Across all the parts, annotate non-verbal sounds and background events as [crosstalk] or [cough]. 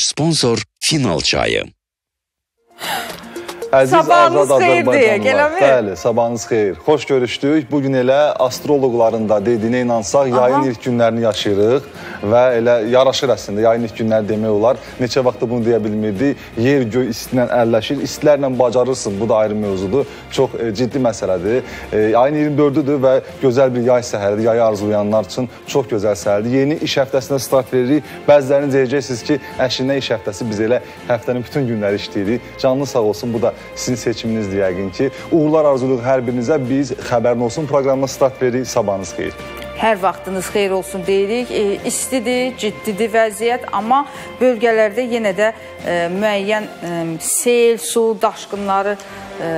Baş sponsor Final çayı. Əziz Sabahınız xeyir deyə, eləmi? Bəli, sabahınız xeyir. Xoş görüşdük. Bu gün elə astroloqların da dediyinə inansaq, yayın ilk günlərini yaşayırıq və elə yaraşır əslində yayın ilk günləri demək olar. Neçə vaxtdır bunu deyə bilmirdik. Yer göy istilə əlləşir. İstilərlə bacarırsın. Bu da ayrı mövzudur. Çox e, ciddi məsələdir. E, ayın 24-dür və gözəl bir yay səhəridir. Yayı arzulayanlar üçün çox gözəl səhərdir. Yeni iş həftəsinə start veririk. Bəziləriniz deyəcəksiniz ki, əşindən iş həftəsi biz elə həftənin bütün günləri işləyirik. Canlı sağ olsun. Bu da sizin seçiminizdir yəqin ki. Uğurlar arzuluq hər birinizə. Biz xəbərin olsun proqramına start veririk. Sabahınız xeyir. Hər vaxtınız xeyir olsun deyirik. E, istidir, ciddidir vəziyyət, amma bölgələrdə yenə də e, müəyyən e, sel, su daşqınları e,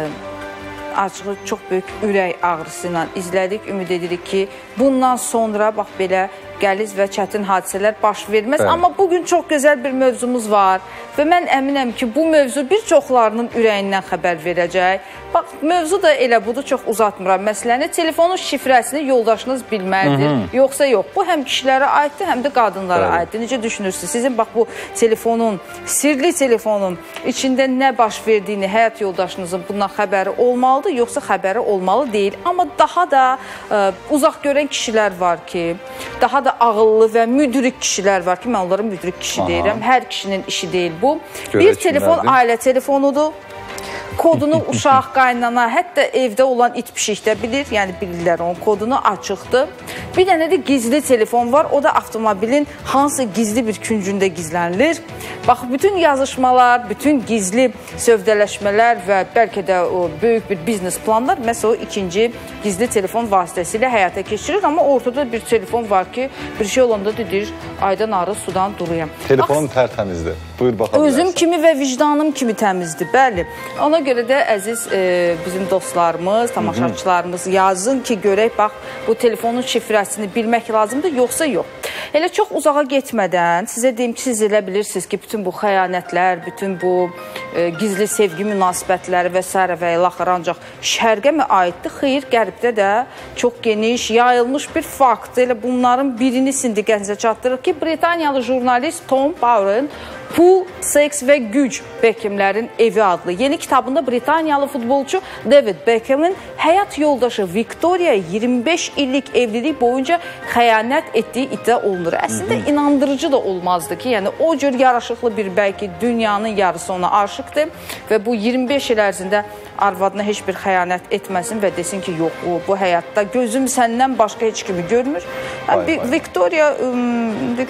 açığı çox böyük ürək ağrısı ilə izlədik. Ümid edirik ki, bundan sonra bax belə qəliz və çətin hadisələr baş verməz. Bəli. Amma bugün çox gözəl bir mövzumuz var və mən əminəm ki, bu mövzu bir çoxlarının ürəyindən xəbər verəcək. Bax, mövzu da elə budur, çox uzatmıram məsələni. Telefonun şifrəsini yoldaşınız bilməlidir, yoxsa yox. Bu həm kişilərə aiddir, həm də qadınlara Bəli. aiddir. Necə düşünürsünüz? Sizin bax bu telefonun, sirli telefonun içində nə baş verdiyini həyat yoldaşınızın bundan xəbəri olmalıdır, yoxsa xəbəri olmalı deyil. Amma daha da ə, uzaq görən kişilər var ki, daha da ağıllı və müdrik kişilər var ki, mən onlara müdrik kişi Aha. deyirəm. Hər kişinin işi deyil bu. Görək bir telefon kimlərdir? ailə telefonudur. Kodunu uşaq, qaynana, hətta evdə olan it pişik də bilir. Yəni bilirlər onun kodunu açıqdır. Bir dənə də gizli telefon var. O da avtomobilin hansı gizli bir küncündə gizlənilir. Bax bütün yazışmalar, bütün gizli sövdələşmələr və bəlkə də o böyük bir biznes planlar məhz o ikinci gizli telefon vasitəsilə həyata keçirilir. Amma ortada bir telefon var ki, bir şey olanda dedir, aydan arı sudan duruyam. Telefonum tərtəmizdir. Buyur baxa Özüm bilərsən. kimi və vicdanım kimi təmizdir, bəli. Ona görə də əziz e, bizim dostlarımız, tamaşaçılarımız yazın ki, görək bax bu telefonun şifrəsini bilmək lazımdır, yoxsa yox. Elə çox uzağa getmədən sizə deyim ki, siz elə bilirsiniz ki, bütün bu xəyanətlər, bütün bu e, gizli sevgi münasibətləri və s. və ilaxır ancaq şərqə mi aiddir? Xeyr, qərbdə də çox geniş, yayılmış bir faktdır. Elə bunların birini sindiqənizə çatdırır ki, Britaniyalı jurnalist Tom Bauer'ın Pul, Seks və Güc Beckhamlərin evi adlı yeni kitabında Britaniyalı futbolçu David Beckhamın həyat yoldaşı Victoria 25 illik evlilik boyunca xəyanət etdiyi iddia olunur. Əslində inandırıcı da olmazdı ki, yəni o cür yaraşıqlı bir bəlkə dünyanın yarısı ona aşıqdır və bu 25 il ərzində arvadına heç bir xəyanət etməsin və desin ki, yox, bu, bu həyatda gözüm səndən başqa heç kimi görmür. Vay, vay. Victoria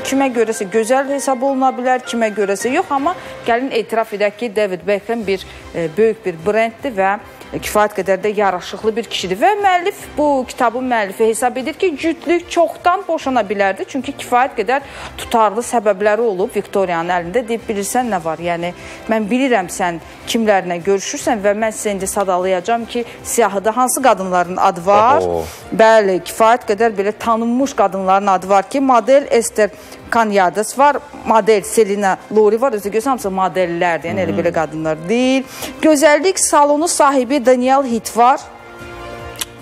kimə görəsə gözəl hesab oluna bilər, kimə görəsə yox, amma gəlin etiraf edək ki, David Beckham bir e, böyük bir brenddir və kifayət qədər də yaraşıqlı bir kişidir və müəllif bu kitabın müəllifi hesab edir ki, cütlük çoxdan boşana bilərdi, çünki kifayət qədər tutarlı səbəbləri olub Viktoriyanın əlində. Deyib bilirsən nə var? Yəni mən bilirəm sən kimlərlə görüşürsən və mən sizə indi sadalayacağam ki, siyahıda hansı qadınların adı var? Oho. Bəli, kifayət qədər belə tanınmış qadınların adı var ki, model Esther Kanyades var, model Selina Lori var, özü görsən hamısı modellərdir, yəni elə belə qadınlar deyil. Gözəllik salonu sahibi Daniel Hit var.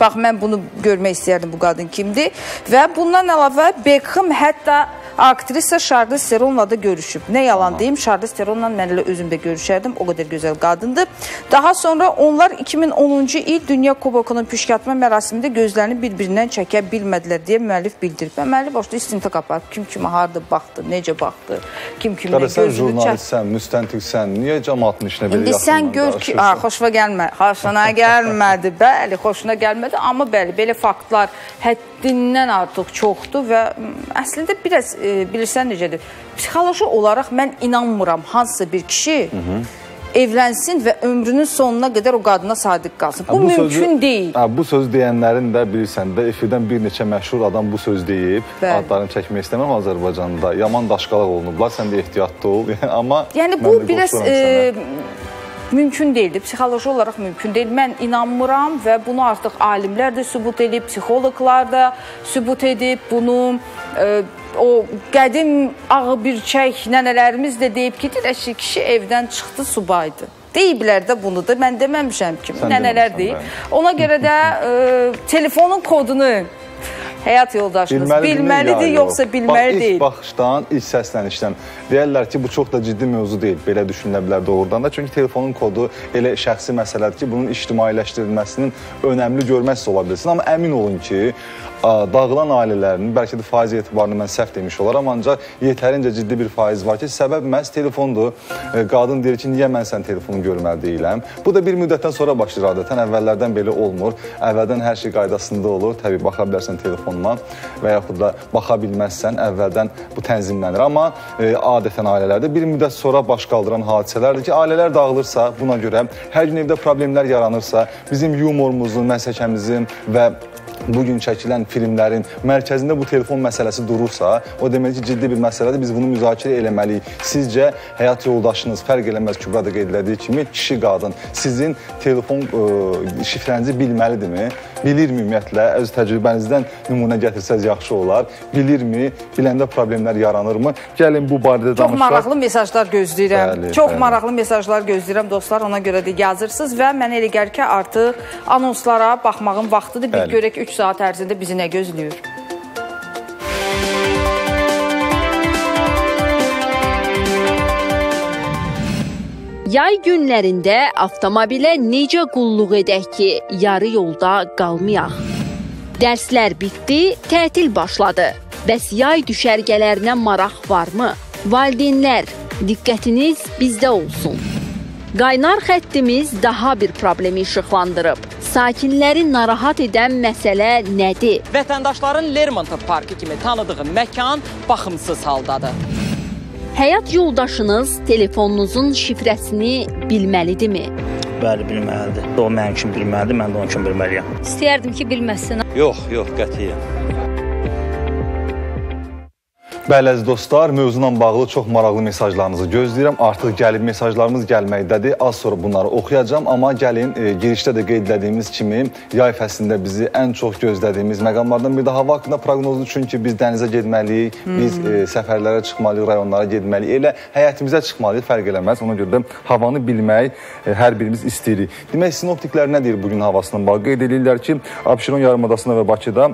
Bax mən bunu görmək istəyərdim bu qadın kimdir. Və bundan əlavə Beckham hətta aktrisa Charlize Theron'la da görüşüb. Nə yalan deyim, Charlize Theron'la mən elə özüm də görüşərdim. O qədər gözəl qadındır. Daha sonra onlar 2010-cu il Dünya Kubokunun püşkatma mərasimində gözlərini bir-birindən çəkə bilmədilər deyə müəllif bildirib. Və müəllif başda istintak aparıb. Kim kimə harda baxdı, necə baxdı, kim sən gözünü çəkdi. jurnalistsən, müstəntiqsən. Niyə cəmaatın işinə belə İndi sən yaxından gör ki, qarışırsan? ha, xoşuna gəlmə, xoşuna gəlmədi. Bəli, xoşuna gəlmədi, amma bəli, belə faktlar həddindən artıq çoxdur və əslində biraz e, bilirsən necədir? Psixoloji olaraq mən inanmıram hansısa bir kişi evlənsin və ömrünün sonuna qədər o qadına sadiq qalsın. Bu, Ha, mümkün sözü- deyil. Ha, bu söz deyənlərin də bilirsən də efirdən bir neçə məşhur adam bu söz deyib. Bəli. Adlarını çəkmək istəmirəm Azərbaycanda. Yaman daşqalaq olunublar. Sən də ehtiyatlı ol. [laughs] Amma Yəni bu biraz e. mümkün deyildi. Psixoloji olaraq mümkün deyil. Mən inanmıram və bunu artıq alimlər də sübut edib, psixoloqlar da sübut edib bunu. E, o qədim ağı birçək nənələrimiz də deyib ki, ki, kişi evdən çıxdı, subaydı. Deyiblər də bunu da. Mən deməmişəm ki, nənələr deyib. Ona görə də e, telefonun kodunu həyat yoldaşınız bilməlidir, ya, yoxsa bilməli Bax, deyil? İlk baxışdan, ilk səslənişdən deyərlər ki, bu çox da ciddi mövzu deyil. Belə düşünülə bilər doğrudan da. Çünki telefonun kodu elə şəxsi məsələdir ki, bunun ictimailəşdirilməsinin önəmli görməzsə ola bilsin. Amma əmin olun ki, dağılan ailələrin bəlkə də faiz etibarını mən səhv demiş olaram, ancaq yetərincə ciddi bir faiz var ki, səbəb məhz telefondur. Qadın deyir ki, niyə mən sən telefonu görməli deyiləm? Bu da bir müddətdən sonra başlayır adətən. Əvvəllərdən belə olmur. Əvvəldən hər şey qaydasında olur. Təbii baxa bilərsən telefondan və yaxud da baxa bilməzsən, əvvəldən bu tənzimlənir. Amma adətən ailələrdə bir müddət sonra baş qaldıran hadisələrdir ki, ailələr dağılırsa, buna görə hər gün evdə problemlər yaranırsa, bizim yumorumuzun, məsəkəmizin və bu gün çəkilən filmlərin mərkəzində bu telefon məsələsi durursa, o demək ki, ciddi bir məsələdir. Biz bunu müzakirə eləməliyik. Sizcə həyat yoldaşınız fərq eləməz Kübrada qeyd elədiyi kimi kişi, qadın sizin telefon ə, şifrənizi bilməlidirmi? Bilirmi ümumiyyətlə? Öz təcrübənizdən nümunə gətirsəz yaxşı olar. Bilirmi? Biləndə problemlər yaranırmı? Gəlin bu barədə danışaq. Çox maraqlı mesajlar gözləyirəm. Bəli, Çox bəli. maraqlı mesajlar gözləyirəm dostlar. Ona görə də yazırsınız və mənə elə gəlir ki, artıq anonslara baxmağın vaxtıdır. Bir Bəli. görək 3 saat ərzində bizi nə gözləyir. Yay günlərində avtomobilə necə qulluq edək ki, yarı yolda qalmayaq? Dərslər bitdi, tətil başladı. Bəs yay düşərgələrinə maraq varmı? Valideynlər, diqqətiniz bizdə olsun. Qaynar xəttimiz daha bir problemi işıqlandırıb. Sakinləri narahat edən məsələ nədir? Vətəndaşların Lermontov parkı kimi tanıdığı məkan baxımsız haldadır. Həyat yoldaşınız telefonunuzun şifrəsini bilməlidirmi? Bəli, bilməlidir. O mənim kimi bilməlidir, mən də onun kimi bilməliyəm. İstəyərdim ki, bilməsin. Yox, yox, qətiyyən. Bəli əziz dostlar, mövzuyla bağlı çox maraqlı mesajlarınızı gözləyirəm. Artıq gəlib mesajlarımız gəlməkdədir. Az sonra bunları oxuyacağam, amma gəlin e, girişdə də qeyd etdiyimiz kimi yay fəslində bizi ən çox gözlədiyimiz məqamlardan biri də hava haqqında proqnozdur. Çünki biz dənizə getməliyik, biz e, səfərlərə çıxmalıyıq, rayonlara getməliyik. Elə həyətimizə çıxmalıyıq, fərq eləməz. Ona görə də havanı bilmək e, hər birimiz istəyirik. Demək sinoptiklər nə deyir bu gün havasından bağlı? Qeyd edirlər ki, Abşeron yarımadasında və Bakıda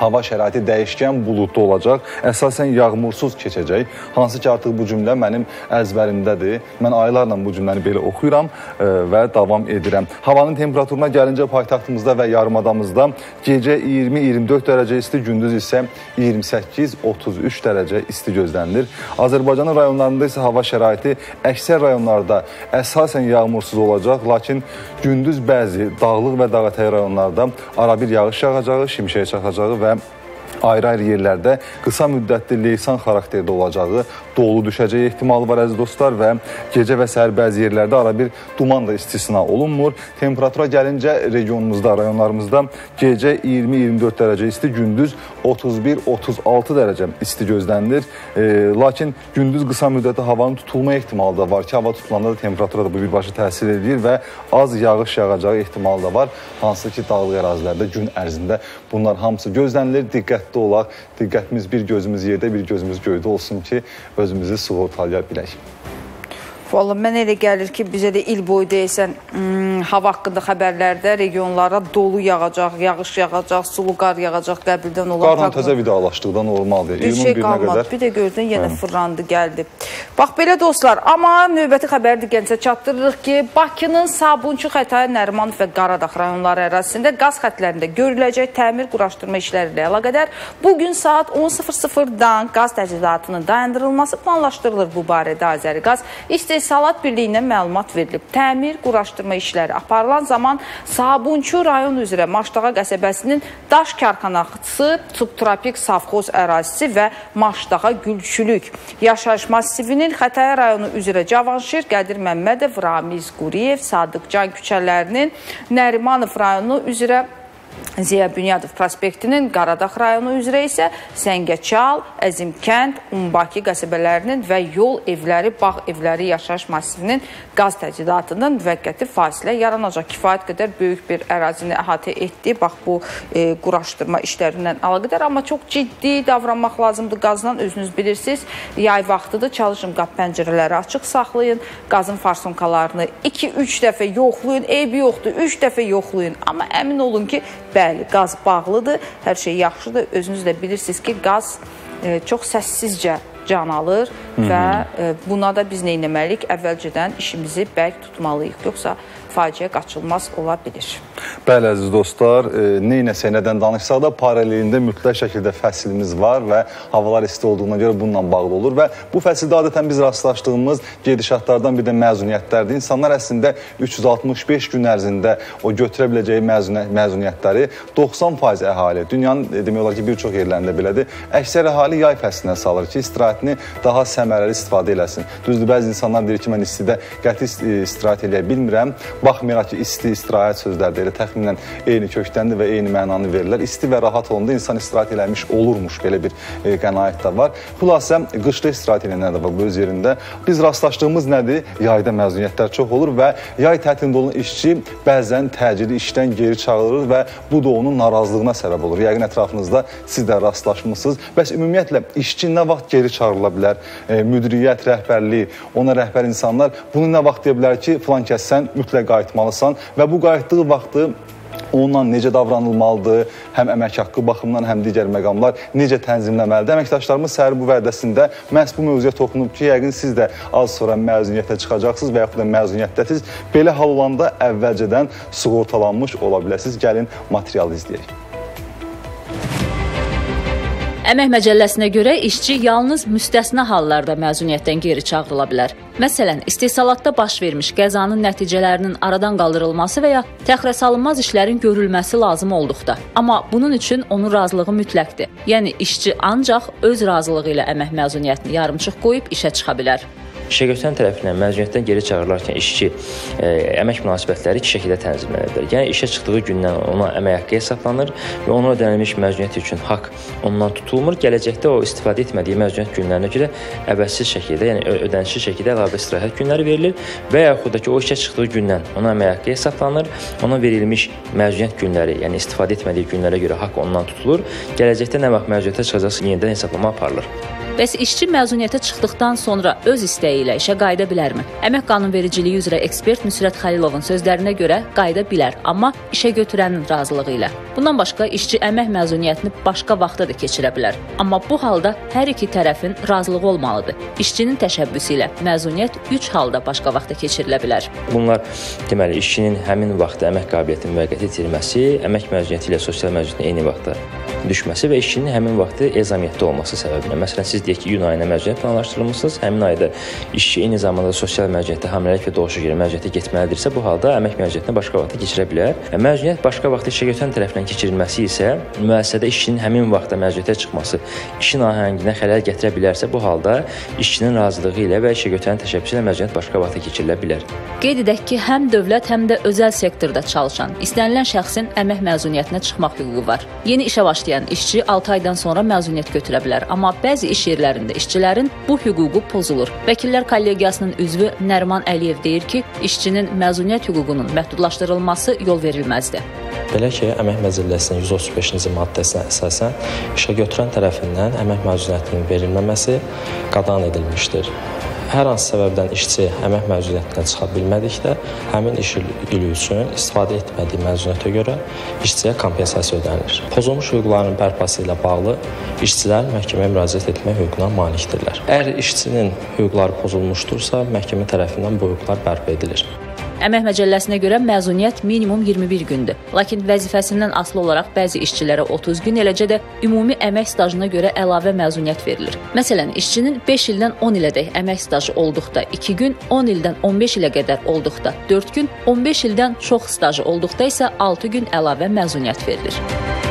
hava şəraiti dəyişkən buludlu olacaq. Əsasən yağmursuz keçəcək. Hansı ki artıq bu cümlə mənim əzbərimdədir. Mən aylarla bu cümləni belə oxuyuram e, və davam edirəm. Havanın temperaturuna gəlincə paytaxtımızda və yarımadamızda gecə 20-24 dərəcə isti, gündüz isə 28-33 dərəcə isti gözlənilir. Azərbaycanın rayonlarında isə hava şəraiti əksər rayonlarda əsasən yağmursuz olacaq, lakin gündüz bəzi dağlıq və dağətəyi rayonlarda arabir yağış yağacağı, şimşək çaxacağı və ayrı-ayrı yerlərdə qısa müddətli leysan xarakterdə olacağı, dolu düşəcəyi ehtimalı var əziz dostlar və gecə və səhər bəzi yerlərdə arabir duman da istisna olunmur. Temperatura gəlincə regionumuzda, rayonlarımızda gecə 20-24 dərəcə isti, gündüz 31-36 dərəcə isti gözlənilir. E, lakin gündüz qısa müddətli havanın tutulma ehtimalı da var ki, hava tutulanda da temperatura da bu birbaşa təsir edir və az yağış yağacağı ehtimalı da var. Hansı ki, dağlıq ərazilərdə gün ərzində bunlar hamısı gözlənilir. Diqqətli olaq. Diqqətimiz bir gözümüz yerdə, bir gözümüz göydə olsun ki, özümüzü sığortalaya bilək. Valla mən elə gəlir ki, bizə də il boyu deyəsən hmm, hava haqqında xəbərlərdə regionlara dolu yağacaq, yağış yağacaq, sulu qar yağacaq qəbildən olan. Qarla təzə vidalaşdıqda normaldır. Bir İyunun şey 1-nə qalmadı. qədər. Bir də gördün yenə fırlandı, gəldi. Bax belə dostlar, amma növbəti xəbəri diqqətinizə çatdırırıq ki, Bakının Sabunçu, Xətai, Nərimanov və Qaradağ rayonları ərazisində qaz xətlərində görüləcək təmir quraşdırma işləri ilə əlaqədar bu gün saat 10:00-dan qaz təchizatının dayandırılması planlaşdırılır bu barədə Azəri Qaz İstehsalat Birliyindən məlumat verilib. Təmir quraşdırma işləri aparılan zaman Sabunçu rayon üzrə Maşdağa qəsəbəsinin Daş karxanası subtropik savxoz ərazisi və Maşdağa Gülçülük yaşayış massivinin Xətay rayonu üzrə Cavanşir, Qədir Məmmədov, Ramiz Quriyev, Sadıqcan küçələrinin Nərimanov rayonu üzrə Ziya Bünyadov prospektinin Qaradağ rayonu üzrə isə Səngəçal, Əzimkənd, Umbaki qəsəbələrinin və yol evləri, bağ evləri yaşayış massivinin qaz təchizatından müvəqqəti fasilə yaranacaq. Kifayət qədər böyük bir ərazini əhatə etdi. Bax bu e, quraşdırma işlərindən əlaqədar, amma çox ciddi davranmaq lazımdır qazdan. Özünüz bilirsiniz, yay vaxtıdır. Çalışın qapı pəncərələri açıq saxlayın. Qazın farsonkalarını 2-3 dəfə yoxlayın. Eybi yoxdur, 3 dəfə yoxlayın. Amma əmin olun ki, bəli, qaz bağlıdır, hər şey yaxşıdır. Özünüz də bilirsiniz ki, qaz e, çox səssizcə can alır və e, buna da biz nə etməliyik? Əvvəlcədən işimizi bərk tutmalıyıq. Yoxsa faciə qaçılmaz ola bilir. Bəli əziz dostlar, e, neynəsə nədən danışsaq da paralelində mütləq şəkildə fəsilimiz var və havalar isti olduğuna görə bununla bağlı olur və bu fəsildə adətən biz rastlaşdığımız gedişatlardan bir də məzuniyyətlərdir. İnsanlar əslində 365 gün ərzində o götürə biləcəyi məzuniyyət, məzuniyyətləri 90% əhali, dünyanın e, demək olar ki, bir çox yerlərində belədir, əksər əhali yay fəsilinə salır ki, istirahətini daha səmərəli istifadə eləsin. Düzdür, bəzi insanlar deyir ki, mən istidə qəti istirahət eləyə bilmirəm. Baxmayaraq ki, isti, istirahət sözləri də elə təxminən eyni kökdəndir və eyni mənanı verirlər. İsti və rahat olanda insan istirahət eləmiş olurmuş, belə bir e, qənaət də var. Xülasə, qışda istirahət eləyənlər də var bu öz yerində. Biz rastlaşdığımız nədir? Yayda məzuniyyətlər çox olur və yay tətilində olan işçi bəzən təcili işdən geri çağırılır və bu da onun narazılığına səbəb olur. Yəqin ətrafınızda siz də rastlaşmısınız. Bəs ümumiyyətlə işçi nə vaxt geri çağırıla bilər? E, müdiriyyət, rəhbərlik, ona rəhbər insanlar bunu nə vaxt deyə bilər ki, filan kəs sən mütləq qayıtmalısan və bu qayıtdığı vaxtı onunla necə davranılmalıdır, həm əmək haqqı baxımından, həm digər məqamlar necə tənzimləməlidir. Əməkdaşlarımız səhər bu vədəsində məhz bu mövzuya toxunub ki, yəqin siz də az sonra məzuniyyətə çıxacaqsınız və yaxud da məzuniyyətdəsiz. Belə hal olanda əvvəlcədən sığortalanmış ola biləsiniz. Gəlin materialı izləyək. Əmək məcəlləsinə görə işçi yalnız müstəsna hallarda məzuniyyətdən geri çağırıla bilər. Məsələn, istehsalatda baş vermiş qəzanın nəticələrinin aradan qaldırılması və ya təxirəsalınmaz işlərin görülməsi lazım olduqda. Amma bunun üçün onun razılığı mütləqdir. Yəni işçi ancaq öz razılığı ilə əmək məzuniyyətini yarımçıq qoyub işə çıxa bilər. İşəgötürən tərəfindən məzuniyyətdən geri çağırılarkən işçi e, əmək münasibətləri iki şəkildə tənzimlənə bilər. Yəni işə çıxdığı gündən ona əmək haqqı hesablanır və ona ödənilmiş məzuniyyət üçün haqq ondan tutulmur. Gələcəkdə o istifadə etmədiyi məzuniyyət günlərinə görə əvəzsiz şəkildə, yəni ödənişsiz şəkildə əlavə istirahət günləri verilir və yaxud da ki, o işə çıxdığı gündən ona əmək haqqı hesablanır. Ona verilmiş məzuniyyət günləri, yəni istifadə etmədiyi günlərə görə haqq ondan tutulur. Gələcəkdə nə vaxt məzuniyyətə çıxacaqsa yenidən hesablama aparılır. Bəs işçi məzuniyyətə çıxdıqdan sonra öz istəyi ilə işə qayıda bilərmi? Əmək qanunvericiliyi üzrə ekspert Nüsrət Xəlilovun sözlərinə görə qayıda bilər, amma işə götürənin razılığı ilə. Bundan başqa işçi əmək məzuniyyətini başqa vaxtda da keçirə bilər. Amma bu halda hər iki tərəfin razılığı olmalıdır. İşçinin təşəbbüsü ilə məzuniyyət 3 halda başqa vaxtda keçirilə bilər. Bunlar deməli işçinin həmin vaxtda əmək qabiliyyətinin müvəqqəti itirməsi, əmək məzuniyyəti ilə sosial məzuniyyətin eyni vaxtda düşməsi və işçinin həmin vaxtı ezamiyyətdə olması səbəbindən. Məsələn, siz deyək ki, iyun ayına məzuniyyət planlaşdırılmısınız. Həmin ayda işçi eyni zamanda sosial məzuniyyətdə hamiləlik və doğuşa görə məzuniyyətə getməlidirsə, bu halda əmək məzuniyyətini başqa vaxtda keçirə bilər. Məzuniyyət başqa vaxtda işə götürən tərəfindən keçirilməsi isə müəssisədə işçinin həmin vaxtda məzuniyyətə çıxması işin ahənginə xələl gətirə bilərsə, bu halda işçinin razılığı ilə və işə götürən təşəbbüsü ilə məzuniyyət başqa vaxtda keçirilə bilər. Qeyd edək ki, həm dövlət, həm də özəl sektorda çalışan istənilən şəxsin əmək məzuniyyətinə çıxmaq hüququ var. Yeni işə başlayan işçi 6 aydan sonra məzuniyyət götürə bilər, amma bəzi iş yerlərində işçilərin bu hüququ pozulur. Vəkillər kollegiyasının üzvü Nəriman Əliyev deyir ki, işçinin məzuniyyət hüququnun məhdudlaşdırılması yol verilməzdir. Belə ki, Əmək Məcəlləsinin 135-ci maddəsinə əsasən işə götürən tərəfindən əmək məzuniyyətinin verilməməsi qadağan edilmişdir. Hər hansı səbəbdən işçi əmək məzuniyyətindən çıxa bilmədikdə, həmin iş ili üçün istifadə etmədiyi məzuniyyətə görə işçiyə kompensasiya ödənilir. Pozulmuş hüquqların bərpası ilə bağlı işçilər məhkəməyə müraciət etmək hüququna malikdirlər. Əgər işçinin hüquqları pozulmuşdursa, məhkəmə tərəfindən bu hüquqlar bərpa edilir. Əmək məcəlləsinə görə məzuniyyət minimum 21 gündür. Lakin vəzifəsindən asılı olaraq bəzi işçilərə 30 gün, eləcə də ümumi əmək stajına görə əlavə məzuniyyət verilir. Məsələn, işçinin 5 ildən 10 ilədək əmək stajı olduqda 2 gün, 10 ildən 15 ilə qədər olduqda 4 gün, 15 ildən çox stajı olduqda isə 6 gün əlavə məzuniyyət verilir.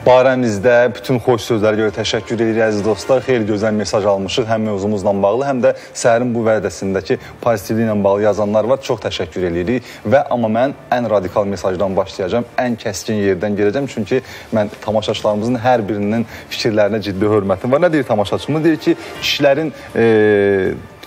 Barəmizdə bütün xoş sözlərə görə təşəkkür edirik əziz dostlar. Xeyli gözəl mesaj almışıq həm mövzumuzla bağlı, həm də səhərin bu vədəsindəki pozitivliyi ilə bağlı yazanlar var. Çox təşəkkür edirik və amma mən ən radikal mesajdan başlayacağam. Ən kəskin yerdən gələcəm çünki mən tamaşaçılarımızın hər birinin fikirlərinə ciddi hörmətim var. Nə deyir tamaşaçımız? Deyir ki, kişilərin e,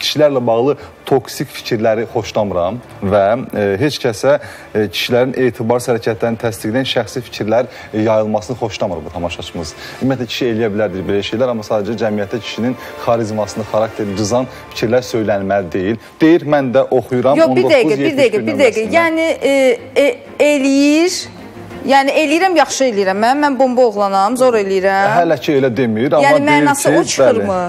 kişilərlə bağlı toksik fikirləri xoşlamıram və e, heç kəsə e, kişilərin etibarsız hərəkətlərini təsdiqləyən şəxsi fikirlər e, yayılmasını xoşlamır bu tamaşaçımız. Ümumiyyətlə kişi eləyə bilərdir belə şeylər, amma sadəcə cəmiyyətdə kişinin xarizmasını, xarakterini cızan fikirlər söylənməli deyil. Deyir, mən də oxuyuram. Yox, bir dəqiqə, bir dəqiqə, bir dəqiqə. Yəni e, e, eləyir Yəni eləyirəm, yaxşı eləyirəm. Mən mən bomba oğlanam, zor eləyirəm. Hələ ki elə demir, amma yəni, mənası deyir ki, o çıxırmı?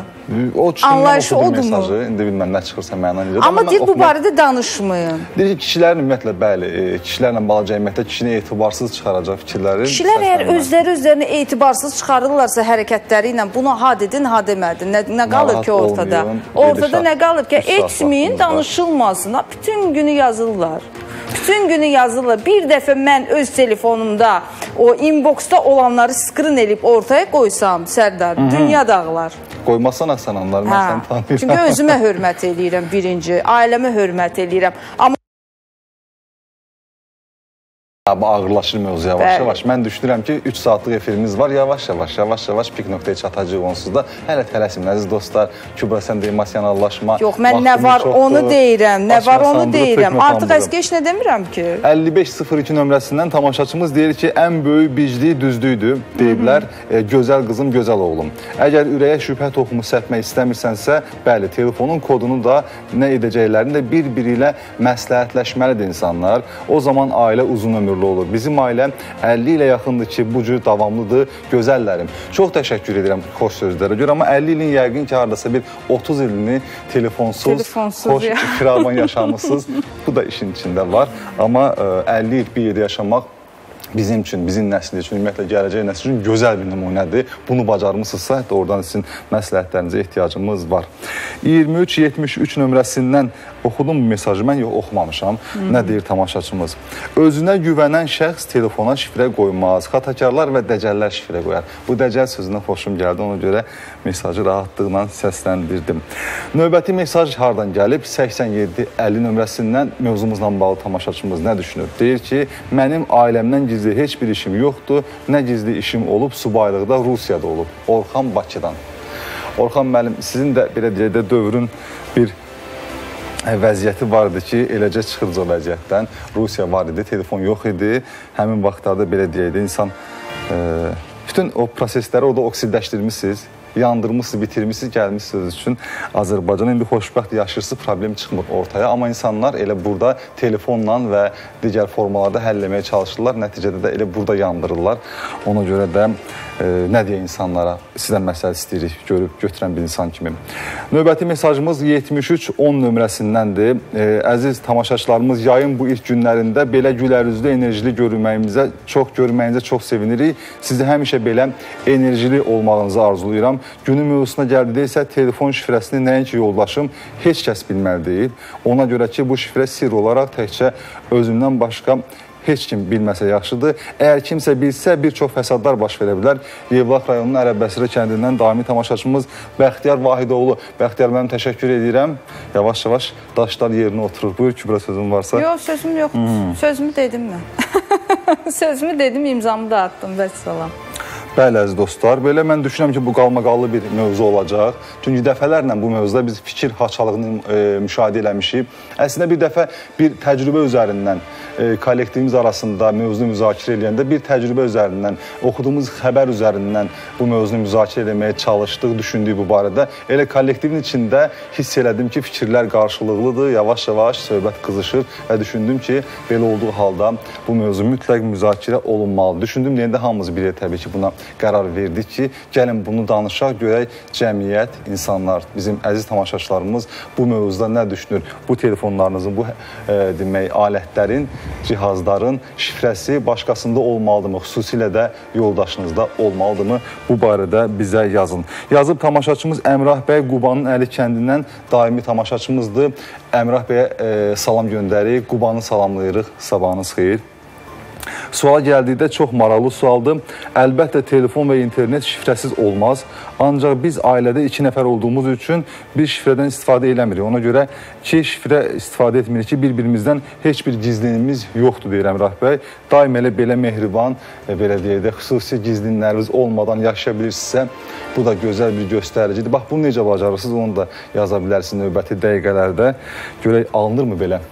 O Anlayışı odur mu? mesajı. İndi bilməm nə çıxırsa məna necə. Amma deyir bu barədə danışmayın. Deyir ki, kişilərin ümumiyyətlə bəli, e, kişilərlə bağlı cəmiyyətdə kişini etibarsız çıxaracaq fikirləri. Kişilər əgər özləri özlərini etibarsız çıxarırlarsa hərəkətləri ilə buna ha dedin, ha demədin. Nə, nə qalır Narahat ki ortada? olmayın, Ortada nə qalır ki? Etməyin, danışılmasın. Bütün günü yazırlar. Bütün günü yazırlar. Bir dəfə mən öz telefonumda o inboxda olanları skrin elib ortaya qoysam, Sərdar, dünya dağılar. Qoymasan Həsən onları, mən Hə. səni tanıyıram. Çünki özümə hörmət eləyirəm birinci, ailəmə hörmət eləyirəm. Amma Abi ağırlaşır mövzu yavaş-yavaş. Mən düşünürəm ki, 3 saatlıq efirimiz var. Yavaş-yavaş, yavaş-yavaş pik nöqtəyə çatacağıq onsuz da. Hələ tələsin əziz dostlar. Kübra sən də emosionallaşma. yox, mən nə Vaxtımız var çoxdur. onu deyirəm, nə var Açma onu sandığı, deyirəm. Artıq heç nə demirəm ki. 5502 nömrəsindən tamaşaçımız deyir ki, ən böyük biclik düzdüydü deyiblər. E, gözəl qızım, gözəl oğlum. Əgər ürəyə şübhə toxumu səpmək istəmirsənsə, bəli, telefonun kodunu da nə edəcəklərini də bir-biri ilə məsləhətləşməlidir insanlar. O zaman ailə uzun ömürlü olur. Bizim ailəm 50 ilə yaxındır ki, bu cür davamlıdır. Gözəllərim. Çox təşəkkür edirəm xoş sözlərə görə, amma 50 ilin yəqin ki, hardasa bir 30 ilini telefonsuz, Telefonsuz xoş ya. [laughs] firavan yaşamısınız. Bu da işin içində var. Amma e, 50 il bir yerdə yaşamaq bizim üçün, bizim nəsil üçün, ümumiyyətlə gələcək nəsil üçün gözəl bir nümunədir. Bunu bacarmısınızsa, hətta oradan sizin məsləhətlərinizə ehtiyacımız var. 2373 nömrəsindən oxudum bu mesajı, mən yox oxumamışam. Nə deyir tamaşaçımız? Özünə güvənən şəxs telefona şifrə qoymaz. Xatakarlar və dəcəllər şifrə qoyar. Bu dəcəl sözündən xoşum gəldi, ona görə mesajı rahatlıqla səsləndirdim. Növbəti mesaj hardan gəlib? 8750 nömrəsindən mövzumuzla bağlı tamaşaçımız nə düşünür? Deyir ki, mənim ailəmdən gizli heç bir işim yoxdur. Nə gizli işim olub, subaylıqda Rusiyada olub. Orxan Bakıdan. Orxan müəllim, sizin də belə deyək də dövrün bir vəziyyəti vardı ki, eləcə çıxırız o vəziyyətdən. Rusiya var idi, telefon yox idi. Həmin vaxtlarda belə deyək də insan ə, bütün o prosesləri orada oksidləşdirmisiniz yandırmısınız, bitirmisiniz, gəlmisiniz üçün Azərbaycan indi xoşbəxt yaşayırsınız, problem çıxmır ortaya. Amma insanlar elə burada telefonla və digər formalarda həll etməyə çalışırlar. Nəticədə də elə burada yandırırlar. Ona görə də e, nə deyə insanlara sizdən məsələ istəyirik görüb götürən bir insan kimi. Növbəti mesajımız 7310 nömrəsindəndir. Əziz tamaşaçılarımız, yayın bu ilk günlərində belə gülərüzlü, enerjili görünməyimizə çox görməyinizə çox sevinirik. Sizi həmişə belə enerjili olmağınızı arzulayıram. Günün mövzusuna gəldikdə isə telefon şifrəsini nəinki yoldaşım heç kəs bilməli deyil. Ona görə ki, bu şifrə sirr olaraq təkcə özümdən başqa heç kim bilməsə yaxşıdır. Əgər kimsə bilsə, bir çox fəsadlar baş verə bilər. Yevlax rayonunun Ərəbbəsirə kəndindən daimi tamaşaçımız Bəxtiyar Vahidoğlu. Bəxtiyar mənim təşəkkür edirəm. Yavaş-yavaş daşlar yerinə oturur. Buyur Kübra sözün varsa. Yox, sözüm yoxdur. Hmm. Sözümü dedim mən. [laughs] Sözümü dedim, imzamı da atdım. Vəssalam. Bəli əziz dostlar, belə mən düşünürəm ki, bu qalmaqallı bir mövzu olacaq. Çünki dəfələrlə bu mövzuda biz fikir haçalığını e, müşahidə eləmişik. Əslində bir dəfə bir təcrübə üzərindən e, kollektivimiz arasında mövzunu müzakirə edəndə bir təcrübə üzərindən, oxuduğumuz xəbər üzərindən bu mövzunu müzakirə etməyə çalışdıq, düşündük bu barədə. Elə kollektivin içində hiss elədim ki, fikirlər qarşılıqlıdır, yavaş-yavaş söhbət qızışır və düşündüm ki, belə olduğu halda bu mövzu mütləq müzakirə olunmalıdır. Düşündüm deyəndə hamımız bilir təbii ki, buna qərar verdik ki, gəlin bunu danışaq, görək cəmiyyət, insanlar, bizim əziz tamaşaçılarımız bu mövzuda nə düşünür? Bu telefonlarınızın, bu e, demək alətlərin, cihazların şifrəsi başqasında olmalıdırmı? Xüsusilə də yoldaşınızda olmalıdırmı? Bu barədə bizə yazın. Yazıb tamaşaçımız Əmrah bəy Qubanın Əli kəndindən daimi tamaşaçımızdır. Əmrah bəyə e, salam göndəririk. Qubanı salamlayırıq. Sabahınız xeyir. Suala gəldikdə çox maraqlı sualdır. Əlbəttə telefon və internet şifrəsiz olmaz. Ancaq biz ailədə 2 nəfər olduğumuz üçün bir şifrədən istifadə eləmirik. Ona görə ki, şifrə istifadə etmirik ki, bir-birimizdən heç bir gizlinimiz yoxdur deyirəm Rəhbəy. Daim elə belə mehriban, e, belə deyək də, xüsusi gizlinləriniz olmadan yaşaya bilirsinizsə, bu da gözəl bir göstəricidir. Bax, bunu necə bacarırsınız, onu da yaza bilərsiniz növbəti dəqiqələrdə. Görək alınırmı belə?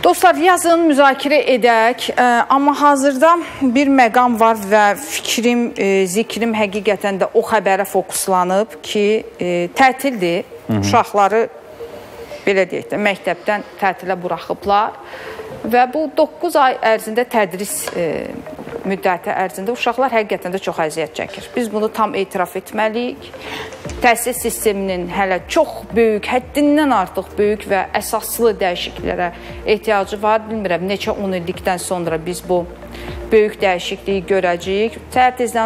Dostlar, yazın müzakirə edək, ə, amma hazırda bir məqam var və fikrim, ə, zikrim həqiqətən də o xəbərə fokuslanıb ki, ə, tətildir. Hı -hı. Uşaqları belə deyək də məktəbdən tətilə buraxıblar və bu 9 ay ərzində tədris ə, müddəti ərzində uşaqlar həqiqətən də çox əziyyət çəkir. Biz bunu tam etiraf etməliyik. Təhsil sisteminin hələ çox böyük, həddindən artıq böyük və əsaslı dəyişikliklərə ehtiyacı var. Bilmirəm neçə 10 illikdən sonra biz bu böyük dəyişikliyi görəcəyik.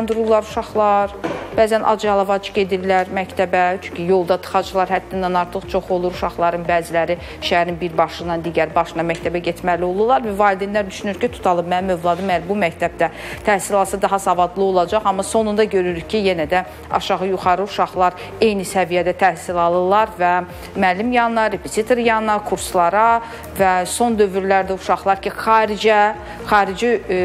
Dururlar uşaqlar, bəzən ac-yalavac gedirlər məktəbə, çünki yolda tıxaclar həddindən artıq çox olur. Uşaqların bəziləri şəhərin bir başından digər başına məktəbə getməli olurlar və valideynlər düşünür ki, tutalım mənim övladım əgər bu məktəbdə təhsil alsa daha savadlı olacaq, amma sonunda görürük ki, yenə də aşağı-yuxarı uşaqlar eyni səviyyədə təhsil alırlar və müəllim yanına, repetitor yanına, kurslara və son dövrlərdə uşaqlar ki, xaricə, xarici e,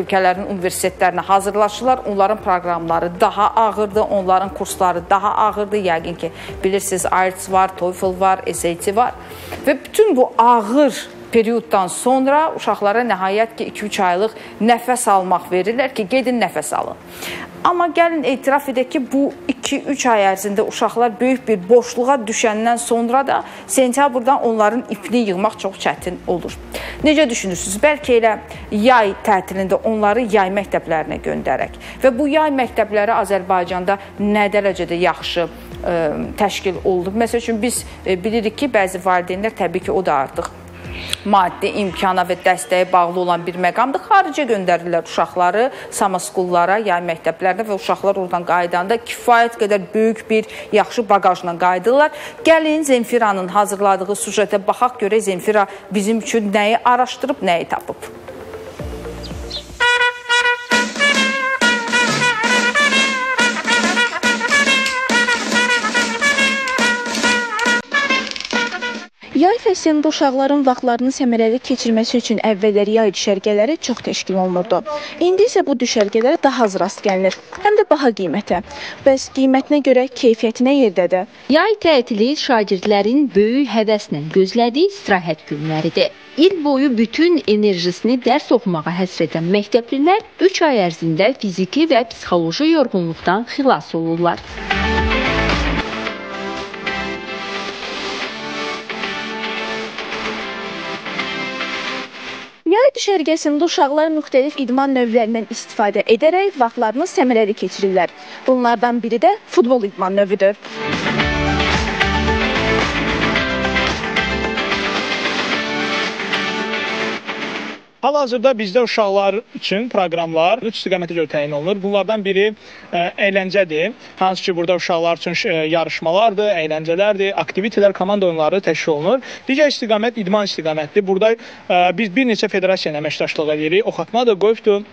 ölkələrin universitetlərinə hazırlaşırlar. Onların proqramları daha ağırdır, onların kursları daha ağırdır. Yəqin ki, bilirsiniz, IELTS var, TOEFL var, SAT var və bütün bu ağır perioddan sonra uşaqlara nəhayət ki 2-3 aylıq nəfəs almaq verirlər ki, gedin nəfəs alın. Amma gəlin etiraf edək ki, bu 2-3 ay ərzində uşaqlar böyük bir boşluğa düşəndən sonra da sentyabrdan onların ipini yığmaq çox çətin olur. Necə düşünürsünüz? Bəlkə elə yay tətilində onları yay məktəblərinə göndərək və bu yay məktəbləri Azərbaycanda nə dərəcədə yaxşı ə, təşkil olunub. Məsəl üçün biz ə, bilirik ki, bəzi valideynlər təbii ki, o da artıq maddi imkana və dəstəyə bağlı olan bir məqamdır. Xaricə göndərirlər uşaqları samaskullara, yay məktəblərinə və uşaqlar oradan qaydanda kifayət qədər böyük bir yaxşı baqajla qayıdırlar. Gəlin Zemfiranın hazırladığı sujetə baxaq görək Zemfira bizim üçün nəyi araşdırıb, nəyi tapıb. Yay fəslində uşaqların vaxtlarını səmərəli keçirməsi üçün əvvəllər yay düşərgələri çox təşkil olunurdu. İndi isə bu düşərgələrə daha az rast gəlinir, həm də baha qiymətə. Bəs qiymətinə görə keyfiyyəti nə yerdədir? Yay tətili şagirdlərin böyük həvəslə gözlədiyi istirahət günləridir. İl boyu bütün enerjisini dərs oxumağa həsr edən məktəblilər 3 ay ərzində fiziki və psixoloji yorğunluqdan xilas olurlar. Yay düşərgəsində uşaqlar müxtəlif idman növlərindən istifadə edərək vaxtlarını səmərəli keçirirlər. Bunlardan biri də futbol idman növüdür. Hal-hazırda bizdə uşaqlar üçün proqramlar üç istiqamətə görə təyin olunur. Bunlardan biri ə, əyləncədir. Hansı ki, burada uşaqlar üçün ə, yarışmalardır, əyləncələrdir, aktivitelər, komanda oyunları təşkil olunur. Digər istiqamət idman istiqamətidir. Burada ə, biz bir neçə federasiya ilə əməkdaşlıq edirik. Oxatmadır, qolfdur,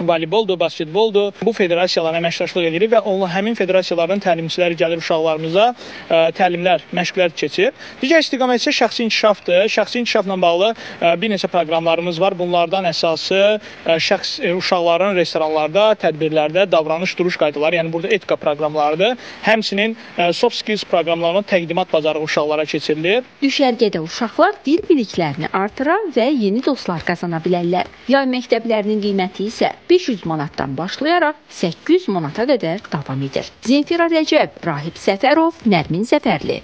voleyboldur, basketboldur. Bu federasiyalara əməkdaşlıq edirik və onunla həmin federasiyaların təlimçiləri gəlir uşaqlarımıza ə, təlimlər, məşqlər keçir. Digər istiqamət isə şəxsi inkişafdır. Şəxsi inkişafla bağlı ə, bir neçə proqramlarımız var. Bunlardan əsası ə, şəxs ə, uşaqların restoranlarda, tədbirlərdə davranış, duruş qaydaları, yəni burada etika proqramlarıdır. Həmçinin ə, soft skills proqramlarının təqdimat bacarığı uşaqlara keçirilir. Düşərgədə uşaqlar dil biliklərini artıra və yeni dostlar qazana bilərlər. Yay məktəblərinin qiyməti isə 500 manatdan başlayaraq 800 manata qədər davam edir. Zemfira Rəcəb, Rahib Səfərov, Nərmin Zəfərli.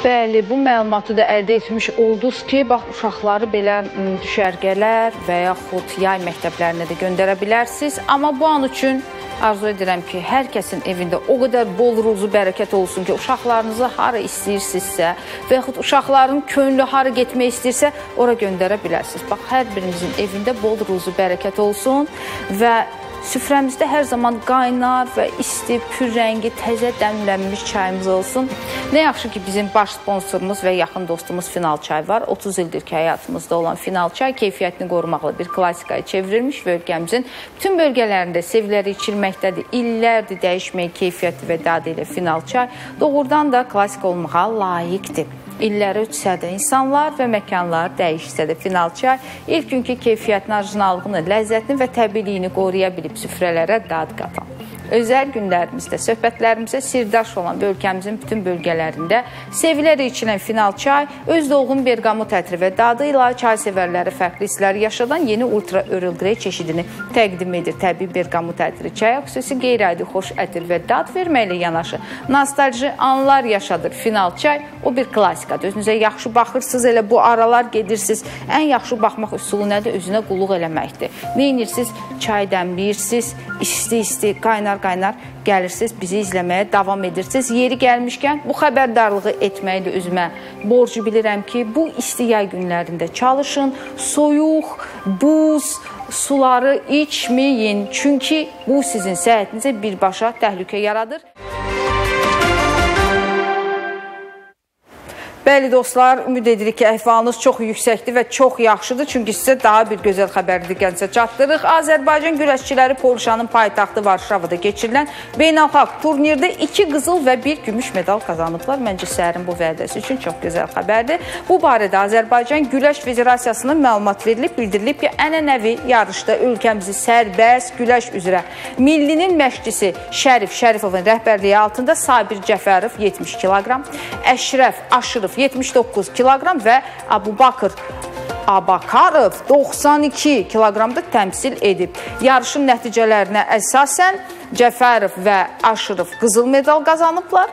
Bəli, bu məlumatı da əldə etmiş oldunuz ki, bax uşaqları belə düşərgələr və yaxud yay məktəblərinə də göndərə bilərsiniz. Amma bu an üçün arzu edirəm ki, hər kəsin evində o qədər bol ruzu bərəkət olsun ki, uşaqlarınızı hara istəyirsinizsə və yaxud uşaqların könlü hara getmək istəyirsə, ora göndərə bilərsiniz. Bax, hər birinizin evində bol ruzu bərəkət olsun və süfrəmizdə hər zaman qaynar və isti, pürrəngi, təzə dəmlənmiş çayımız olsun. Nə yaxşı ki, bizim baş sponsorumuz və yaxın dostumuz Final Çay var. 30 ildir ki, həyatımızda olan Final Çay keyfiyyətini qorumaqla bir klassikaya çevrilmiş və ölkəmizin bütün bölgələrində sevilərək içilməkdədir. İllərdir dəyişməyən keyfiyyəti və dadı ilə Final Çay doğrudan da klassik olmağa layiqdir. İlləri ötsə də, insanlar və məkanlar dəyişsə də Final Çay ilk günkü keyfiyyətini, orijinallığını, ləzzətini və təbiiliyini qoruya bilib süfrələrə dad qatan. Özəl günlərimizdə söhbətlərimizə sirdaş olan və ölkəmizin bütün bölgələrində sevilərək içilən final çay öz dolğun berqamot ətri və dadı ilə çay sevərləri fərqli hisslər yaşadan yeni ultra Earl Grey çeşidini təqdim edir. Təbii berqamot ətri çaya xüsusi qeyri-adi xoş ətir və dad verməklə yanaşı nostalji anlar yaşadır. Final çay o bir klassikadır. Özünüzə yaxşı baxırsınız, elə bu aralar gedirsiniz. Ən yaxşı baxmaq üsulu nədir? Özünə qulluq eləməkdir. Nə edirsiniz? Çay dəmləyirsiniz, isti-isti, qaynar-qaynar gəlirsiniz, bizi izləməyə davam edirsiniz. Yeri gəlmişkən bu xəbərdarlığı etməyi də özümə borcu bilirəm ki, bu isti yay günlərində çalışın, soyuq, buz, suları içməyin. Çünki bu sizin səhhətinizə birbaşa təhlükə yaradır. Bəli dostlar, ümid edirik ki, əhvalınız çox yüksəkdir və çox yaxşıdır. Çünki sizə daha bir gözəl xəbəri diqqətinizə çatdırırıq. Azərbaycan güləşçiləri Polşanın paytaxtı Varşavada keçirilən beynəlxalq turnirdə 2 qızıl və 1 gümüş medal qazanıblar. Məncə səhərin bu vədəsi üçün çox gözəl xəbərdir. Bu barədə Azərbaycan Güləş Federasiyasının məlumat verilib, bildirilib ki, ənənəvi yarışda ölkəmizi sərbəst güləş üzrə millinin məşqçisi Şərif Şərifovun rəhbərliyi altında Sabir Cəfərov 70 kiloqram, Əşrəf Aşırov 79 kiloqram və Abu Bakır Abakarov 92 kiloqramda təmsil edib. Yarışın nəticələrinə əsasən Cəfərov və Aşırov qızıl medal qazanıblar.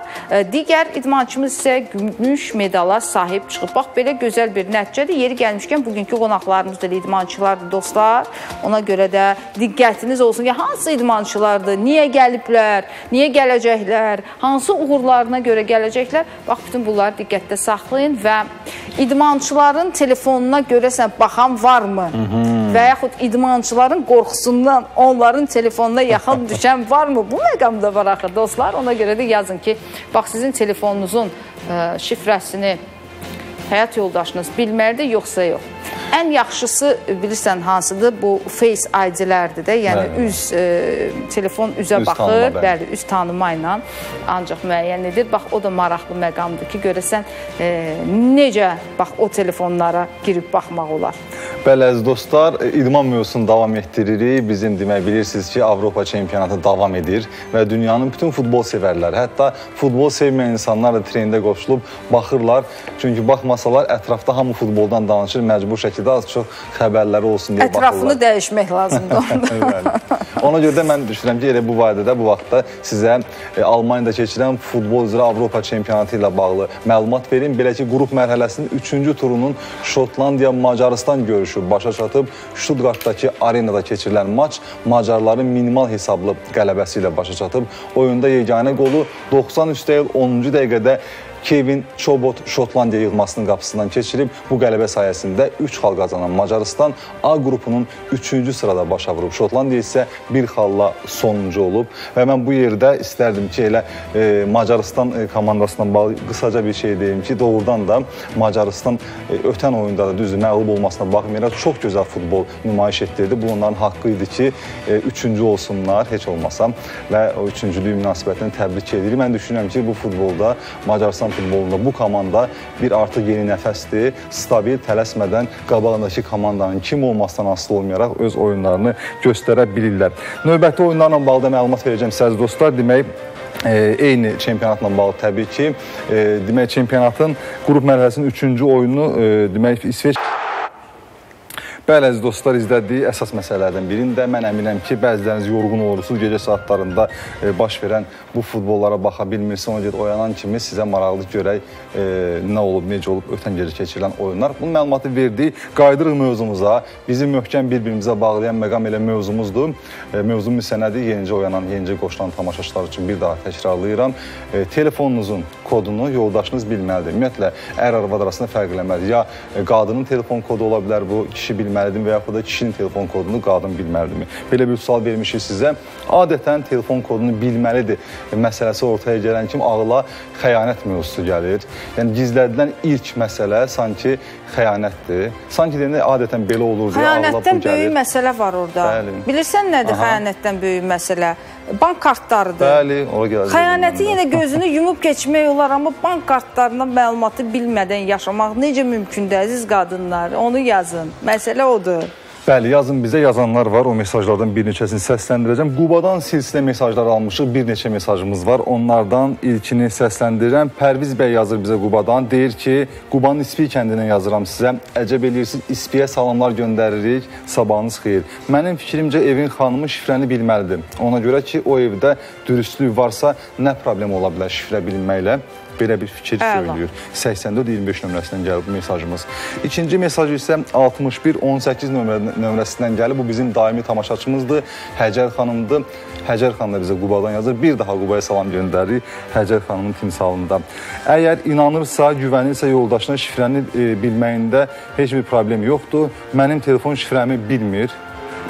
Digər idmançımız isə gümüş medala sahib çıxıb. Bax, belə gözəl bir nəticədir. Yeri gəlmişkən bugünkü qonaqlarımız da idmançılardır, dostlar. Ona görə də diqqətiniz olsun ki, hansı idmançılardır, niyə gəliblər, niyə gələcəklər, hansı uğurlarına görə gələcəklər. Bax, bütün bunları diqqətdə saxlayın və idmançıların telefonuna görəsən baxan varmı? Hı -hı. Və yaxud idmançıların qorxusundan onların telefonuna yaxın [laughs] düşən varmı? Bu məqamda var axı dostlar. Ona görə də yazın ki, bax sizin telefonunuzun ə, şifrəsini həyat yoldaşınız bilməlidir, yoxsa yox. Ən yaxşısı bilirsən hansıdır? Bu Face ID-lərdir də. Yəni bəli. üz e, telefon üzə üz baxır, tanıma, bəli. bəli, üz tanıma ilə ancaq müəyyən edir. Bax o da maraqlı məqamdır ki, görəsən e, necə bax o telefonlara girib baxmaq olar. Bəli əziz dostlar, idman mövzusunu davam etdiririk. Bizim demək bilirsiniz ki, Avropa çempionatı davam edir və dünyanın bütün futbol sevərləri, hətta futbol sevməyən insanlar da trendə qoşulub baxırlar. Çünki baxmasalar ətrafda hamı futboldan danışır, məcbur şəkildə az çox xəbərləri olsun deyə Ətrafını baxırlar. dəyişmək lazımdır. [laughs] Ona görə də mən düşünürəm ki, elə bu vadidə bu vaxtda sizə e, Almaniyada keçirilən futbol üzrə Avropa çempionatı ilə bağlı məlumat verim. Belə ki, qrup mərhələsinin 3-cü turunun Şotlandiya Macarıstan görüşü başa çatıb. Ştutqartdakı arenada keçirilən maç Macarların minimal hesablı qələbəsi ilə başa çatıb. Oyunda yeganə qolu 93-10-cu dəqiqədə Kevin Çobot Şotlandiya yığmasının qapısından keçirib bu qələbə sayəsində 3 xal qazanan Macarıstan A qrupunun 3-cü sırada başa vurub. Şotlandiya isə bir xalla sonuncu olub və mən bu yerdə istərdim ki, elə e, Macarıstan e, komandasından bağlı qısaca bir şey deyim ki, doğrudan da Macarıstan e, ötən oyunda da düzdür məğlub olmasına baxmayaraq çox gözəl futbol nümayiş etdirdi. Bu onların haqqı idi ki, e, üçüncü olsunlar heç olmasa və o üçüncülük münasibətini təbrik edirəm. Mən düşünürəm ki, bu futbolda Macarıstan futbolunda bu komanda bir artıq yeni nəfəsdir. Stabil, tələsmədən qabağındakı komandanın kim olmasından asılı olmayaraq öz oyunlarını göstərə bilirlər. Növbəti oyunlarla bağlı məlumat verəcəm sizə dostlar. Demək E, eyni çempionatla bağlı təbii ki, e, demək çempionatın qrup mərhələsinin 3-cü oyunu e, demək İsveç Bəli, əziz dostlar, izlədiyi əsas məsələlərdən birində mən əminəm ki, bəziləriniz yorğun olursunuz, gecə saatlarında e, baş verən bu futbollara baxa bilmirsiniz. Ona görə oyanan kimi sizə maraqlı görək e, nə olub, necə olub ötən gecə keçirilən oyunlar. Bu məlumatı verdik. Qayıdırıq mövzumuza. Bizi möhkəm bir-birimizə bağlayan məqam elə mövzumuzdur. E, mövzumuz isə nədir? Yenicə oyanan, yenicə qoşulan tamaşaçılar üçün bir daha təkrarlayıram. E, telefonunuzun kodunu yoldaşınız bilməlidir. Ümumiyyətlə ər-arvad arasında fərq eləməz. Ya e, qadının telefon kodu ola bilər bu, kişi bilməlidir və yaxud da kişinin telefon kodunu qadın bilməlidirmi? Belə bir sual vermişik sizə. Adətən telefon kodunu bilməlidir məsələsi ortaya gələn kimi ağla xəyanət mövzusu gəlir. Yəni gizlədilən ilk məsələ sanki xəyanətdir. Sanki deyəndə adətən belə olur deyə. Xəyanətdən böyük məsələ var orada. Bəli. Bilirsən nədir Aha. xəyanətdən böyük məsələ? Bank kartlarıdır. Bəli, ora gələcək. Xəyanəti yenə gözünü yumub keçmək olar, amma bank kartlarından məlumatı bilmədən yaşamaq necə mümkündür əziz qadınlar? Onu yazın. Məsələ odur. Bəli, yazın bizə yazanlar var. O mesajlardan bir neçəsini səsləndirəcəm. Qubadan silsilə mesajlar almışıq. Bir neçə mesajımız var. Onlardan ilkini səsləndirirəm. Pərviz bəy yazır bizə Qubadan. Deyir ki, Qubanın İspi kəndindən yazıram sizə. Əcəb eləyirsiniz, İspiyə salamlar göndəririk. Sabahınız xeyir. Mənim fikrimcə evin xanımı şifrəni bilməlidir. Ona görə ki, o evdə dürüstlük varsa nə problem ola bilər şifrə bilinməklə? Belə bir fikir Əla. söylüyor. 84-25 nömrəsindən gəlib bu mesajımız. İkinci mesaj isə 61-18 nömrə, nömrəsindən gəlib. Bu bizim daimi tamaşaçımızdır. Həcər xanımdır. Həcər xanım da bizə Qubadan yazır. Bir daha Qubaya salam göndəririk Həcər xanımın timsalında. Əgər inanırsa, güvənirsə yoldaşına şifrəni e, bilməyində heç bir problem yoxdur. Mənim telefon şifrəmi bilmir.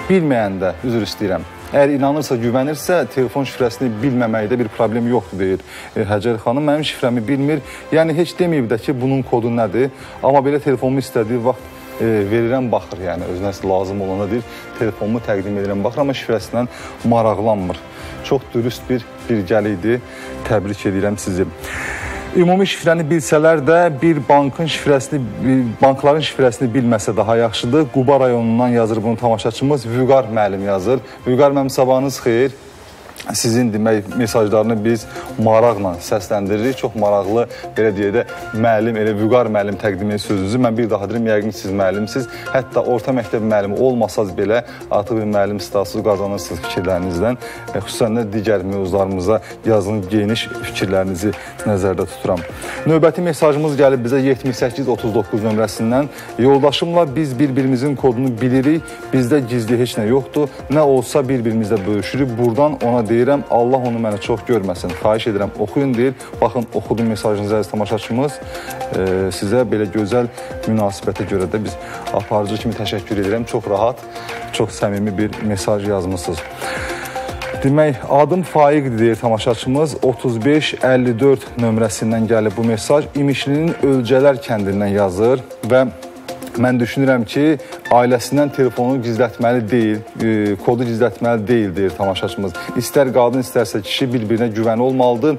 Bilməyəndə üzr istəyirəm. Əgər inanırsa, güvənirsə, telefon şifrəsini bilməməkdə bir problem yoxdur deyir e, Həcər xanım. Mənim şifrəmi bilmir. Yəni heç deməyib də ki, bunun kodu nədir. Amma belə telefonumu istədiyi vaxt e, verirəm, baxır. Yəni özünə lazım olana deyir, telefonumu təqdim edirəm, baxır, amma şifrəsindən maraqlanmır. Çox dürüst bir bilgəli idi. Təbrik edirəm sizi. Ümumi şifrəni bilsələr də bir bankın şifrəsini, bankların şifrəsini bilməsə daha yaxşıdır. Quba rayonundan yazır bunu tamaşaçımız Vüqar müəllim yazır. Vüqar müəllim sabahınız xeyir. Sizin demək mesajlarını biz maraqla səsləndiririk. Çox maraqlı belə deyək də müəllim, elə Vüqar müəllim təqdim edir sözünüzü. Mən bir daha deyirəm, yəqin siz müəllimsiniz. Hətta orta məktəb müəllimi olmasaz belə artıq bir müəllim statusu qazanırsınız fikirlərinizdən. E, xüsusən də digər mövzularımıza yazın geniş fikirlərinizi nəzərdə tuturam. Növbəti mesajımız gəlib bizə 7839 nömrəsindən. Yoldaşımla biz bir-birimizin kodunu bilirik. Bizdə gizli heç nə yoxdur. Nə olsa bir-birimizlə bölüşürük. Buradan ona deyirəm, Allah onu mənə çox görməsin. Xahiş edirəm, oxuyun deyir. Baxın, oxudum mesajınızı əziz tamaşaçımız. E, sizə belə gözəl münasibətə görə də biz aparıcı kimi təşəkkür edirəm. Çox rahat, çox səmimi bir mesaj yazmısınız. Demək, adım Faiqdir deyir tamaşaçımız. 3554 nömrəsindən gəlib bu mesaj. İmişlinin Ölcələr kəndindən yazır və mən düşünürəm ki, ailəsindən telefonu gizlətməli deyil, e, kodu gizlətməli deyil deyir tamaşaçımız. İstər qadın, istərsə kişi bir-birinə güvəni olmalıdır.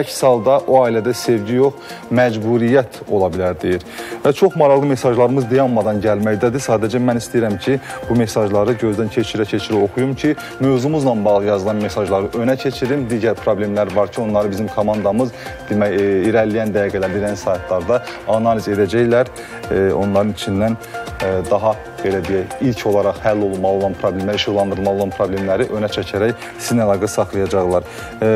Əks halda o ailədə sevgi yox, məcburiyyət ola bilər deyir. Və çox maraqlı mesajlarımız dayanmadan gəlməkdədir. Sadəcə mən istəyirəm ki, bu mesajları gözdən keçirə-keçirə oxuyum ki, mövzumuzla bağlı yazılan mesajları önə keçirim. Digər problemlər var ki, onları bizim komandamız demək e, irəliləyən dəqiqələrdə, irəliləyən saatlarda analiz edəcəklər. E, onların içindən e, daha belə deyək, ilk olaraq həll olunmalı olan problemlər, işıqlandırılmalı olan problemləri önə çəkərək sizinlə əlaqə saxlayacaqlar. E,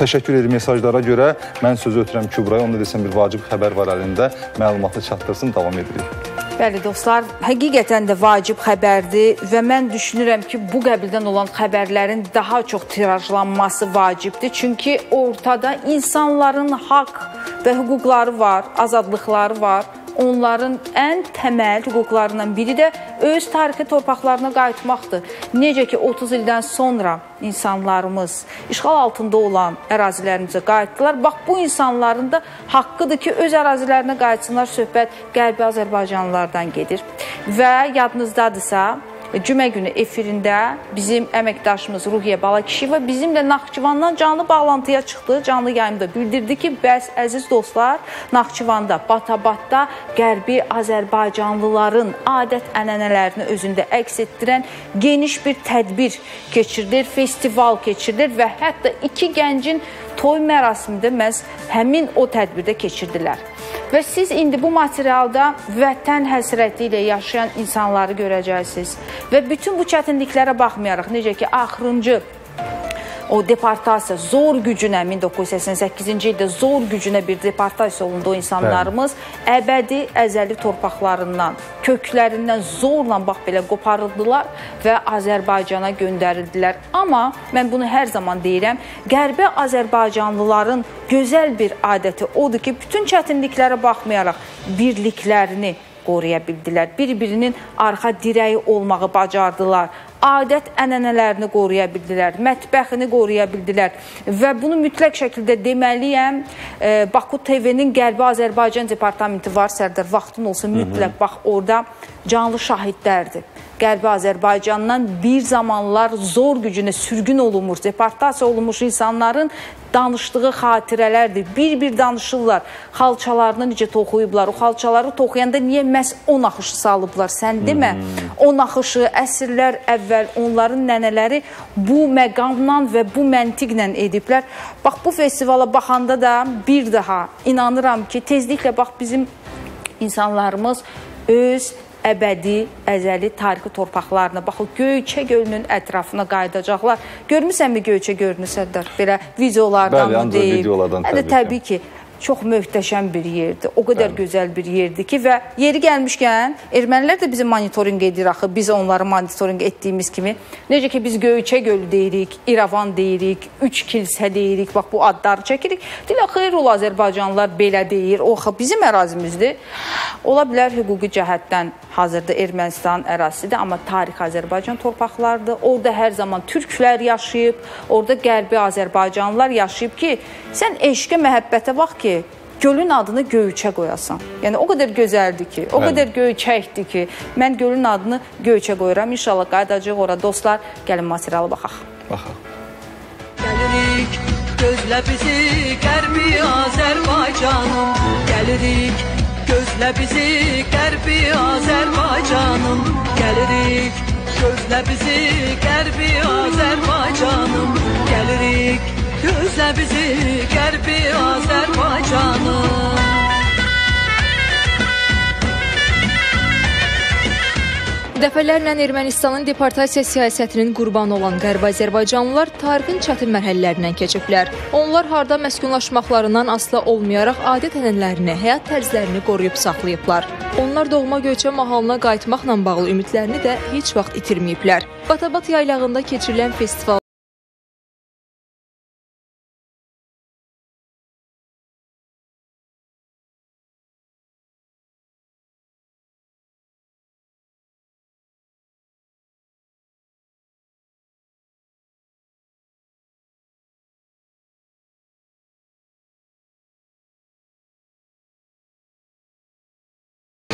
təşəkkür edirəm mesajlara görə. Mən sözü ötürəm Kübraya. Onda desəm bir vacib xəbər var əlində. Məlumatı çatdırsın, davam edirik. Bəli dostlar, həqiqətən də vacib xəbərdir və mən düşünürəm ki, bu qəbildən olan xəbərlərin daha çox tirajlanması vacibdir. Çünki ortada insanların haqq və hüquqları var, azadlıqları var. Onların ən təməl hüquqlarından biri də öz tarixi torpaqlarına qayıtmaqdır. Necə ki 30 ildən sonra insanlarımız işğal altında olan ərazilərimizə qayıtdılar. Bax bu insanların da haqqıdır ki, öz ərazilərinə qayıtsınlar. Söhbət Qərbi Azərbaycanlılardan gedir. Və yadınızdadırsa, Cümə günü efirində bizim əməkdaşımız Ruhiyyə Balakişiyeva bizimlə Naxçıvandan canlı bağlantıya çıxdı. Canlı yayımda bildirdi ki, bəs əziz dostlar, Naxçıvanda, Batabatda Qərbi Azərbaycanlıların adət-ənənələrini özündə əks etdirən geniş bir tədbir keçirilir, festival keçirilir və hətta iki gəncin toy mərasimində məhz həmin o tədbirdə keçirdilər. Və siz indi bu materialda vətən həsrəti ilə yaşayan insanları görəcəksiniz. Və bütün bu çətinliklərə baxmayaraq, necə ki, axırıncı o deportasiya zor gücünə 1988-ci ildə zor gücünə bir deportasiya olundu o insanlarımız Bəli. əbədi əzəli torpaqlarından, köklərindən zorla bax belə qoparıldılar və Azərbaycana göndərildilər. Amma mən bunu hər zaman deyirəm, Qərbi Azərbaycanlıların gözəl bir adəti odur ki, bütün çətinliklərə baxmayaraq birliklərini qoruya bildilər. Bir-birinin arxa dirəyi olmağı bacardılar. Adət ənənələrini qoruya bildilər, mətbəxini qoruya bildilər və bunu mütləq şəkildə deməliyəm. E, Baku TV-nin Qərbi Azərbaycan departamenti var, Sərdar vaxtın olsa mütləq bax orada canlı şahidlərdir. Qərbi Azərbaycandan bir zamanlar zor gücünə sürgün olunmuş, deportasiya olunmuş insanların danışdığı xatirələrdir. Bir-bir danışırlar. Xalçalarını necə toxuyublar. O xalçaları toxuyanda niyə məhz o naxışı salıblar? Sən demə. Hmm. O naxışı əsrlər əvvəl onların nənələri bu məqamla və bu məntiqlə ediblər. Bax bu festivala baxanda da bir daha inanıram ki, tezliklə bax bizim insanlarımız öz əbədi, əzəli tarixi torpaqlarına baxıl Göyçə gölünün ətrafına qayıdacaqlar. Görmüsənmi Göyçə gölünü Sərdar? Belə videolardan Bəli, mı deyim? videolardan təbii, təbii ki. ki çox möhtəşəm bir yerdir. O qədər Bəli. gözəl bir yerdir ki və yeri gəlmişkən ermənilər də bizi monitorinq edir axı. Biz onları monitorinq etdiyimiz kimi. Necə ki biz Göyçə gölü deyirik, İrəvan deyirik, üç kilsə deyirik. Bax bu adları çəkirik. Dilə xeyir ol Azərbaycanlılar belə deyir. O axı bizim ərazimizdir. Ola bilər hüquqi cəhətdən hazırda Ermənistan ərazisidir, amma tarix Azərbaycan torpaqlarıdır. Orada hər zaman türklər yaşayıb, orada qərbi Azərbaycanlılar yaşayıb ki, sən eşqə, məhəbbətə bax ki, ki, gölün adını Göyçə qoyasan. Yəni o qədər gözəldir ki, o Bəli. qədər göyçəkdir ki, mən gölün adını Göyçə qoyuram. İnşallah qayıdacağıq ora dostlar. Gəlin materiala baxaq. Baxaq. Gəlirik, gözlə bizi qərbi Azərbaycanım. Gəlirik, gözlə bizi qərbi Azərbaycanım. Gəlirik, gözlə bizi qərbi Azərbaycanım. Gözlə bizi qərbi Azərbaycanım Dəfələrlə Ermənistanın deportasiya siyasətinin qurbanı olan Qərbi Azərbaycanlılar tarixin çətin mərhələlərindən keçiblər. Onlar harda məskunlaşmaqlarından asılı olmayaraq adət-ənənələrini, həyat tərzlərini qoruyub saxlayıblar. Onlar doğma göçə mahalına qayıtmaqla bağlı ümidlərini də heç vaxt itirməyiblər. Batabat yaylağında keçirilən festival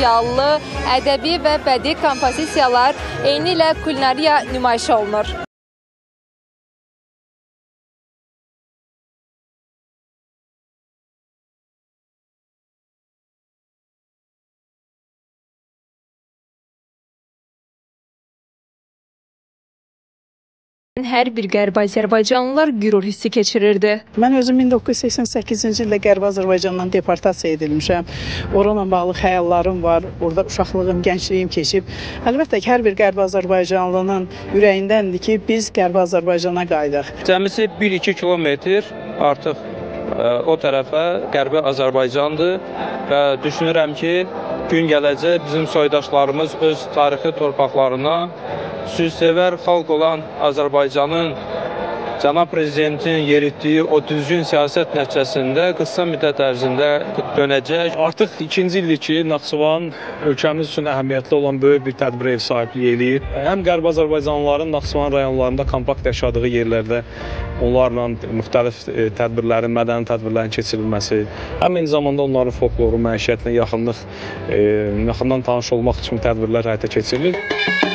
yallı, ədəbi və bədii kompozisiyalar, eyni ilə kulinariya nümayiş olunur. Hər bir qərbi Azərbaycanlılar qürur hissi keçirirdi. Mən özüm 1988-ci ildə Qərbi Azərbaycandan deportasiya edilmişəm. Oranla bağlı xəyallarım var. Orada uşaqlığım, gəncliyim keçib. Əlbəttə ki, hər bir Qərbi Azərbaycanlının ürəyindəndir ki, biz Qərbi Azərbaycana qayıdaq. Cəmisi 1-2 kilometr artıq o tərəfə Qərbi Azərbaycandır və düşünürəm ki, gün gələcək bizim soydaşlarımız öz tarixi torpaqlarına sülhsevər xalq olan Azərbaycanın cənab prezidentin yeritdiyi o düzgün siyasət nəticəsində qısa müddət ərzində dönəcək. Artıq ikinci ildir ki, Naxçıvan ölkəmiz üçün əhəmiyyətli olan böyük bir tədbirə ev sahibliyi eləyir. Həm Qərbi Azərbaycanlıların Naxçıvan rayonlarında kompakt yaşadığı yerlərdə onlarla müxtəlif e, tədbirlərin, mədəni tədbirlərin keçirilməsi, həm eyni zamanda onların folkloru, məişətinə yaxınlıq, e, yaxından tanış olmaq üçün tədbirlər həyata keçirilir.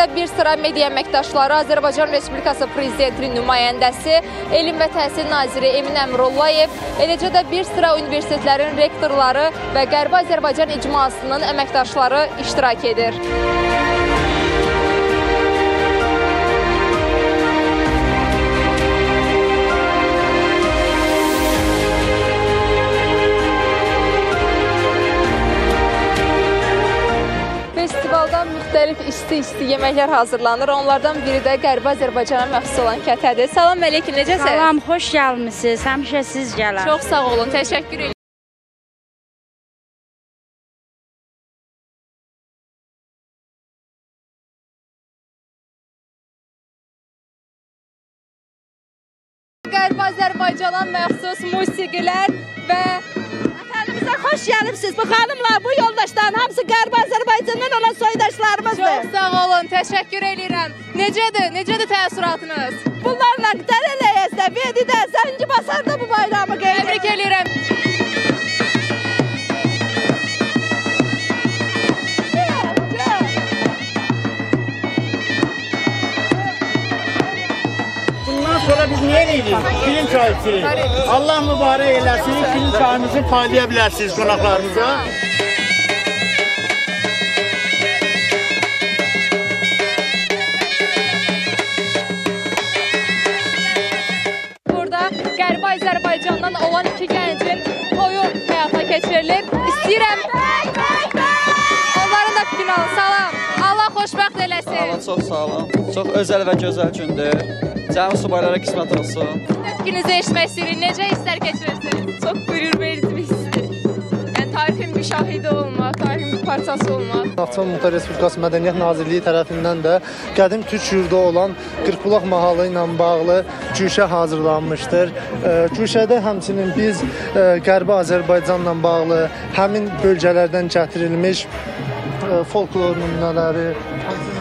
Tədbirdə bir sıra media əməkdaşları, Azərbaycan Respublikası Prezidentinin nümayəndəsi, Elm və Təhsil Naziri Emin Əmrullayev, eləcə də bir sıra universitetlərin rektorları və Qərbi Azərbaycan icmasının əməkdaşları iştirak edir. İsti-isti yeməklər hazırlanır. Onlardan biri də Qərbi Azərbaycana məxsus olan kətədir. Salam əleyküm, necəsiz? Salam, xoş gəlmisiniz. Həmişə siz gəlin. Çox sağ olun, təşəkkür edirəm. Qərbi Azərbaycana məxsus musiqilər və Xoş gəlibsiz. Bu xanımlar, bu yoldaşların hamısı Qərbi Azərbaycandan olan soydaşlarımızdır. Çox sağ olun, təşəkkür edirəm. Necədir? Necədir təəssüratınız? Bunlarla Dərələyəzdə, Vedidə, Zəngibasarda bu bayramı qeyd Təbrik edirəm. Sonra biz niyə eləyirik? Film çayı içirik. Allah mübarək eləsin. Film çayımızı paylaya bilərsiniz qonaqlarımıza. Burada Qərbi Azərbaycandan olan iki gəncin toyu həyata keçirilir. İstəyirəm onların da fikrini salam. Allah xoşbəxt eləsin. Allah çox sağ olun. Çox özəl və gözəl gündür. Cəmi subaylara qismət olsun. Fikrinizi eşitmək istəyirik. Necə hisslər keçirirsiniz? Çok gurur verici bir histir. Yani tarixin bir şahidi olmaq, tarixin bir parçası olmaq. Naxçıvan Muxtar Respublikası Mədəniyyət Nazirliyi tərəfindən də qədim türk yurdu olan Qırxbulaq mahalı ilə bağlı cüşə hazırlanmışdır. Cüşədə həmçinin biz e, Qərbi Azərbaycanla bağlı həmin bölgələrdən gətirilmiş e, folklor nümunələri,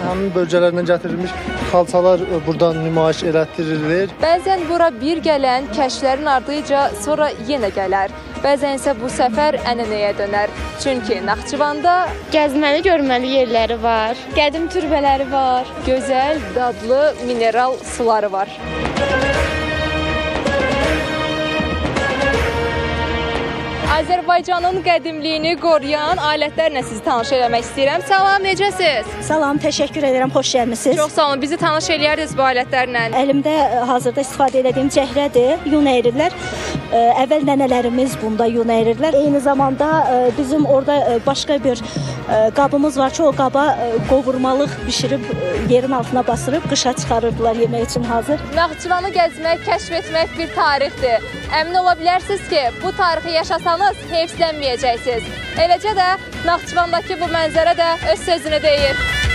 həmin bölgələrdən gətirilmiş xalçalar e, burada nümayiş elətdirilir. Bəzən bura bir gələn kəşflərin ardınca sonra yenə gələr. Bəzən isə bu səfər ənənəyə dönər. Çünki Naxçıvanda Gəzməli, görməli yerləri var. Qədim türbələri var. gözəl, dadlı mineral suları var. Azərbaycanın qədimliyini qoruyan alətlərlə sizi tanış eləmək istəyirəm. Salam, necəsiz? Salam, təşəkkür edirəm. Xoş gəlmisiniz. Çox sağ olun. Bizi tanış eləyərdiniz bu alətlərlə. Əlimdə ə, hazırda istifadə etdiyim cəhrədir. Yun əyrirlər. Ə, Əvvəl nənələrimiz bunda yun əyrirlər. Eyni zamanda ə, bizim orada başqa bir qabımız var ki, o qaba qovurmalıq bişirib yerin altına basırıb qışa çıxarırdılar yemək üçün hazır. Naxçıvanı gəzmək, kəşf etmək bir tarixdir. Əmin ola bilərsiniz ki, bu tarixi yaşasanız heyfslənməyəcəksiniz. Eləcə də Naxçıvandakı bu mənzərə də öz sözünü deyir.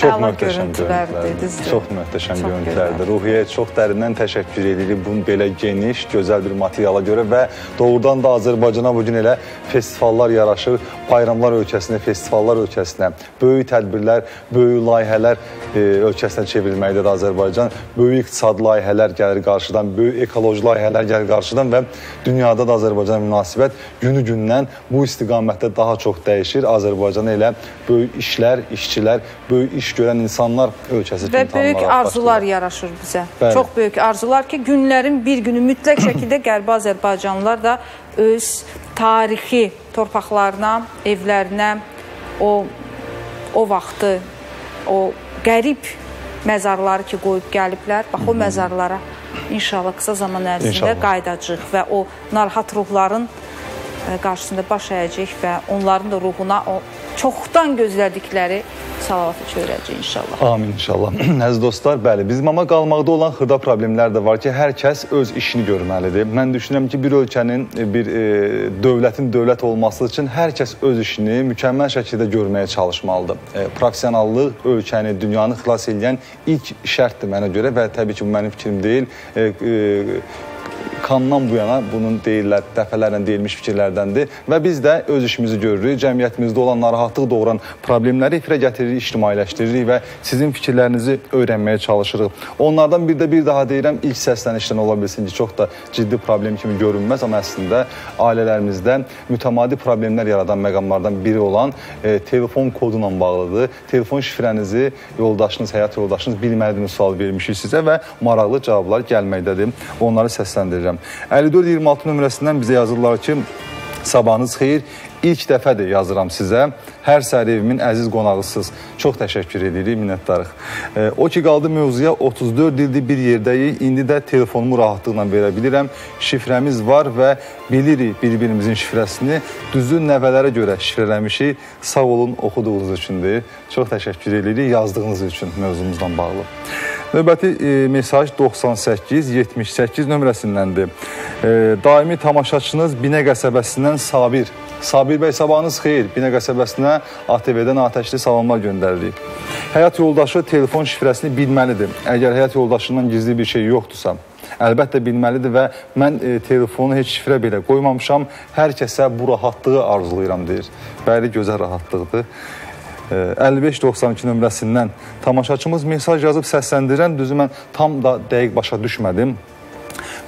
Çox möhtəşəm görüntülərdir. Çox möhtəşəm görüntülərdir. Ruhiyyəyə çox dərindən təşəkkür edirik bu belə geniş, gözəl bir materiala görə və doğrudan da Azərbaycana bu gün elə festivallar yaraşır. Bayramlar ölkəsinə, festivallar ölkəsinə, böyük tədbirlər, böyük layihələr e, ölkəsinə çevrilməkdədir Azərbaycan. Böyük iqtisadi layihələr gəlir qarşıdan, böyük ekoloji layihələr gəlir qarşıdan və dünyada da Azərbaycana münasibət günü-gündən bu istiqamətdə daha çox dəyişir. Azərbaycana elə böyük işlər, işçilər, böyük iş görən insanlar ölkəsi kimi Və böyük arzular başlayır. yaraşır bizə. Bəli. Çox böyük arzular ki, günlərin bir günü mütləq [coughs] şəkildə Qərbi Azərbaycanlılar da öz tarixi torpaqlarına, evlərinə, o o vaxtı, o qərib məzarları ki, qoyub gəliblər. Bax o məzarlara inşallah qısa zaman ərzində İnşallah. qayıdacağıq və o narahat ruhların qarşısında baş əyəcək və onların da ruhuna o çoxdan gözlədikləri salavatı çörəcək inşallah. Amin inşallah. [clears throat] Əziz dostlar, bəli, bizim amma qalmaqda olan xırda problemlər də var ki, hər kəs öz işini görməlidir. Mən düşünürəm ki, bir ölkənin, bir e, dövlətin dövlət olması üçün hər kəs öz işini mükəmməl şəkildə görməyə çalışmalıdır. E, professionallıq ölkəni, dünyanı xilas edən ilk şərtdir mənə görə və təbii ki, bu mənim fikrim deyil. E, e, kandan bu yana bunun deyirlər, dəfələrlə deyilmiş fikirlərdəndir və biz də öz işimizi görürük. Cəmiyyətimizdə olan narahatlıq doğuran problemləri efirə gətiririk, ictimailəşdiririk və sizin fikirlərinizi öyrənməyə çalışırıq. Onlardan bir də bir daha deyirəm, ilk səslənişdən ola bilsin ki, çox da ciddi problem kimi görünməz, amma əslində ailələrimizdə mütəmadi problemlər yaradan məqamlardan biri olan e, telefon kodu ilə bağlıdır. Telefon şifrənizi yoldaşınız, həyat yoldaşınız bilmədiyiniz sual vermişik sizə və maraqlı cavablar gəlməkdədir. Onları səsləndirirəm. 5426 nömrəsindən bizə yazırlar ki, Sabahınız xeyir. İlk dəfədir yazıram sizə. Hər səhər evimin əziz qonağısınız. Çox təşəkkür edirik, minnətdarıq. E, o ki qaldı mövzuya 34 ildir bir yerdəyik. İndi də telefonumu rahatlıqla verə bilirəm. Şifrəmiz var və bilirik bir-birimizin şifrəsini. Düzü nəvələrə görə şifrələmişik. Sağ olun oxuduğunuz üçündür. Çox təşəkkür edirik yazdığınız üçün mövzumuzla bağlı. Növbəti e, mesaj 98-78 nömrəsindəndir. E, daimi tamaşaçınız Binə qəsəbəsindən Sabir. Sabir bəy sabahınız xeyir. Binə qəsəbəsinə ATV-dən atəşli salamlar göndəririk. Həyat yoldaşı telefon şifrəsini bilməlidir. Əgər həyat yoldaşından gizli bir şey yoxdursa, əlbəttə bilməlidir və mən e, telefonu heç şifrə belə qoymamışam. Hər kəsə bu rahatlığı arzulayıram deyir. Bəli, gözəl rahatlıqdır. 5592 nömrəsindən tamaşaçımız mesaj yazıb səsləndirən düzü mən tam da dəqiq başa düşmədim.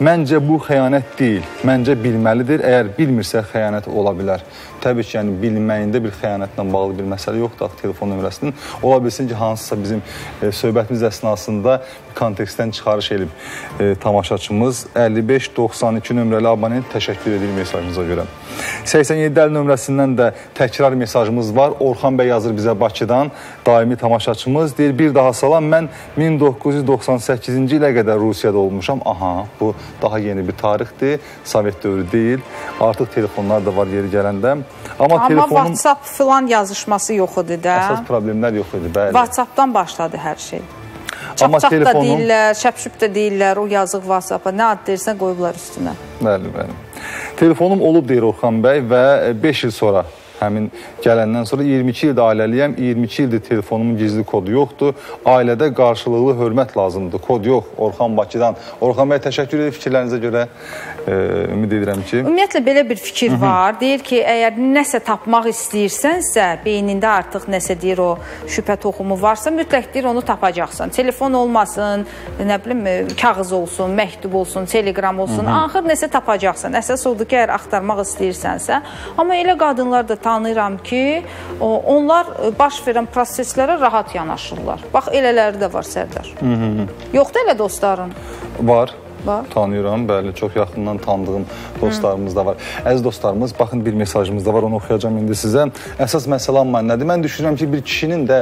Məncə bu xəyanət deyil. Məncə bilməlidir. Əgər bilmirsə xəyanət ola bilər. Təbii ki, yəni bilməyində bir xəyanətlə bağlı bir məsələ yoxdur axı telefon nömrəsinin. Ola bilsin ki, hansısa bizim e, söhbətimiz əsnasında kontekstdən çıxarış edib e, tamaşaçımız 5592 nömrəli abonent təşəkkür edir mesajınıza görə. 8750 nömrəsindən də təkrar mesajımız var. Orxan bəy yazır bizə Bakıdan. Daimi tamaşaçımız deyir, bir daha salam. Mən 1998-ci ilə qədər Rusiyada olmuşam. Aha, bu daha yeni bir tarixdir. Sovet dövrü deyil. Artıq telefonlar da var yeri gələndə. Amma, Amma telefonum WhatsApp filan yazışması yox idi də. əsas problemlər yox idi, bəli. WhatsAppdan başladı hər şey. Amma Çap-çap da deyirlər, şəpşüp də deyirlər, o yazıq WhatsApp-a nə ad deyirsən qoyublar üstünə. Bəli, bəli. Telefonum olub deyir Orxan bəy və 5 il sonra həmin gələndən sonra 22 ildir ailəliyəm, 22 ildir telefonumun gizli kodu yoxdur. Ailədə qarşılıqlı hörmət lazımdır. Kod yox. Orxan Bakıdan. Orxan bəy təşəkkür edirəm fikirlərinizə görə. Ümid edirəm ki Ümumiyyətlə belə bir fikir var. Deyir ki, əgər nəsə tapmaq istəyirsənsə, beynində artıq nəsə deyir o şübhə toxumu varsa, mütləq deyir onu tapacaqsan. Telefon olmasın, nə bilim, e, kağız olsun, məktub olsun, telegram olsun, axır nəsə tapacaqsan. Əsas odur ki, əgər axtarmaq istəyirsənsə, amma elə qadınlar da tanıyıram ki, o, onlar e, baş verən proseslərə rahat yanaşırlar. Bax elələri də var Sərdar. Yoxdur elə dostların? var. Var. Tanıyıram, bəli, çox yaxından tanıdığım dostlarımız da var. Əziz dostlarımız, baxın bir mesajımız da var, onu oxuyacağam indi sizə. Əsas məsələ amma nədir? Mən düşünürəm ki, bir kişinin də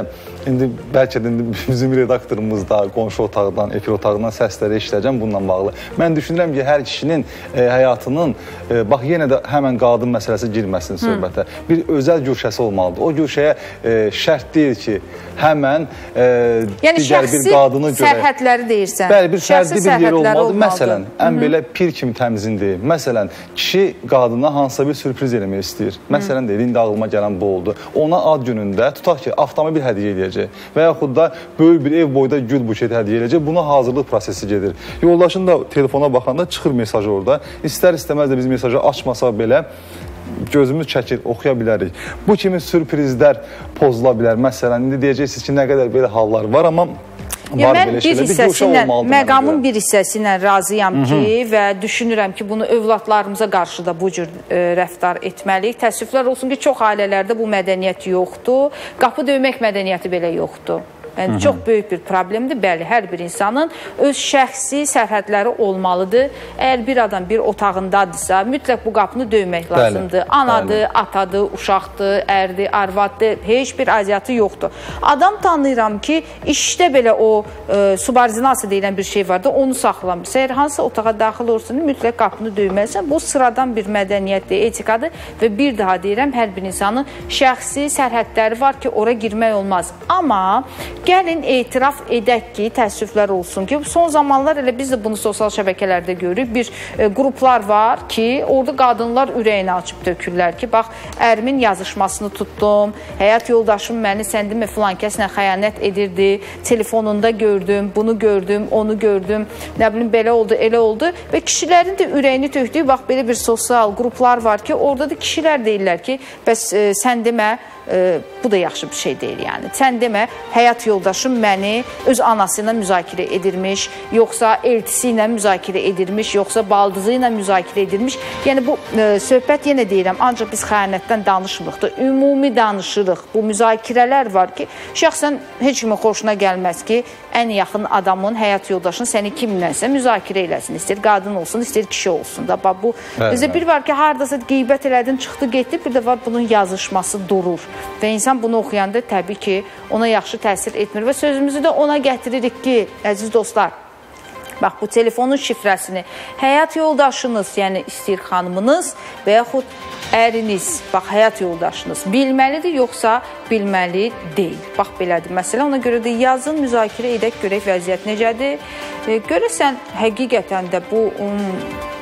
indi bəlkə də indi [laughs] bizim redaktorumuz da qonşu otaqdan, efir otağından səsləri eşidəcəm bununla bağlı. Mən düşünürəm ki, hər kişinin e, həyatının e, bax yenə də həmən qadın məsələsi girməsin söhbətə. Bir özəl güşəsi olmalıdır. O güşəyə e, şərt deyil ki, həmən e, Yəni digər şəxsi bir qadını görə sərhədləri deyirsən. Bəli, bir Şəxsi fərdi bir yer olmalıdır. Məsələn, ən belə pir kimi təmzindir. Məsələn, kişi qadına hansısa bir sürpriz eləmək istəyir. Məsələn, deyir, indi ağlıma gələn bu oldu. Ona ad günündə tutaq ki, avtomobil hədiyyə eləyəcək və yaxud da böyük bir ev boyda gül buketi hədiyyə eləyəcək. Buna hazırlıq prosesi gedir. Yoldaşın da telefona baxanda çıxır mesaj orada. İstər-istəməz də biz mesajı açmasaq belə gözümüz çəkir, oxuya bilərik. Bu kimi sürprizlər pozula bilər. Məsələn, indi deyəcəksiniz ki, nə qədər belə hallar var, amma Ya mən bir şeylər. Bir hissəsi guşə ilə, olmalıdır mənə məqamın bir hissəsi ilə razıyam Mhm. ki və düşünürəm ki, bunu övladlarımıza qarşı da bu cür e, rəftar etməliyik. Təəssüflər olsun ki, çox ailələrdə bu mədəniyyət yoxdur. Qapı döymək mədəniyyəti belə yoxdur. Yəni çox böyük bir problemdir. Bəli, hər bir insanın öz şəxsi sərhədləri olmalıdır. Əgər bir adam bir otağındadırsa, mütləq bu qapını döymək Bəli, lazımdır. Anadır, bəli. atadır, uşaqdır, ərdir, arvaddır, heç bir əziyyəti yoxdur. Adam tanıyıram ki, işdə belə o e, subordinasiya deyilən bir şey var da, onu saxlamır. Əgər hansısa otağa daxil olursan, mütləq qapını döyməlisən. Bu sıradan bir mədəniyyətdir, etikadır və bir daha deyirəm, hər bir insanın şəxsi sərhədləri var ki, ora girmək olmaz. Amma gəlin etiraf edək ki, təəssüflər olsun ki, son zamanlar elə biz də bunu sosial şəbəkələrdə görürük. Bir e, qruplar var ki, orada qadınlar ürəyini açıb tökürlər ki, bax ərimin yazışmasını tutdum, həyat yoldaşım məni sən demə filan kəslə xəyanət edirdi, telefonunda gördüm, bunu gördüm, onu gördüm, nə bilim belə oldu, elə oldu və kişilərin də ürəyini tökdüyü bax belə bir sosial qruplar var ki, orada da kişilər deyirlər ki, bəs e, sən demə bu da yaxşı bir şey deyil yəni. Sən demə həyat yoldaşım məni öz anası ilə müzakirə edirmiş, yoxsa eltisi ilə müzakirə edirmiş, yoxsa baldızı ilə müzakirə edirmiş. Yəni bu e, söhbət yenə deyirəm, ancaq biz xəyanətdən danışmırıq da, ümumi danışırıq. Bu müzakirələr var ki, şəxsən heç kimin xoşuna gəlməz ki, ən yaxın adamın, həyat yoldaşın səni kimlənsə müzakirə eləsin. İstəyir qadın olsun, istəyir kişi olsun da. Bax bu bizdə bir var ki, hardasa qeybət elədin, çıxdı, getdi, bir də var bunun yazışması durur. Və insan bunu oxuyanda təbii ki, ona yaxşı təsir etmir və sözümüzü də ona gətiririk ki, əziz dostlar, Bax bu telefonun şifrəsini həyat yoldaşınız, yəni istəyir xanımınız və yaxud əriniz, bax həyat yoldaşınız bilməlidir yoxsa bilməli deyil. Bax belədir məsələ. Ona görə də yazın, müzakirə edək, görək vəziyyət necədir. E, görəsən həqiqətən də bu um,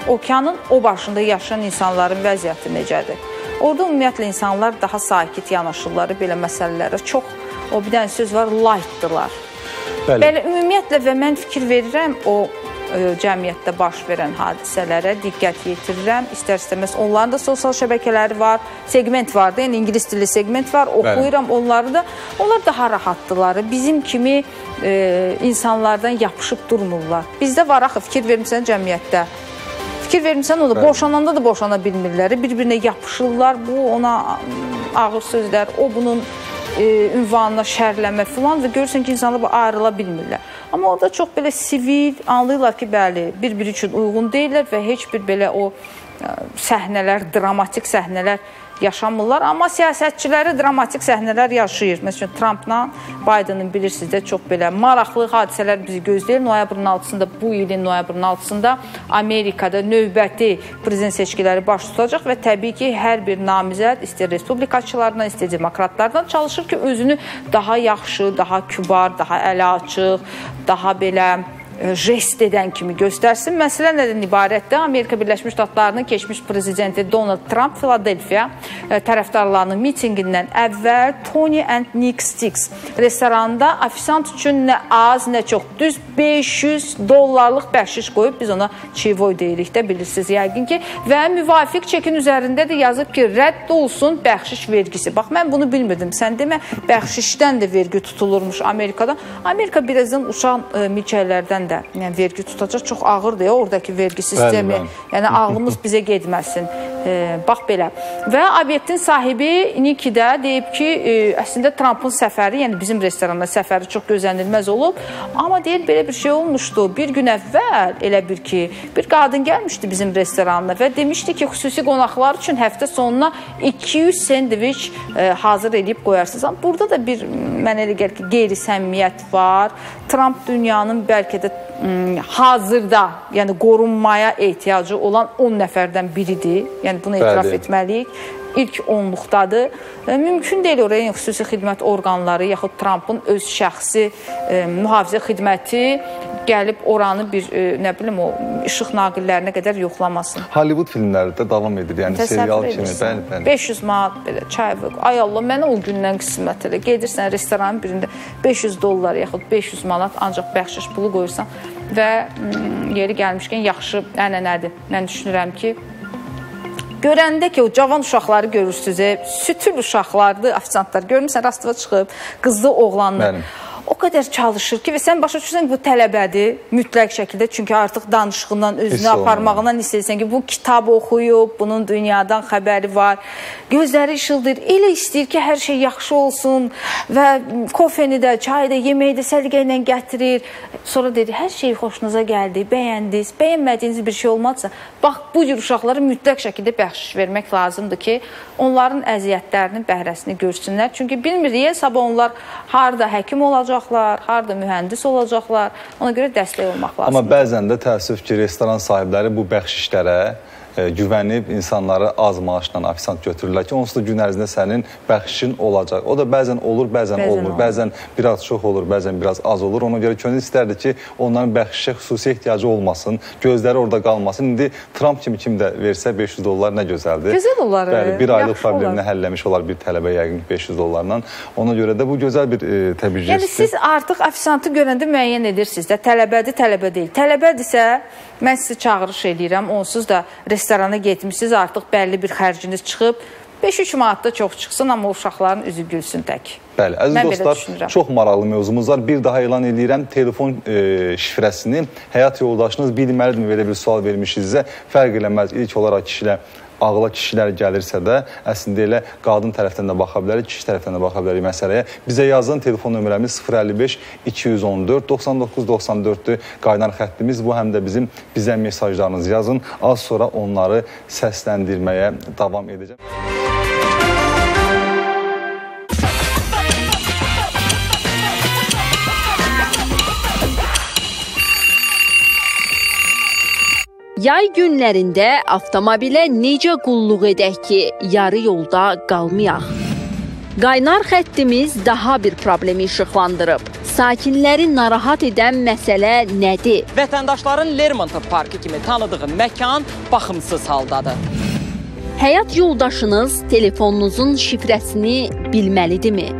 okeanın o başında yaşayan insanların vəziyyəti necədir? Orada ümumiyyətlə insanlar daha sakit yanaşırlar belə məsələlərə. Çox o bir dənə söz var, lightdılar. Bəli. Belə ümumiyyətlə və mən fikir verirəm o ə, cəmiyyətdə baş verən hadisələrə diqqət yetirirəm. İstər-istəməz onların da sosial şəbəkələri var, segment var da, yəni ingilis dilli segment var. Oxuyuram onları da. Onlar daha rahatdılar. Bizim kimi ə, insanlardan yapışıb durmurlar. Bizdə var axı fikir vermisən cəmiyyətdə. Fikir vermisən o da boşananda da boşana bilmirlər. Bir-birinə yapışırlar. Bu ona ağır sözlər, o bunun e, ünvanına şərləmə filan və görürsən ki, insanlar bu ayrıla bilmirlər. Amma orada çox belə sivil, anlayırlar ki, bəli, bir-biri üçün uyğun deyillər və heç bir belə o ə, səhnələr, dramatik səhnələr yaşamırlar, amma siyasətçiləri dramatik səhnələr yaşayır. Məsələn, Trampla Bidenin bilirsiniz də çox belə maraqlı hadisələr bizi gözləyir. Noyabrın 6-sında bu ilin noyabrın 6-sında Amerikada növbəti prezident seçkiləri baş tutacaq və təbii ki, hər bir namizəd istər respublikaçılardan, istər demokratlardan çalışır ki, özünü daha yaxşı, daha kübar, daha ələ açıq, daha belə jest edən kimi göstərsin. Məsələ nədən ibarətdir? Amerika Birləşmiş Ştatlarının keçmiş prezidenti Donald Trump Filadelfiya e, tərəfdarlarının mitinqindən əvvəl Tony and Nick Sticks restoranında ofisant üçün nə az, nə çox düz 500 dollarlıq bəxşiş qoyub biz ona çivoy deyirik də bilirsiniz yəqin ki və müvafiq çekin üzərində də yazıb ki, rədd olsun bəxşiş vergisi. Bax mən bunu bilmirdim. Sən demə bəxşişdən də vergi tutulurmuş Amerikada. Amerika birazdan uşaq e, milçəklərdən də yəni vergi tutacaq. Çox ağırdır ya oradakı vergi sistemi. bəli. Yəni ağlımız bizə getməsin. E, bax belə. Və obyektin sahibi Niki də deyib ki, e, əslində Trampın səfəri, yəni bizim restorana səfəri çox gözlənilməz olub. Amma deyir belə bir şey olmuşdu. Bir gün əvvəl elə bir ki, bir qadın gəlmişdi bizim restorana və demişdi ki, xüsusi qonaqlar üçün həftə sonuna 200 sendviç e, hazır edib qoyarsınız. Amma burada da bir mənə elə gəlir ki, qeyri-səmimiyyət var. Tramp dünyanın bəlkə də hazırda, yəni qorunmaya ehtiyacı olan 10 nəfərdən biridir. Yəni bunu etiraf Bəli. etməliyik. İlk onluqdadır. E, mümkün deyil oraya yəni xüsusi xidmət orqanları yaxud Trampın öz şəxsi e, mühafizə xidməti gəlib oranı bir e, nə bilim o işıq naqillərinə qədər yoxlamasın. Hollywood filmləri də davam edir. Yəni serial Təsəvvür kimi. edirsən. Bəli, bəli. 500 manat belə çay və ay Allah mənə o gündən qismət elə. Gedirsən restoranın birində 500 dollar yaxud 500 manat ancaq bəxşiş pulu qoyursan və mm, yeri gəlmişkən yaxşı ənənədir. Mən düşünürəm ki, Görəndə ki, o cavan uşaqları görürsüz, e, sütül uşaqlardır, ofisantlar. Görmüsən rastıva çıxıb, qızlı oğlanlı. Bəli. O qədər çalışır ki, və sən başa düşürsən ki, bu tələbədir mütləq şəkildə, çünki artıq danışığından, özünü aparmağından hiss edirsən ki, bu kitab oxuyub, bunun dünyadan xəbəri var. Gözləri işıldayır. Elə istəyir ki, hər şey yaxşı olsun və kofeni də, çayı da, yeməyi də səliqə ilə gətirir. Sonra dedi, hər şey xoşunuza gəldi, bəyəndiniz, bəyənmədiyiniz bir şey olmadısa, bax bu cür uşaqlara mütləq şəkildə bəxşiş vermək lazımdır ki, onların əziyyətlərinin bəhrəsini görsünlər. Çünki bilmirik, sabah onlar harda həkim olacaqlar, harda mühəndis olacaqlar. Ona görə dəstək olmaq lazımdır. Amma bəzən də təəssüf ki, restoran sahibləri bu bəxşişlərə güvənib insanları az maaşla ofisant götürürlər ki, onsuz da gün ərzində sənin bəxşişin olacaq. O da bəzən olur, bəzən, Bəzən olmur. olur. Bəzən biraz çox olur, bəzən biraz az olur. Ona görə könül istərdi ki, onların bəxşişə xüsusi ehtiyacı olmasın, gözləri orada qalmasın. İndi Trump kimi kim də versə 500 dollar nə gözəldir. Gözəl olar, Bəli, e, bir aylıq problemini həlləmiş olar bir tələbə yəqin ki, 500 dollarla. Ona görə də bu gözəl bir e, təbii Yəni jestdir. siz artıq ofisantı görəndə müəyyən edirsiniz də, tələbədir, tələbə deyil. Tələbədirsə, mən sizi çağırış eləyirəm. Onsuz da restorana getmisiniz, artıq bəlli bir xərciniz çıxıb. 5-3 manat da çox çıxsın, amma uşaqların üzü gülsün tək. Bəli, əziz Mən dostlar, çox maraqlı mövzumuz var. Bir daha elan edirəm, telefon e, şifrəsini həyat yoldaşınız bilməlidirmi belə bir sual vermişinizsə, fərq eləməz. İlk olaraq kişilər ağla kişilər gəlirsə də əslində elə qadın tərəfdən də baxa bilərik, kişi tərəfdən də baxa bilərik məsələyə. Bizə yazın, telefon nömrəmiz 055 214 99 94-dür. Qaynar xəttimiz bu həm də bizim bizə mesajlarınızı yazın. Az sonra onları səsləndirməyə davam edəcəm. Yay günlərində avtomobilə necə qulluq edək ki, yarı yolda qalmayaq? Qaynar xəttimiz daha bir problemi işıqlandırıb. Sakinləri narahat edən məsələ nədir? Vətəndaşların Lermontov parkı kimi tanıdığı məkan baxımsız haldadır. Həyat yoldaşınız telefonunuzun şifrəsini bilməlidirmi?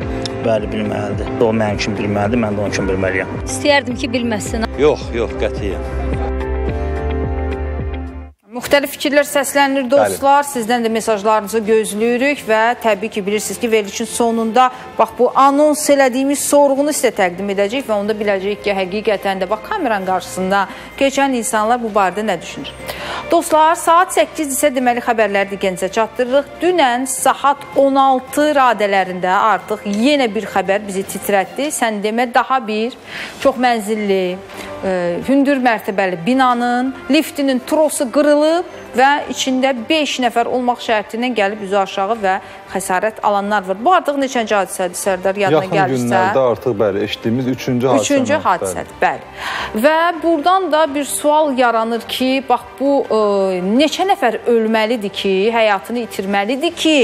Bəli, bilməlidir. O mənim kimi bilməlidir, mən də onun kimi bilməliyəm. İstəyərdim ki, bilməsin. Yox, yox, qətiyyən. Müxtəlif fikirlər səslənir dostlar. Sizdən də mesajlarınızı gözləyirik və təbii ki, bilirsiniz ki, verilişin sonunda bax bu anons elədiyimiz sorğunu sizə təqdim edəcəyik və onda biləcəyik ki, həqiqətən də bax kameranın qarşısında keçən insanlar bu barədə nə düşünür. Dostlar, saat 8 isə deməli xəbərləri diqqətinizə çatdırırıq. Dünən saat 16 radələrində artıq yenə bir xəbər bizi titrətdi. Sən demə daha bir çox mənzilli, e, hündür mərtəbəli binanın liftinin trosu qırılıb və içində 5 nəfər olmaq şərti ilə gəlib üzü aşağı və xəsarət alanlar var. Bu artıq neçənci hadisədir Sərdar yadına Yaxın gəlirsə? günlərdə artıq bəli eşitdiyimiz 3-cü hadisə. Üçüncü hadisədir, bəli. Və buradan da bir sual yaranır ki, bax bu ə, neçə nəfər ölməlidir ki, həyatını itirməlidir ki,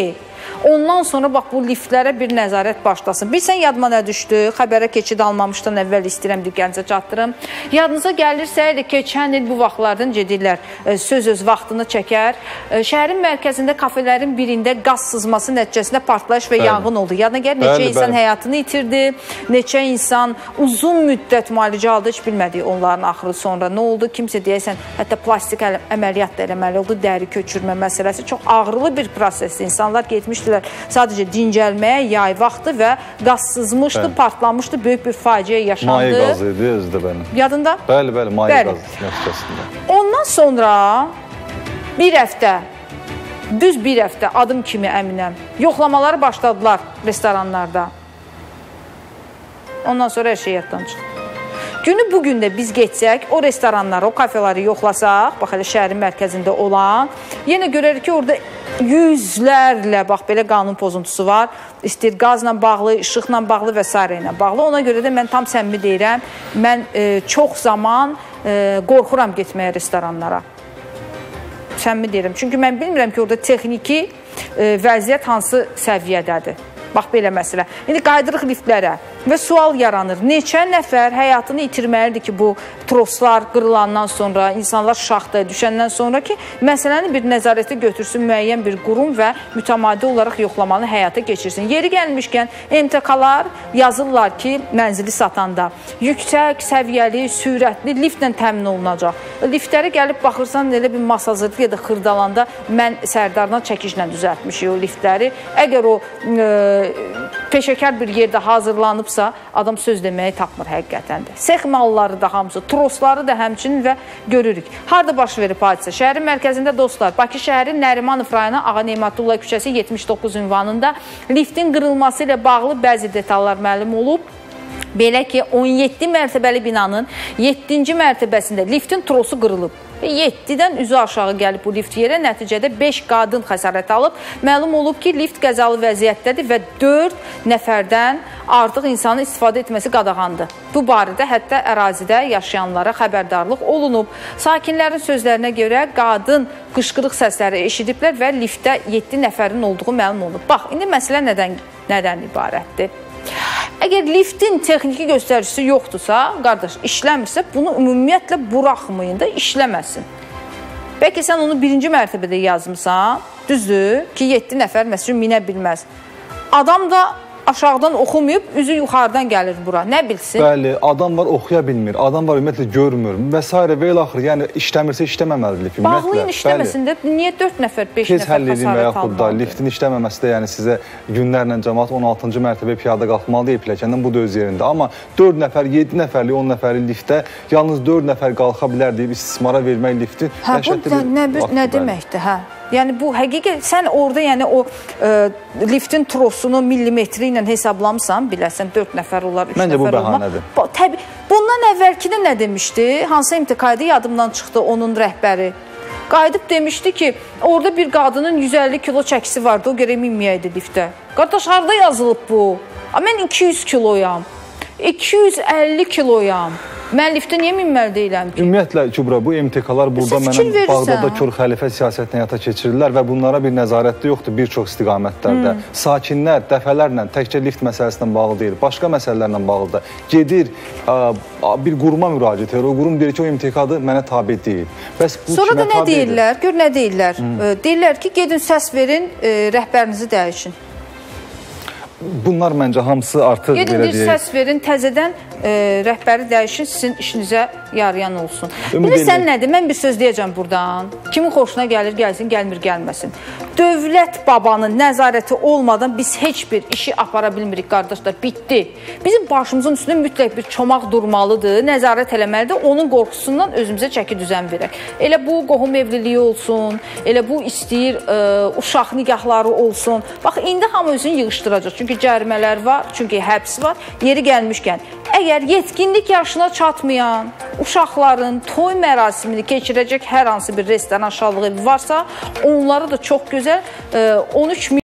Ondan sonra bax bu liftlərə bir nəzarət başlasın. Bilsən yadıma nə düşdü? Xəbərə keçid almamışdan əvvəl istəyirəm diqqətinizə çatdırım. Yadınıza gəlirsə, elə keçən il bu vaxtlardan gedirlər, e, söz öz vaxtını çəkər. E, Şəhərin mərkəzində kafelərin birində qaz sızması nəticəsində partlayış və Bəli. yanğın oldu. Yadına gəlir neçə Bəli, insan bəli. həyatını itirdi, neçə insan uzun müddət müalicə aldı, heç bilmədik onların axırı sonra nə oldu. Kimsə deyəsən, hətta plastik əl- əməliyyat da eləməli oldu, dəri köçürmə məsələsi. Çox ağrılı bir prosesdir. İnsanlar getmişdilər sadəcə dincəlməyə yay vaxtı və qaz sızmışdı, Bəli. partlamışdı, böyük bir faciə yaşandı. Maye qazı idi özü də bəli. Yadında? Bəli, bəli, maye Bəli. qazı nəticəsində. Ondan sonra bir həftə, düz bir həftə adım kimi əminəm, yoxlamaları başladılar restoranlarda. Ondan sonra hər şey yaddan çıxdı. Günü bu gün də biz getsək, o restoranları, o kafeleri yoxlasaq, bax elə şəhərin mərkəzində olan, yenə görərik ki, orada yüzlərlə bax belə qanun pozuntusu var. İstir qazla bağlı, işıqla bağlı və s. ilə bağlı. Ona görə də mən tam səmimi deyirəm, mən e, çox zaman e, qorxuram getməyə restoranlara. Səmimi deyirəm. Çünki mən bilmirəm ki, orada texniki e, vəziyyət hansı səviyyədədir. Bax belə məsələ. İndi qayıdırıq liftlərə və sual yaranır. Neçə nəfər həyatını itirməlidir ki, bu troslar qırılandan sonra, insanlar şaxtaya düşəndən sonra ki, məsələni bir nəzarətə götürsün müəyyən bir qurum və mütəmadi olaraq yoxlamanı həyata keçirsin. Yeri gəlmişkən MTK-lar yazırlar ki, mənzili satanda yüksək səviyyəli, sürətli liftlə təmin olunacaq. Liftləri gəlib baxırsan elə bir masazırdı ya da xırdalanda mən Sərdardan çəkişlə düzəltmişik o liftləri. Əgər o e, peşəkar bir yerdə hazırlanıbsa, adam söz deməyi tapmır həqiqətən də. Sex malları da hamısı, trosları da həmçinin və görürük. Harda baş verib hadisə? Şəhərin mərkəzində dostlar, Bakı şəhəri Nərimanov rayonu Ağa Neymətullah küçəsi 79 ünvanında liftin qırılması ilə bağlı bəzi detallar məlum olub. Belə ki, 17 mərtəbəli binanın 7-ci mərtəbəsində liftin trosu qırılıb. Və 7-dən üzü aşağı gəlib bu lift yerə. Nəticədə 5 qadın xəsarət alıb. Məlum olub ki, lift qəzalı vəziyyətdədir və 4 nəfərdən artıq insanın istifadə etməsi qadağandır. Bu barədə hətta ərazidə yaşayanlara xəbərdarlıq olunub. Sakinlərin sözlərinə görə qadın qışqırıq səsləri eşidiblər və liftdə 7 nəfərin olduğu məlum olub. Bax, indi məsələ nədən nədən ibarətdir? Əgər liftin texniki göstəricisi yoxdursa, qardaş, işləmirsə, bunu ümumiyyətlə buraxmayın da işləməsin. Bəlkə sən onu birinci mərtəbədə yazmısan, düzdür ki, 7 nəfər məsələn minə bilməz. Adam da aşağıdan oxumayıb, üzü yuxarıdan gəlir bura. Nə bilsin? Bəli, adam var oxuya bilmir, adam var ümumiyyətlə görmür və s. və ilə axır. Yəni işləmirsə işləməməlidir ümumiyyətlə. Bağlayın işləməsin də niyə 4 nəfər, 5 Tez nəfər həll edin və xəsarət yaxud da almalıdır? liftin işləməməsi də yəni sizə günlərlə cəmaət 16-cı mərtəbəyə piyada qalxmalı deyib pilləkəndən bu da öz yerində. Amma 4 nəfər, 7 nəfərlik, 10 nəfərlik liftdə yalnız 4 nəfər qalxa bilər deyib istismara vermək lifti Hə, bu nə, nə bəli. deməkdir, hə? Yəni bu həqiqət sən orada yəni o ə, liftin trosunu millimetri ilə hesablamısan, biləsən 4 nəfər olar, 3 Məncə nəfər olmaq. bəhanədir. Bu- Təbii. Bundan əvvəlkidə nə demişdi? Hansı imtihanda yadımdan çıxdı onun rəhbəri. Qayıdıb demişdi ki, orada bir qadının 150 kilo çəkisi vardı, o görə minməyəydi liftə. Qardaş harda yazılıb bu? A, mən 200 kiloyam. 250 kiloyam. Mən liftə niyə minməli deyiləm ki? Ümumiyyətlə Kübra bu MTK-lar burada mənə Bağdadda kör xəlifə siyasətini həyata keçirirlər və bunlara bir nəzarət də yoxdur bir çox istiqamətlərdə. Hmm. Sakinlər dəfələrlə təkcə lift məsələsinə bağlı deyil, başqa məsələlərlə bağlı da gedir ə, bir quruma müraciət edir. O qurum deyir ki, o MTK-dır, mənə tabe deyil. Bəs bu Sonra da nə deyirlər? Gör nə deyirlər? Hmm. Deyirlər ki, gedin səs verin, ə, rəhbərinizi dəyişin. Bunlar məncə hamısı artıq Gedin belə bir deyək. səs verin, təzədən ə, rəhbəri dəyişin, sizin işinizə yarayan olsun. Bilirsən nədir? Mən bir söz deyəcəm burdan. Kimin xoşuna gəlir, gəlsin, gəlmir, gəlməsin. Dövlət babanın nəzarəti olmadan biz heç bir işi apara bilmirik qardaşlar. Bitdi. Bizim başımızın üstündə mütləq bir çomaq durmalıdır, nəzarət eləməlidir. Onun qorxusundan özümüzə çəki düzən verək. Elə bu qohum evliliyi olsun, elə bu istəyir ə, uşaq nigahları olsun. Bax indi hamı özünü yığışdıracaq. Çünki cərimələr var, çünki həbs var. Yeri gəlmişkən, əgər yetkinlik yaşına çatmayan uşaqların toy mərasimini keçirəcək hər hansı bir restoran, evi varsa, onları da çox gözəl ə, 13 min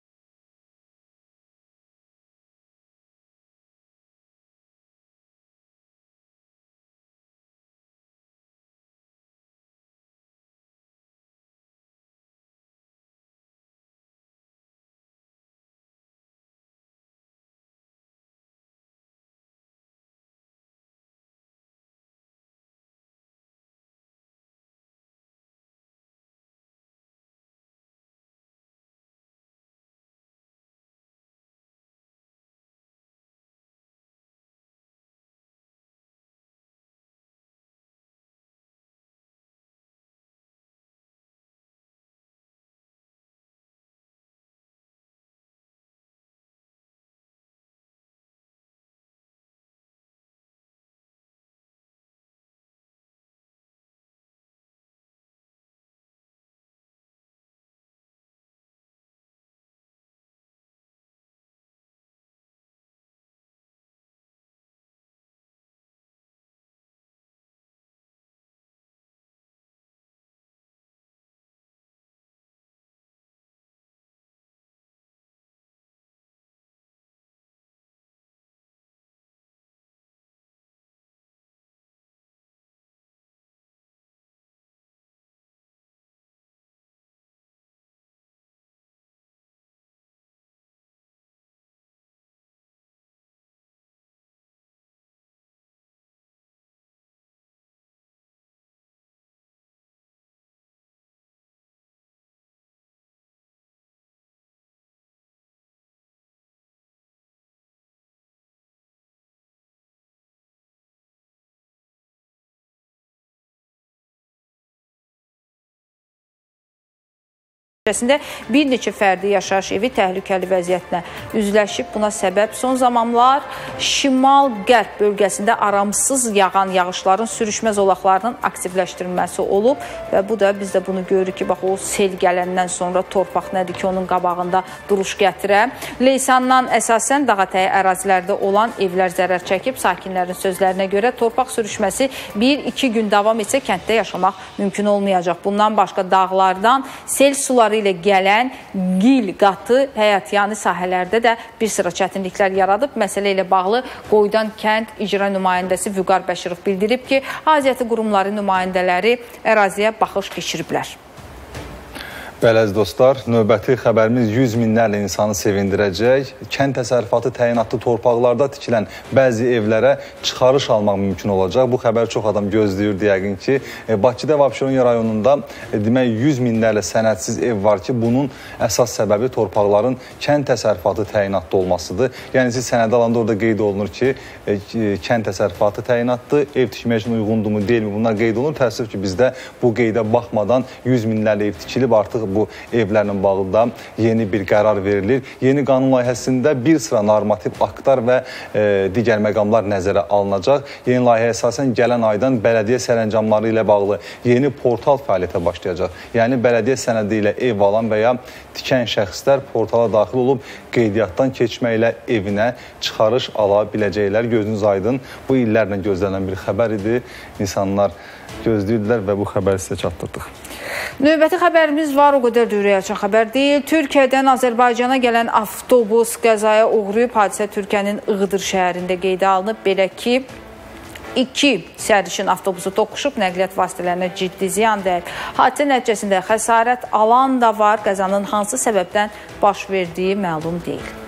Nəticəsində bir neçə fərdi yaşayış evi təhlükəli vəziyyətlə üzləşib. Buna səbəb son zamanlar şimal-qərb bölgəsində aramsız yağan yağışların sürüşmə zolaqlarının aktivləşdirilməsi olub və bu da biz də bunu görürük ki, bax o sel gələndən sonra torpaq nədir ki, onun qabağında duruş gətirə. Leysandan əsasən dağətəyi ərazilərdə olan evlər zərər çəkib. Sakinlərin sözlərinə görə torpaq sürüşməsi 1-2 gün davam etsə kənddə yaşamaq mümkün olmayacaq. Bundan başqa dağlardan sel suları ilə gələn gil qatı həyatyanı sahələrdə də bir sıra çətinliklər yaradıb. Məsələ ilə bağlı Qoydan kənd icra nümayəndəsi Vüqar Bəşirov bildirib ki, aidiyyəti qurumları nümayəndələri əraziyə baxış keçiriblər. Bəli əziz dostlar, növbəti xəbərimiz 100 minlərlə insanı sevindirəcək. Kənd təsərrüfatı təyinatlı torpaqlarda tikilən bəzi evlərə çıxarış almaq mümkün olacaq. Bu xəbər çox adam gözləyirdi yəqin ki. E, Bakıda və Abşeron rayonunda e, demək 100 minlərlə sənədsiz ev var ki, bunun əsas səbəbi torpaqların kənd təsərrüfatı təyinatlı olmasıdır. Yəni siz sənəd alanda orada qeyd olunur ki, e, kənd təsərrüfatı təyinatlı, ev tikmək üçün uyğundurmu, deyilmi? Bunlar qeyd olunur. Təəssüf ki, bizdə bu qeydə baxmadan 100 minlərlə ev tikilib artıq bu evlərlə bağlı da yeni bir qərar verilir. Yeni qanun layihəsində bir sıra normativ aktlar və e, digər məqamlar nəzərə alınacaq. Yeni layihəyə əsasən gələn aydan bələdiyyə sərəncamları ilə bağlı yeni portal fəaliyyətə başlayacaq. Yəni bələdiyyə sənədi ilə ev alan və ya tikən şəxslər portala daxil olub qeydiyyatdan keçməklə evinə çıxarış ala biləcəklər. Gözünüz aydın. Bu illərlə gözlənilən bir xəbər idi. İnsanlar gözləyirdilər və bu xəbəri sizə çatdırdıq. Növbəti xəbərimiz var, o qədər də ürək açan xəbər deyil. Türkiyədən Azərbaycana gələn avtobus qəzaya uğrayıb. Hadisə Türkiyənin Iğdır şəhərində qeydə alınıb. Belə ki, iki sərnişin avtobusu toqquşub, nəqliyyat vasitələrinə ciddi ziyan dəyib. Hadisə nəticəsində xəsarət alan da var. Qəzanın hansı səbəbdən baş verdiyi məlum deyil.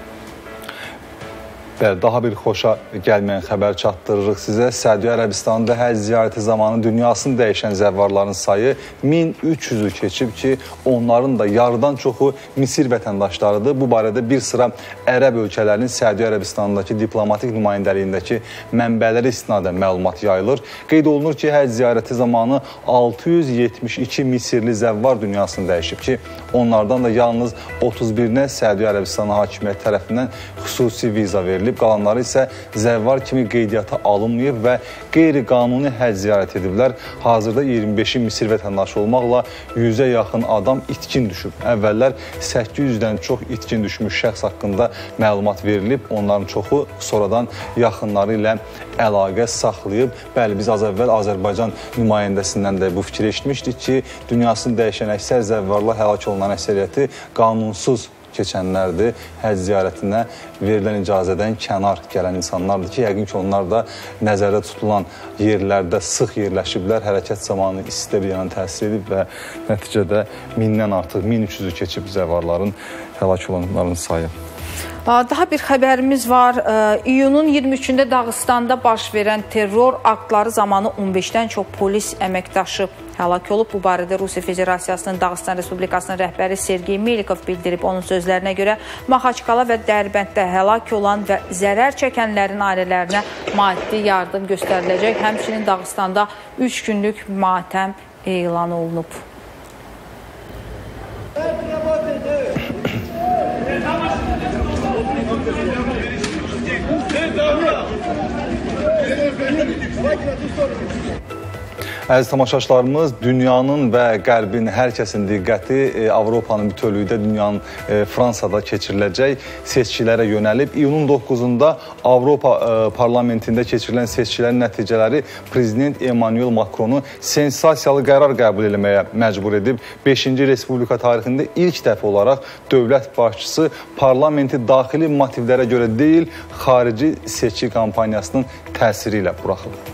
Bəli, daha bir xoşa gəlməyən xəbər çatdırırıq sizə. Səudiyyə Ərəbistanında həcc ziyarəti zamanı dünyasını dəyişən zəvvarların sayı 1300-ü keçib ki, onların da yarıdan çoxu Misir vətəndaşlarıdır. Bu barədə bir sıra ərəb ölkələrinin Səudiyyə Ərəbistanındakı diplomatik nümayəndəliyindəki mənbələrə istinadən məlumat yayılır. Qeyd olunur ki, həcc ziyarəti zamanı 672 Misirli zəvvar dünyasını dəyişib ki, onlardan da yalnız 31-nə Səudiyyə Ərəbistanı hakimiyyəti tərəfindən xüsusi viza verilir verilib, qalanları isə zəvvar kimi qeydiyyata alınmayıb və qeyri-qanuni həcc ziyarət ediblər. Hazırda 25-i Misir vətəndaşı olmaqla 100-ə yaxın adam itkin düşüb. Əvvəllər 800-dən çox itkin düşmüş şəxs haqqında məlumat verilib. Onların çoxu sonradan yaxınları ilə əlaqə saxlayıb. Bəli, biz az əvvəl Azərbaycan nümayəndəsindən də bu fikri eşitmişdik ki, dünyasını dəyişən əksər zəvvarlar həlak olunan əksəriyyəti qanunsuz keçənlərdir. Həcc ziyarətinə verilən icazədən kənar gələn insanlardır ki, yəqin ki, onlar da nəzərdə tutulan yerlərdə sıx yerləşiblər. Hərəkət zamanı istidə bir yana təsir edib və nəticədə mindən artıq 1300-ü keçib zəvarların həlak olanların sayı. Daha bir xəbərimiz var. İyunun 23-də Dağıstanda baş verən terror aktları zamanı 15-dən çox polis əməkdaşı həlak olub. Bu barədə Rusiya Federasiyasının Dağıstan Respublikasının rəhbəri Sergey Melikov bildirib. Onun sözlərinə görə Maxaçkala və Dərbənddə həlak olan və zərər çəkənlərin ailələrinə maddi yardım göstəriləcək. Həmçinin Dağıstanda 3 günlük matəm elan olunub. C'est Əziz tamaşaçılarımız, dünyanın və qərbin hər kəsin diqqəti e, Avropanın bütövlükdə dünyanın e, Fransada keçiriləcək seçkilərə yönəlib. İyunun 9-da Avropa e, parlamentində keçirilən seçkilərin nəticələri prezident Emmanuel Macronu sensasiyalı qərar qəbul etməyə məcbur edib. 5-ci Respublika tarixində ilk dəfə olaraq dövlət başçısı parlamenti daxili motivlərə görə deyil, xarici seçki kampaniyasının təsiri ilə buraxılıb.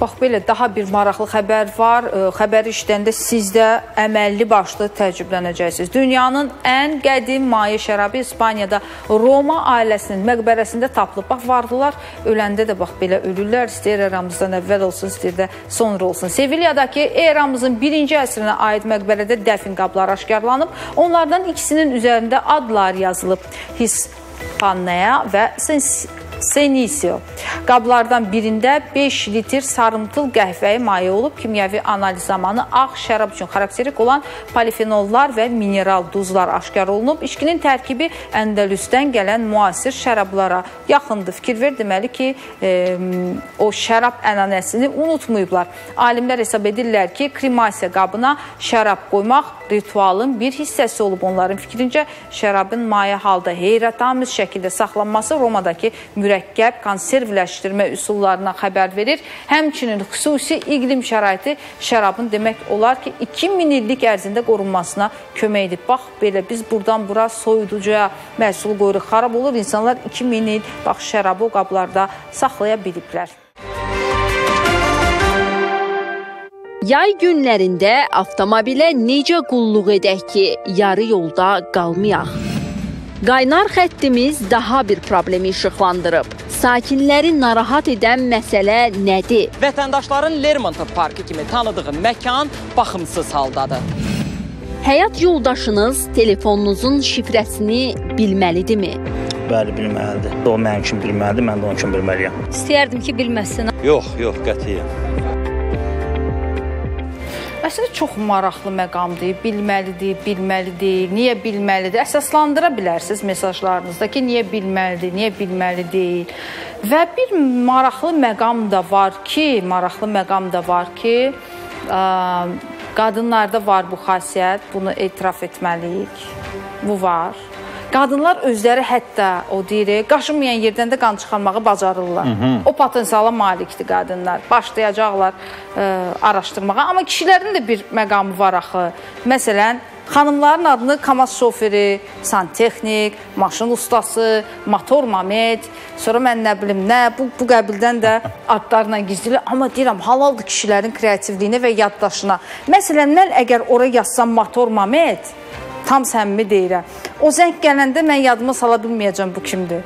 Bax belə daha bir maraqlı xəbər var. Xəbəri işləndə siz də əməlli başlı təəccüblənəcəksiniz. Dünyanın ən qədim maye şərabı İspaniyada Roma ailəsinin məqbərəsində tapılıb. Bax vardılar, öləndə də bax belə ölürlər. İstəyir eramızdan əvvəl olsun, istəyir də sonra olsun. Sevilliyadakı eramızın 1-ci əsrinə aid məqbərədə dəfn qabları aşkarlanıb. Onlardan ikisinin üzərində adlar yazılıb. Hispanea və Sens Senisio. Qablardan birində 5 litr sarımtıl qəhvəyi maye olub. Kimyəvi analiz zamanı ağ şərab üçün xarakterik olan polifenollar və mineral duzlar aşkar olunub. İçkinin tərkibi Əndəlüsdən gələn müasir şərablara yaxındır. Fikir ver, deməli ki, e, o şərab ənənəsini unutmayıblar. Alimlər hesab edirlər ki, kremasiya qabına şərab qoymaq ritualın bir hissəsi olub. Onların fikrincə şərabın maye halda heyrətamiz şəkildə saxlanması Romadakı mürəkkəb konservləşdirmə üsullarına xəbər verir. Həmçinin xüsusi iqlim şəraiti şərabın demək olar ki, 2000 illik ərzində qorunmasına kömək edib. Bax, belə biz buradan bura soyuducuya məhsul qoyuruq, xarab olur. İnsanlar 2000 il bax şərabı o qablarda saxlaya biliblər. Yay günlərində avtomobilə necə qulluq edək ki, yarı yolda qalmayaq? Qaynar xəttimiz daha bir problemi işıqlandırıb. Sakinləri narahat edən məsələ nədir? Vətəndaşların Lermontov parkı kimi tanıdığı məkan baxımsız haldadır. Həyat yoldaşınız telefonunuzun şifrəsini bilməlidirmi? Bəli, bilməlidir. O mənim kimi bilməlidir, mən də onun kimi bilməliyəm. İstəyərdim ki, bilməsin. Yox, yox, qətiyyən. Əslində çox maraqlı məqamdır. Bilməlidir, bilməlidir. Niyə bilməlidir? Əsaslandıra bilərsiniz mesajlarınızda ki, niyə bilməlidir, niyə bilməli deyil. Və bir maraqlı məqam da var ki, maraqlı məqam da var ki, ə, qadınlarda var bu xasiyyət. Bunu etiraf etməliyik. Bu var. Qadınlar özləri hətta o deyir, qaşınmayan yerdən də qan çıxarmağı bacarırlar. Hı -hı. O potensiala malikdir qadınlar. Başlayacaqlar ə, araşdırmağa. Amma kişilərin də bir məqamı var axı. Məsələn, xanımların adını KAMAZ şoförü, santexnik, maşın ustası, motor mamet, sonra mən nə bilim nə, bu bu qəbildən də [laughs] adlarla gizlilir. Amma deyirəm, halaldır kişilərin kreativliyinə və yaddaşına. Məsələn, mən əgər ora yazsam motor mamet, tam səmimi deyirəm. O zəng gələndə mən yadıma sala bilməyəcəm bu kimdir.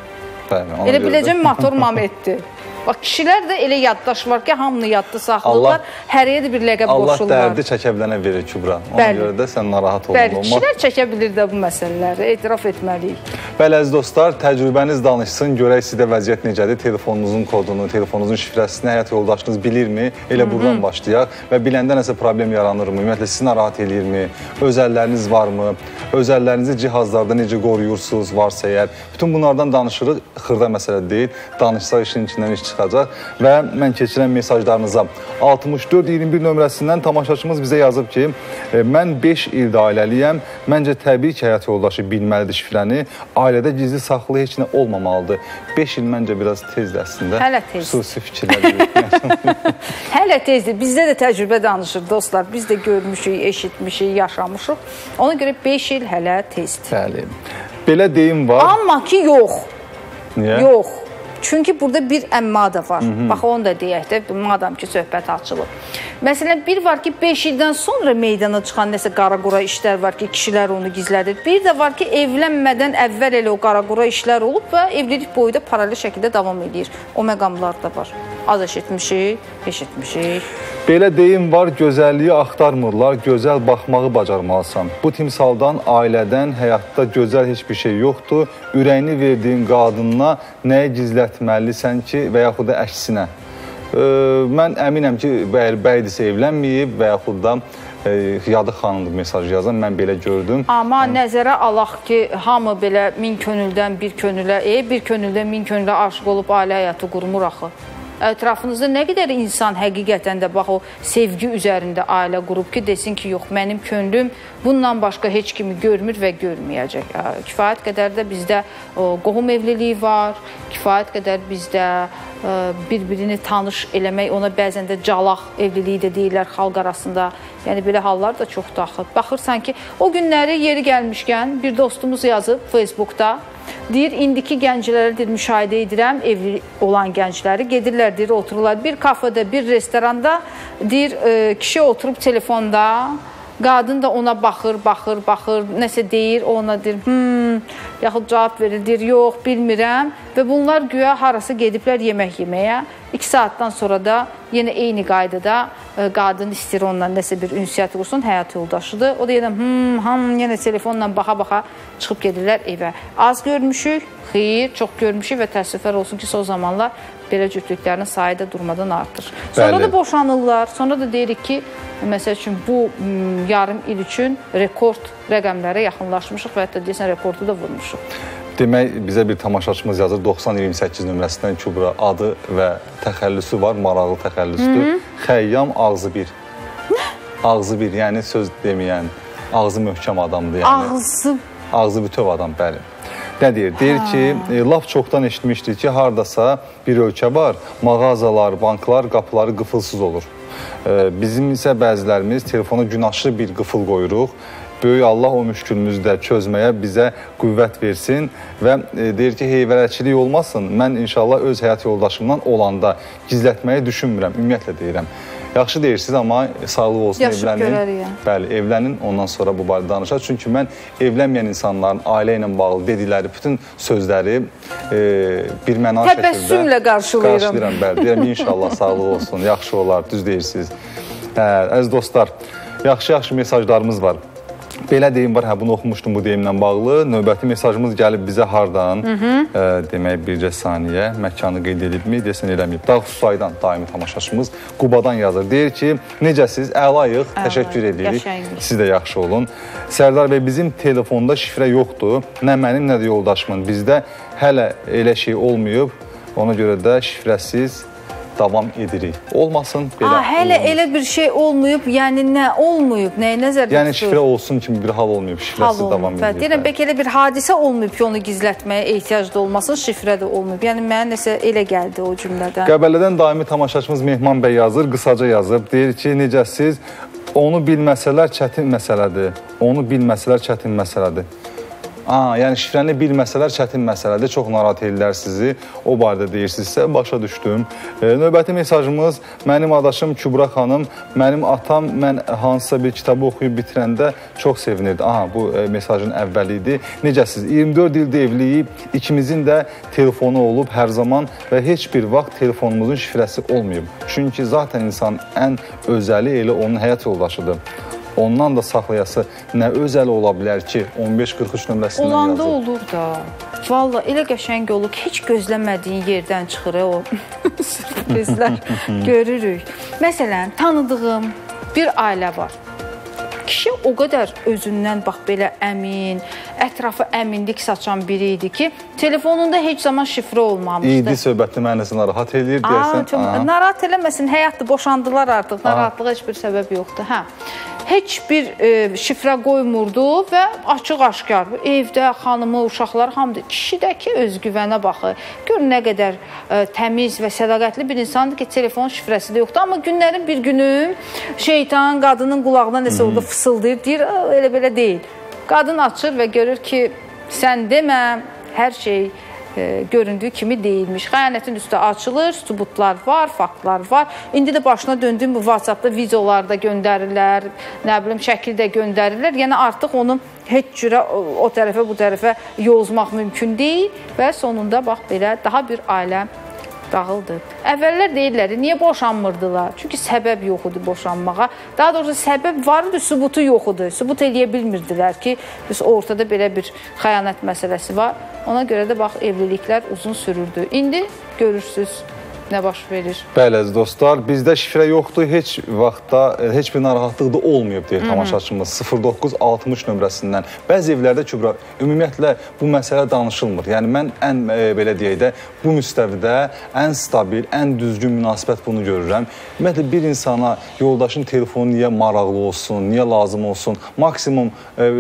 Bəli, Elə biləcəm motor mametdir. [laughs] Bax kişilər də elə yaddaş var ki, hamını yadda saxlayırlar. Hərəyə də bir ləqəb Allah qoşurlar. dərdi çəkə bilənə verir Kübra. Ona Bəli. görə də sən narahat Bəli, olma. kişilər çəkə bilir də bu məsələləri, etiraf etməliyik. Bəli əziz dostlar, təcrübəniz danışsın, görək sizdə vəziyyət necədir? Telefonunuzun kodunu, telefonunuzun şifrəsini həyat yoldaşınız bilirmi? Elə buradan başlayaq və biləndə nəsə problem yaranırmı? Ümumiyyətlə sizi narahat eləyirmi? Öz əlləriniz varmı? Öz əllərinizi cihazlarda necə qoruyursunuz varsa əgər? Bütün bunlardan danışırıq. Xırda məsələ deyil. Danışsaq işin içindən iş çıxacaq və mən keçirən mesajlarınıza 6421 nömrəsindən tamaşaçımız bizə yazıb ki, e, mən 5 ildə ailəliyəm. Məncə təbii ki, həyat yoldaşı bilməlidir şifrəni. Ailədə gizli saxlı heç nə olmamalıdır. 5 il məncə biraz tezdir əslində. Hələ tez. Xüsusi fikirlər. [laughs] [laughs] Hələ tezdir. Bizdə də təcrübə danışır dostlar. Biz də görmüşük, eşitmişik, yaşamışıq. Ona görə 5 il hələ tezdir. Bəli. Belə deyim var. Amma ki yox. Niyə? Yox. Çünki burada bir əmma da var. Hı hı. Bax onu da deyək də, madam ki söhbət açılıb. Məsələn, bir var ki 5 ildən sonra meydana çıxan nəsə qara-qura işlər var ki, kişilər onu gizlədir. Bir də var ki, evlənmədən əvvəl elə o qara-qura işlər olub və evlilik boyu da paralel şəkildə davam edir. O məqamlar da var. Az eşitmişik, eşitmişik. Belə deyim var, gözəlliyi axtarmırlar, gözəl baxmağı bacarmalısan. Bu timsaldan, ailədən, həyatda gözəl heç bir şey yoxdur. Ürəyini verdiyin qadınına nəyi gizlətməlisən ki, və yaxud da əksinə. Ee, mən əminəm ki, əgər bəydisə evlənməyib və yaxud da e, yadı xanımdır mesaj yazan, mən belə gördüm. Amma nəzərə alaq ki, hamı belə min könüldən bir könülə, e, bir könüldən min könülə aşiq olub ailə həyatı qurmur axı. Ətrafınızda nə qədər insan həqiqətən də bax o sevgi üzərində ailə qurub ki, desin ki, yox, mənim könlüm bundan başqa heç kimi görmür və görməyəcək. Kifayət qədər də bizdə qohum evliliyi var, kifayət qədər bizdə bir-birini tanış eləmək, ona bəzən də calaq evliliyi də deyirlər xalq arasında. Yəni belə hallar da çox daxil. Baxırsan ki, o günləri yeri gəlmişkən bir dostumuz yazıb Facebookda Deyir, indiki gənclərə deyir, müşahidə edirəm, evli olan gəncləri gedirlər, deyir, otururlar bir kafedə, bir restoranda, deyir, e, kişi oturub telefonda, qadın da ona baxır, baxır, baxır, nəsə deyir, ona deyir, hmm, yaxud cavab verir, deyir, yox, bilmirəm və bunlar güya harasa gediblər yemək yeməyə. 2 saatdan sonra da yenə eyni qaydada e, qadın istəyir onunla nəsə bir ünsiyyət qursun, həyat yoldaşıdır. O da yenə hmm, ham yenə telefonla baxa-baxa çıxıb gedirlər evə. Az görmüşük, xeyir, çox görmüşük və təəssüflər olsun ki, son zamanlar belə cütlüklərin sayı da durmadan artır. Sonra Bəli. da boşanırlar. Sonra da deyirik ki, məsəl üçün bu yarım il üçün rekord rəqəmlərə yaxınlaşmışıq və hətta deyəsən rekordu da vurmuşuq. Demək, bizə bir tamaşaçımız yazır 9028 nömrəsindən Kübra adı və təxəllüsü var, maraqlı təxəllüsdür. Hı. Xəyyam ağzı bir. Ağzı bir, yəni söz deməyən, ağzı möhkəm adamdır. Yəni. Ağzı Ağzı bütöv adam, bəli. Nə deyir? Deyir ki, e, laf çoxdan eşitmişdik ki, hardasa bir ölkə var, mağazalar, banklar qapıları qıfılsız olur. E, Bizim isə bəzilərimiz telefona gün aşırı bir qıfıl qoyuruq. Böyük Allah o müşkülümüzü də çözməyə bizə qüvvət versin və e, deyir ki, heyvərəçilik olmasın. Mən inşallah öz həyat yoldaşımdan olanda gizlətməyi düşünmürəm, ümumiyyətlə deyirəm. Yaxşı deyirsiniz, amma sağlıq olsun Yaşıb evlənin. görərik, yəni. Bəli, evlənin, ondan sonra bu barədə danışaq. Çünki mən evlənməyən insanların ailə ilə bağlı dedikləri bütün sözləri e, bir məna şəkildə Təbəssümlə qarşılayıram. Qarşılayıram, bəli. Deyirəm inşallah [laughs] sağlıq olsun, yaxşı olar, düz deyirsiniz. Hə, əziz dostlar, yaxşı-yaxşı mesajlarımız var. Belə deyim var, hə bunu oxumuşdum bu deyimlə bağlı. Növbəti mesajımız gəlib bizə hardan? Hı hı. Ə, demək bircə saniyə məkanı qeyd edibmi? Desən eləməyib. Dağ Susaydan daimi tamaşaçımız Qubadan yazır. Deyir ki, necəsiz? Əlayıq. Təşəkkür edirik. qəşəng. Siz də yaxşı olun. Sərdar bəy, bizim telefonda şifrə yoxdur. Nə mənim, nə də yoldaşımın. Bizdə hələ elə şey olmayıb. Ona görə də şifrəsiz davam edirik. Olmasın belə. Aa, hələ olmaz. elə bir şey olmayıb, yəni nə olmayıb, nəyə nəzərdə Yəni tutur? şifrə olsun kimi bir hal olmayıb. Hal Şifrəsiz davam olmayıb. Bəli, edir. deyirəm, bəlkə elə bir hadisə olmayıb ki, onu gizlətməyə ehtiyac da olmasın, şifrə də olmayıb. Yəni mənə nəsə elə gəldi o cümlədən. Qəbələdən daimi tamaşaçımız Mehman bəy yazır, qısaca yazıb. Deyir ki, necəsiz? Onu bilməsələr çətin məsələdir. Onu bilməsələr çətin məsələdir. Aa, yəni şifrəni bilməsələr çətin məsələdir. Çox narahat edirlər sizi. O barədə deyirsinizsə başa düşdüm. E, növbəti mesajımız mənim adaşım Kübra xanım, mənim atam mən hansısa bir kitabı oxuyub bitirəndə çox sevinirdi. Aha, bu e, mesajın əvvəli idi. Necəsiz? 24 ildə evliyik. İkimizin də telefonu olub hər zaman və heç bir vaxt telefonumuzun şifrəsi olmayıb. Çünki zaten insan ən özəli elə onun həyat yoldaşıdır. Ondan da saxlayası nə özəli ola bilər ki, 1543 nömrəsindən Olanda yazır. olur da. Valla elə qəşəng olur ki, heç gözləmədiyin yerdən çıxır e, o [laughs] sürprizlər [laughs] görürük. Məsələn, tanıdığım bir ailə var. Kişi o qədər özündən bax belə əmin, ətrafı əminlik saçan biri idi ki, telefonunda heç zaman şifrə olmamışdı. İdi söhbətli mənəsi narahat eləyir Aa, deyəsən. Aha. narahat eləməsin, həyatdır, boşandılar artıq. Aha. Narahatlığa heç bir səbəb yoxdur. Hə. Heç bir e, şifrə qoymurdu və açıq-aşkar evdə xanımı, uşaqlar hamıdır. Kişidəki özgüvənə baxır. Gör nə qədər e, təmiz və sədaqətli bir insandır ki, telefon şifrəsi də yoxdur. Amma günlərin bir günü şeytan qadının qulağına nəsə orada fısıldayır, deyir, "Aa, elə belə deyil. Qadın açır və görür ki, sən demə, hər şey e, göründüyü kimi deyilmiş. Xəyanətin üstü açılır, sübutlar var, faktlar var. İndi də başına döndüyüm bu WhatsApp-da videolar da göndərirlər, nə bilim şəkil də göndərirlər. Yəni artıq onu heç cürə o tərəfə, bu tərəfə yozmaq mümkün deyil və sonunda bax belə daha bir ailə dağıldı. Əvvəllər deyirlər, niyə boşanmırdılar? Çünki səbəb yox idi boşanmağa. Daha doğrusu səbəb var idi, sübutu yox idi. Sübut eləyə bilmirdilər ki, biz ortada belə bir xəyanət məsələsi var. Ona görə də bax evliliklər uzun sürürdü. İndi görürsüz nə baş verir. Bəli əziz dostlar, bizdə şifrə yoxdur. Heç vaxtda e, heç bir narahatlıq da olmayıb deyir tamaşaçımız 0960 nömrəsindən. Bəzi evlərdə Kübra ümumiyyətlə bu məsələ danışılmır. Yəni mən ən e, belə deyək də bu müstəvidə ən stabil, ən düzgün münasibət bunu görürəm. Ümumiyyətlə bir insana yoldaşın telefonu niyə maraqlı olsun, niyə lazım olsun? Maksimum e,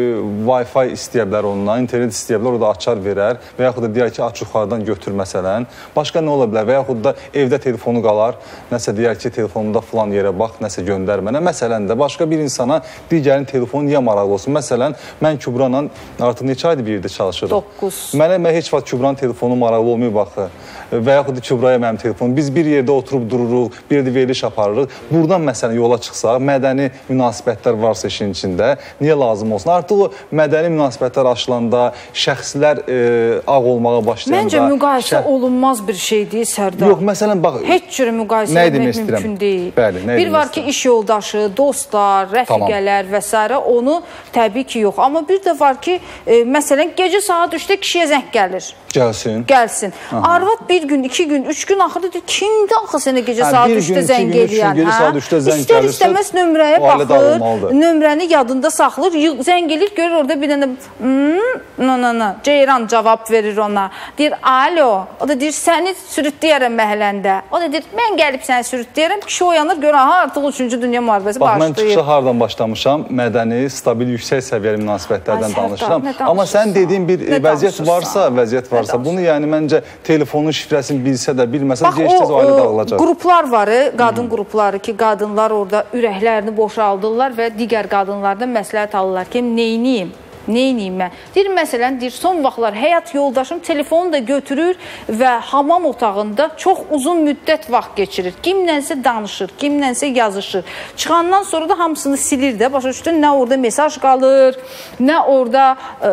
Wi-Fi istəyə bilər ondan, internet istəyə bilər, o da açar verər və yaxud da deyər ki, aç yuxarıdan götür məsələn. Başqa nə ola bilər? Və yaxud da evdə telefonu qalar, nəsə deyər ki, telefonumda falan yerə bax, nəsə göndər mənə. Məsələn də başqa bir insana digərin telefonu niyə maraqlı olsun? Məsələn, mən Kübranla artıq neçə aydır bir yerdə çalışırıq. 9. Mənə mən heç vaxt Kübranın telefonu maraqlı olmayıb axı. Və yaxud da Kübraya mənim telefonum. Biz bir yerdə oturub dururuq, bir yerdə veriliş aparırıq. Buradan məsələn yola çıxsaq, mədəni münasibətlər varsa işin içində, niyə lazım olsun? Artıq o mədəni münasibətlər aşılanda, şəxslər e, ağ olmağa başlayanda Məncə müqayisə şəx- olunmaz bir şey deyil Sərdar. Yox, məsələn bax Heç cürə müqayisə etmək demək istəyirəm? mümkün deyil. Bəli, nə bir var ki, iş yoldaşı, dostlar, rəfiqələr və s. onu təbii ki, yox. Amma bir də var ki, e, məsələn, gecə saat 3-də kişiyə zəng gəlir. gəlsin. Gəlsin. Arvad bir gün, iki gün, üç gün axırda deyir, kimdə axı sənə gecə Hə, saat bir 3-də gün, iki zəng eləyən? gecə saat 3-də zəng İstər gəlirsə, istəməz nömrəyə baxır, nömrəni yadında saxlayır, zəng eləyir, görür orada bir dənə hmm, no, no, no, Ceyran cavab verir ona. Deyir, alo. O da deyir, səni sürütləyərəm məhəlləndə. O da deyir, mən gəlib səni sürütləyərəm. Kişi oyanır, görür, aha, artıq 3-cü dünya müharibəsi Bax mən başlayır. çıxışa hardan başlamışam? Mədəni, stabil, yüksək səviyyəli münasibətlərdən danışıram. Amma sən dediyin bir Nə vəziyyət varsa, vəziyyət varsa, bunu yəni məncə telefonun şifrəsi şifrəsini bilsə də, bilməsə də o, ailə dağılacaq. qruplar var, e, qadın qrupları ki, qadınlar orada ürəklərini boşaldırlar və digər qadınlardan məsləhət alırlar ki, neyniyim? Neyniyim mən? Deyir məsələn, deyir son vaxtlar həyat yoldaşım telefonu da götürür və hamam otağında çox uzun müddət vaxt keçirir. Kimlənsə danışır, kimlənsə yazışır. Çıxandan sonra da hamısını silir də. Başa düşdün? Nə orada mesaj qalır, nə orada ə,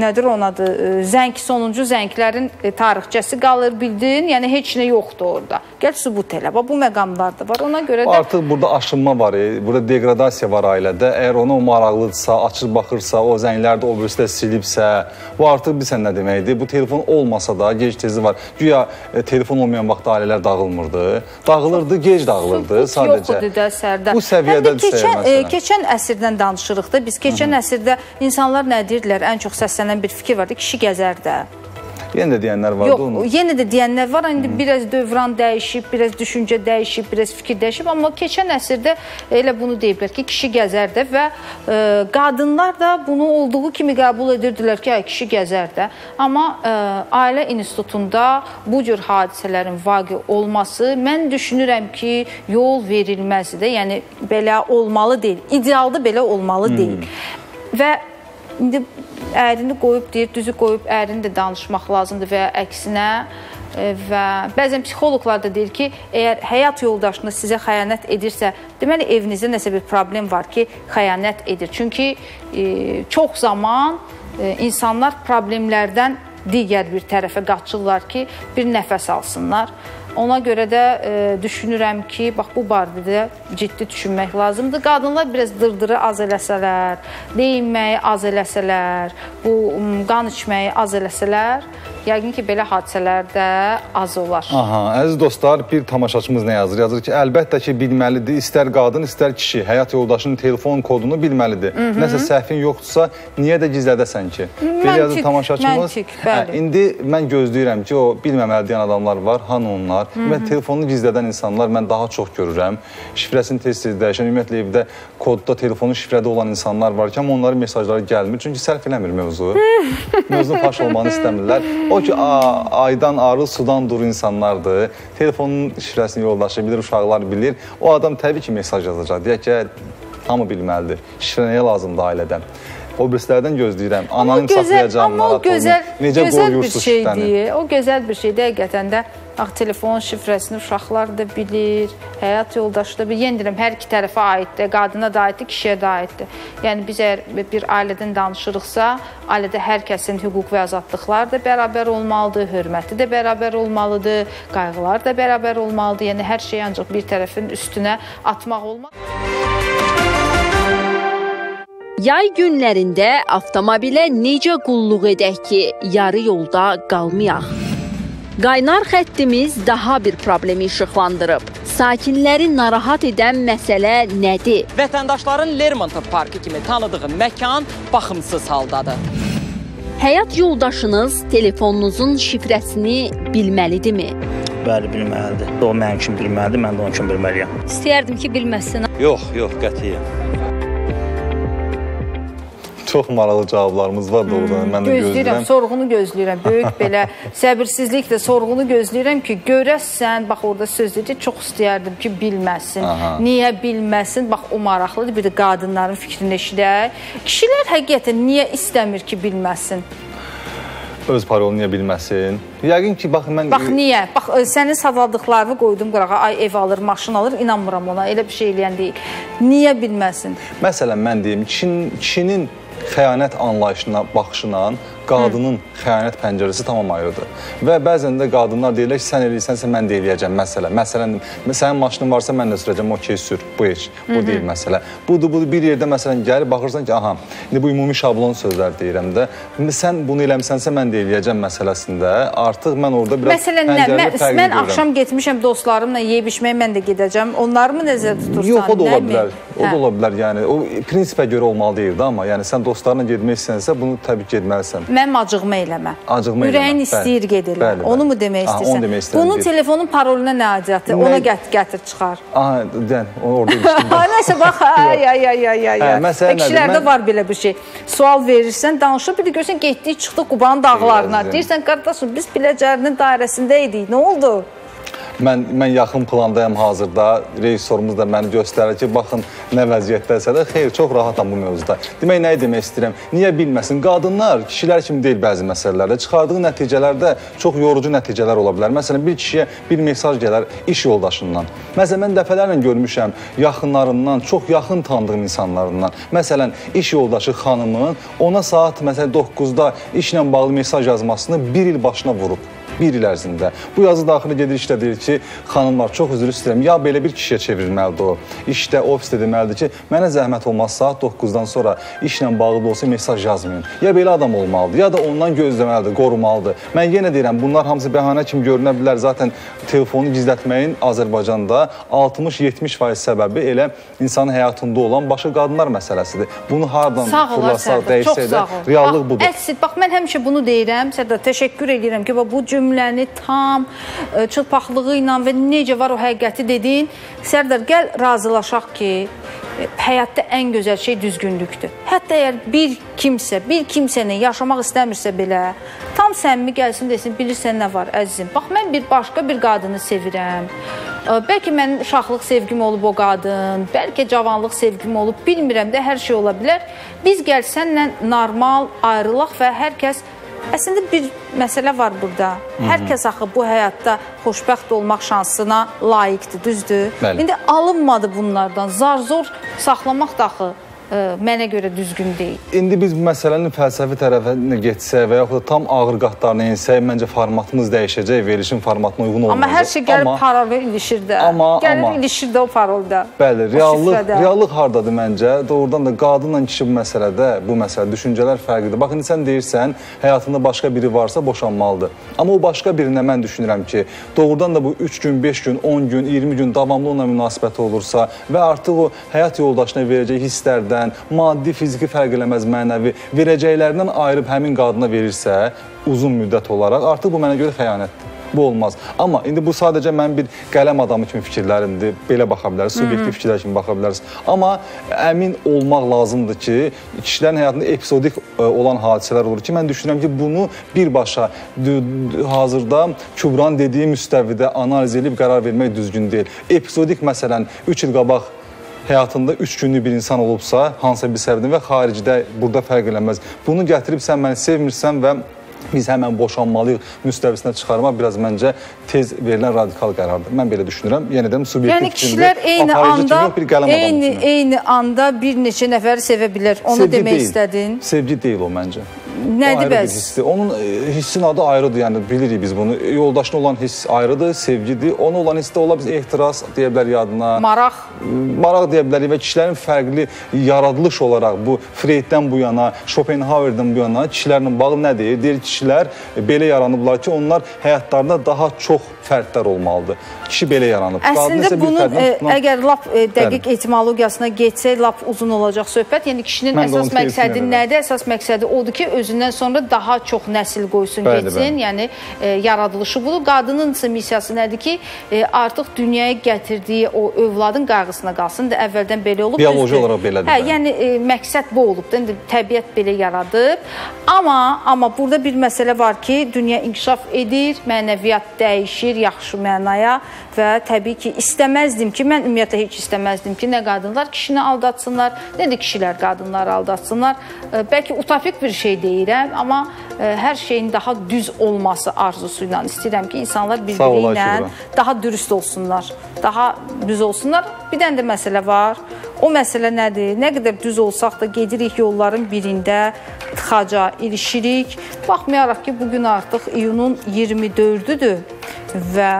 nədir onun adı, ə, zəng sonuncu zənglərin tarixçəsi qalır, bildin? Yəni heç nə yoxdur orada. Gəl sübut elə. Bax bu məqamlar da var. Ona görə də Artıq burada aşınma var, e, burada deqradasiya var ailədə. Əgər ona o maraqlıdırsa, açıb baxırsa, o zəngləri də o birisidə silibsə, bu artıq bilsən nə deməkdir? Bu telefon olmasa da gec-tezi var. Güya e, telefon olmayan vaxtda ailələr dağılmırdı. Dağılırdı, gec dağılırdı sadəcə. yoxdur də sərdə. Bu səviyyədə keçən, e, keçən əsrdən danışırıq da. Biz keçən əsrdə insanlar nə deyirdilər? Ən çox səslənən bir fikir vardı. Kişi gəzər də. Yenə də deyənlər vardı Yox, onu. yenə də deyənlər var. İndi biraz dövran dəyişib, biraz düşüncə dəyişib, biraz fikir dəyişib, amma keçən əsrdə elə bunu deyiblər ki, kişi gəzər də və e, qadınlar da bunu olduğu kimi qəbul edirdilər ki, ay kişi gəzər də. Amma e, ailə institutunda bu cür hadisələrin vaqe olması mən düşünürəm ki, yol verilməzdir. Yəni belə olmalı deyil. İdealda belə olmalı Hmm. deyil. Və indi ərini qoyub deyir, düzü qoyub ərini də danışmaq lazımdır və ya əksinə E, və bəzən psixoloqlar da deyir ki, əgər həyat yoldaşınız sizə xəyanət edirsə, deməli evinizdə nəsə bir problem var ki, xəyanət edir. Çünki e, çox zaman e, insanlar problemlərdən digər bir tərəfə qaçırlar ki, bir nəfəs alsınlar. Ona görə də e, düşünürəm ki, bax bu barədə ciddi düşünmək lazımdır. Qadınlar biraz dırdırı az eləsələr, deyinməyi az eləsələr, bu qan içməyi az eləsələr, yəqin ki, belə hadisələr də az olar. Aha, əziz dostlar, bir tamaşaçımız nə yazır? Yazır ki, əlbəttə ki, bilməlidir, istər qadın, istər kişi, həyat yoldaşının telefon kodunu bilməlidir. Mhm. Nəsə səhvin yoxdursa, niyə də gizlədəsən ki? Belə yazır tamaşaçımız. məntiq, bəli. Hə, indi mən gözləyirəm ki, o bilməməli deyən adamlar var, hanı onlar? Və telefonunu gizlədən insanlar mən daha çox görürəm. Şifrəsini tez-tez dəyişən, ümumiyyətlə evdə kodda telefonu şifrədə olan insanlar var ki, amma onların mesajları gəlmir. Çünki sərf eləmir mövzu. [laughs] Mövzunun faş olmanı istəmirlər. O ki, a, aydan arı, sudan dur insanlardır. Telefonun şifrəsini yoldaşı bilir, uşaqlar bilir. O adam təbii ki, mesaj yazacaq. Deyək ki, hamı bilməlidir. Şifrə nəyə lazımdır ailədən? O birislərdən gözləyirəm. Anonim saxlayacağam, amma o gözəl. Necə gözəl bir şeydir. O gözəl bir şeydir həqiqətən də. Bax telefonun şifrəsini uşaqlar da bilir, həyat yoldaşı da bilir. Yenə deyirəm, hər iki tərəfə aiddir, qadına da aiddir, kişiyə də aiddir. Yəni biz əgər bir ailədən danışırıqsa, ailədə hər kəsin hüquq və azadlıqları da bərabər olmalıdır, hörməti də bərabər olmalıdır, qayğılar da bərabər olmalıdır. Yəni hər şey ancaq bir tərəfin üstünə atmaq olmaz. Yay günlərində avtomobilə necə qulluq edək ki, yarı yolda qalmayaq? Qaynar xəttimiz daha bir problemi işıqlandırıb. Sakinləri narahat edən məsələ nədir? Vətəndaşların Lermontov parkı kimi tanıdığı məkan baxımsız haldadır. Həyat yoldaşınız telefonunuzun şifrəsini bilməlidirmi? Bəli, bilməlidir. O mənim kimi bilməlidir, mən də onun kimi bilməliyəm. İstəyərdim ki, bilməsin. Yox, yox, qətiyyən. Çox maraqlı cavablarımız var doğrudan. Mən də Gözləyirəm, gözləyirəm. sorğunu gözləyirəm. Böyük [laughs] belə səbirsizliklə sorğunu gözləyirəm ki, görəsən, bax orada söz dedi, çox istəyərdim ki, bilməsin. Aha. Niyə bilməsin? Bax o maraqlıdır. Bir də qadınların fikrini eşidək. Kişilər həqiqətən niyə istəmir ki, bilməsin? Öz parolunu niyə bilməsin? Yəqin ki, bax mən Bax niyə? Bax ə, sənin savadlıqlarını qoydum qırağa. Ay ev alır, maşın alır, inanmıram ona. Elə bir şey eləyən deyil. Niyə bilməsin? Məsələn, mən deyim, kişinin, kişinin xəyanət anlayışına, baxışına qadının xəyanət pəncərəsi tamam ayrıdır. Və bəzən də qadınlar deyirlər ki, sən eləyirsənsə mən də eləyəcəm məsələ. Məsələn, sənin maşının varsa mən də sürəcəm, okey sür. Bu heç, bu deyil məsələ. Budur, budur bir yerdə məsələn gəlib baxırsan ki, aha, indi bu ümumi şablon sözlər deyirəm də. Sən bunu eləmisənsə mən də eləyəcəm məsələsində artıq mən orada biraz Məsələn nə? Mən, mən axşam getmişəm dostlarımla yeyib içməyə mən də gedəcəm. Onları mı nəzərdə tutursan? Yox, o da ola bilər. O Hə. da ola bilər. Yəni o prinsipə görə olmalı deyil də, amma yəni sən dostlarla getmək istəyirsən, bunu təbii ki, etməlisən. Mənim acığımı eləmə. Acığımı Ürəyin eləmə, istəyir gedirlər. Bəli, bəli. Onu mu demək Aha, istəyirsən? onu demək Bunun bir. telefonun paroluna nə aidiyyatı? Nə- Ona gətir, gətir çıxar. Aha, dən, orada ilişdim. Ha, [laughs] nəsə bax, ay ay ay ay ay. Hə, ay. məsələ nədir? Kişilərdə Mən- var belə bir şey. Sual verirsən, danışır, bir də görsən getdik, çıxdıq Qubanın dağlarına. Deyirsən, qardaşım, biz Biləcərinin dairəsində idik. Nə oldu? Mən mən yaxın plandayam hazırda. Rejissorumuz da məni göstərir ki, baxın nə vəziyyətdəsə də xeyr, çox rahatam bu mövzuda. Demək nəyi demək istəyirəm? Niyə bilməsin? Qadınlar kişilər kimi deyil bəzi məsələlərdə. Çıxardığı nəticələrdə çox yorucu nəticələr ola bilər. Məsələn, bir kişiyə bir mesaj gələr iş yoldaşından. Məsələn, mən dəfələrlə görmüşəm yaxınlarından, çox yaxın tanıdığım insanlarından. Məsələn, iş yoldaşı xanımın ona saat məsələn 9-da işlə bağlı mesaj yazmasını 1 il başına vurub. Bir il ərzində. Bu yazı daxili gedir işdə deyir ki, xanımlar çox üzr istəyirəm. Ya belə bir kişiyə çevrilməlidir o. İşdə, ofisdə deməlidir ki, mənə zəhmət olmaz saat 9-dan sonra işlə bağlı olsa mesaj yazmayın. Ya belə adam olmalıdır, ya da ondan gözləməlidir, qorumalıdır. Mən yenə deyirəm, bunlar hamısı bəhanə kimi görünə bilər. Zaten telefonu gizlətməyin Azərbaycanda 60-70% səbəbi elə insanın həyatında olan başqa qadınlar məsələsidir. Bunu hardan fırlasaq, dəyişsə sağ də ol. reallıq budur. Əks, bax mən həmişə bunu deyirəm. Sərdar, təşəkkür edirəm ki, bu cümləni tam ə, çılpaqlığı ilə və necə var o həqiqəti dedin. Sərdar, gəl razılaşaq ki, ə, həyatda ən gözəl şey düzgünlükdür. Hətta əgər bir kimsə, bir kimsəni yaşamaq istəmirsə belə, tam səmimi gəlsin desin, bilirsən nə var əzizim. Bax mən bir başqa bir qadını sevirəm. Ə, Bəlkə mənim uşaqlıq sevgim olub o qadın, bəlkə cavanlıq sevgim olub, bilmirəm də hər şey ola bilər. Biz gəl sənlə normal ayrılaq və hər kəs Əslində bir məsələ var burada. Hər kəs axı bu həyatda xoşbəxt olmaq şansına layiqdir, düzdür? Bəli. İndi alınmadı bunlardan. Zar-zor saxlamaq da axı mənə görə düzgün deyil. İndi biz bu məsələnin fəlsəfi tərəfinə getsək və yaxud da tam ağır qatlarına insək, məncə formatımız dəyişəcək, verilişin formatına uyğun olmayacaq. Amma hər şey gəlib Amma- parolda ilişir də. Amma- Gəlir amma- ilişir də o parolda. Bəli, reallıq, reallıq hardadır məncə? Doğrudan da qadınla kişi bu məsələdə, bu məsələ düşüncələr fərqlidir. Bax indi sən deyirsən, həyatında başqa biri varsa boşanmalıdır. Amma o başqa birinə mən düşünürəm ki, doğrudan da bu 3 gün, 5 gün, 10 gün, 20 gün davamlı onunla münasibəti olursa və artıq o həyat yoldaşına verəcək hisslərdən, maddi, fiziki fərq eləməz mənəvi verəcəklərindən ayırıb həmin qadına verirsə, uzun müddət olaraq artıq bu mənə görə xəyanətdir. Bu olmaz. Amma indi bu sadəcə mən bir qələm adamı kimi fikirlərimdir. Belə baxa bilərsiniz, subyektiv fikirlər kimi baxa bilərsiniz. Amma əmin olmaq lazımdır ki, kişilərin həyatında epizodik ə, olan hadisələr olur ki, mən düşünürəm ki, bunu birbaşa hazırda Kübran dediyi müstəvidə analiz edib qərar vermək düzgün deyil. Epizodik məsələn 3 il qabaq həyatında 3 günlük bir insan olubsa, hansısa bir səbəbdən və xaricdə burada fərq eləməz. Bunu gətirib sən məni sevmirsən və biz həmən boşanmalıyıq müstəvisinə çıxarmaq biraz məncə tez verilən radikal qərardır. Mən belə düşünürəm. Yenə də subyektiv Yəni kişilər eyni anda eyni eyni anda bir neçə nəfəri sevə bilər. Onu Sevgi demək deyil. istədin. Sevgi deyil o məncə. Nədir bəs? hissdir. Onun e, hissin adı ayrıdır, yəni bilirik biz bunu. Yoldaşına olan hiss ayrıdır, sevgidir. Ona olan hiss də ola biz ehtiras deyə bilər yadına. Maraq. Maraq deyə bilərik və kişilərin fərqli yaradılış olaraq bu Freyddən bu yana, Schopenhauerdən bu yana kişilərlə bağlı nə deyir? Deyir ki, kişilər belə yaranıblar ki, onlar həyatlarında daha çox fərdlər olmalıdır. Kişi belə yaranıb. Əslində bunun e, tutulan- əgər lap e, dəqiq etimologiyasına getsək, lap uzun olacaq söhbət. Yəni kişinin əsas məqsədi nədir? Əsas məqsədi odur ki, özündən sonra daha çox nəsil qoysun, Bəli, getsin. bəli. Yəni e, yaradılışı budur. Qadının isə missiyası nədir ki, e, artıq dünyaya gətirdiyi o övladın qayğısına qalsın. Da əvvəldən belə olub. Bioloji olaraq belədir, Hə, bəli. yəni e, məqsəd bu olub da. İndi təbiət belə yaradıb. Amma amma burada bir məsələ var ki, dünya inkişaf edir, mənəviyyat dəyişir yaxşı mənaya və təbii ki, istəməzdim ki, mən ümumiyyətlə heç istəməzdim ki, nə qadınlar kişini aldatsınlar, nə də kişilər qadınları aldatsınlar. E, Bəlkə utopik bir şey deyirəm, amma e, hər şeyin daha düz olması arzusu ilə istəyirəm ki, insanlar bir-biri ilə daha dürüst olsunlar, daha düz olsunlar. Bir dənə də məsələ var. O məsələ nədir? Nə qədər düz olsaq da gedirik yolların birində tıxaca ilişirik. Baxmayaraq ki, bu gün artıq iyunun 24-düdür və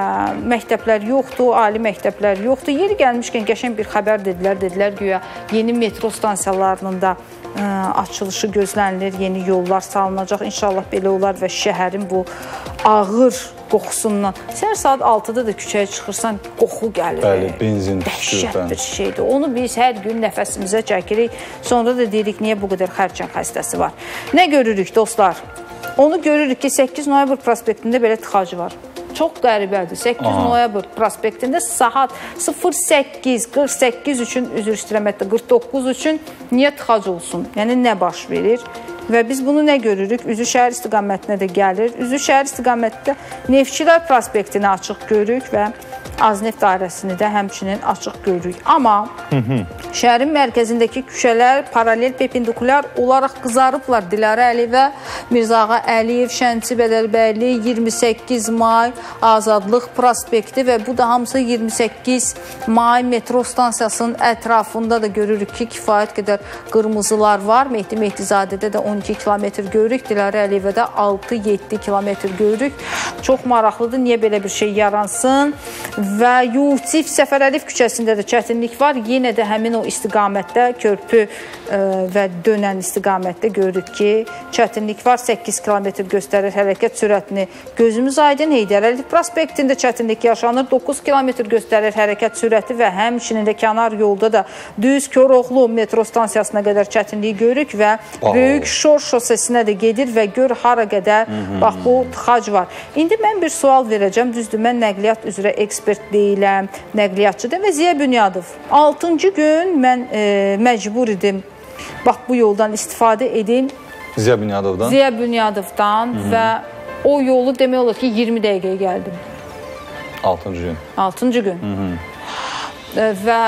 məktəblər yoxdur, ali məktəblər yoxdur. Yeri gəlmişkən qəşəng bir xəbər dedilər. Dedilər güya yeni metro stansiyalarının da ə, açılışı gözlənilir, yeni yollar salınacaq. İnşallah belə olar və şəhərin bu ağır qoxusundan. Səhər saat 6-da da küçəyə çıxırsan, qoxu gəlir. Bəli, benzin Dəhşət bir şeydir. Onu biz hər gün nəfəsimizə çəkirik. Sonra da deyirik niyə bu qədər xərçəng xəstəsi var. Nə görürük dostlar? Onu görürük ki 8 noyabr prospektində belə tıxac var. Çox qəribədir. 8 Aha. noyabr prospektində saat 08 48 üçün üzr istəyirəm, hətta 49 üçün niyə tıxac olsun? Yəni nə baş verir? Və biz bunu nə görürük? Üzü şəhər istiqamətinə də gəlir. Üzü şəhər istiqamətində Neftçilər prospektini açıq görürük və Azneft dairəsini də həmçinin açıq görürük. Amma Şəhərin mərkəzindəki küçələr paralel perpendikulyar olaraq qızarıblar. Dilarə Əliyevə, Mirzağa Əliyev, Şənçi Bədəlbəyli, 28 may Azadlıq prospekti və bu da hamısı 28 may metro stansiyasının ətrafında da görürük ki, kifayət qədər qırmızılar var. Mehdi Mehdizadədə də 12 kilometr görürük. Dilarə Əliyevə də 6-7 kilometr görürük. Çox maraqlıdır. Niyə belə bir şey yaransın? Və Yusif Səfərəliyev küçəsində də çətinlik var. Yenə də həmin o istiqamətdə körpü ə, və dönən istiqamətdə görürük ki, çətinlik var. 8 km göstərir hərəkət sürətini. Gözümüz aydın Heydər Əliyev prospektində çətinlik yaşanır. 9 km göstərir hərəkət sürəti və həmçinin də kənar yolda da düz Koroğlu metro stansiyasına qədər çətinliyi görürük və Aa. böyük Şor şosesinə də gedir və gör hara qədər bax bu tıxac var. İndi mən bir sual verəcəm. Düzdür, mən nəqliyyat üzrə ekspert deyiləm, nəqliyyatçıdır və Ziya Bünyadov. 6-cı gün mən e, məcbur idim bax bu yoldan istifadə edin. Ziya Bünyadovdan. Ziya Bünyadovdan və o yolu demək olar ki 20 dəqiqəyə gəldim. 6-cı gün. 6-cı gün. Hı -hı. E, və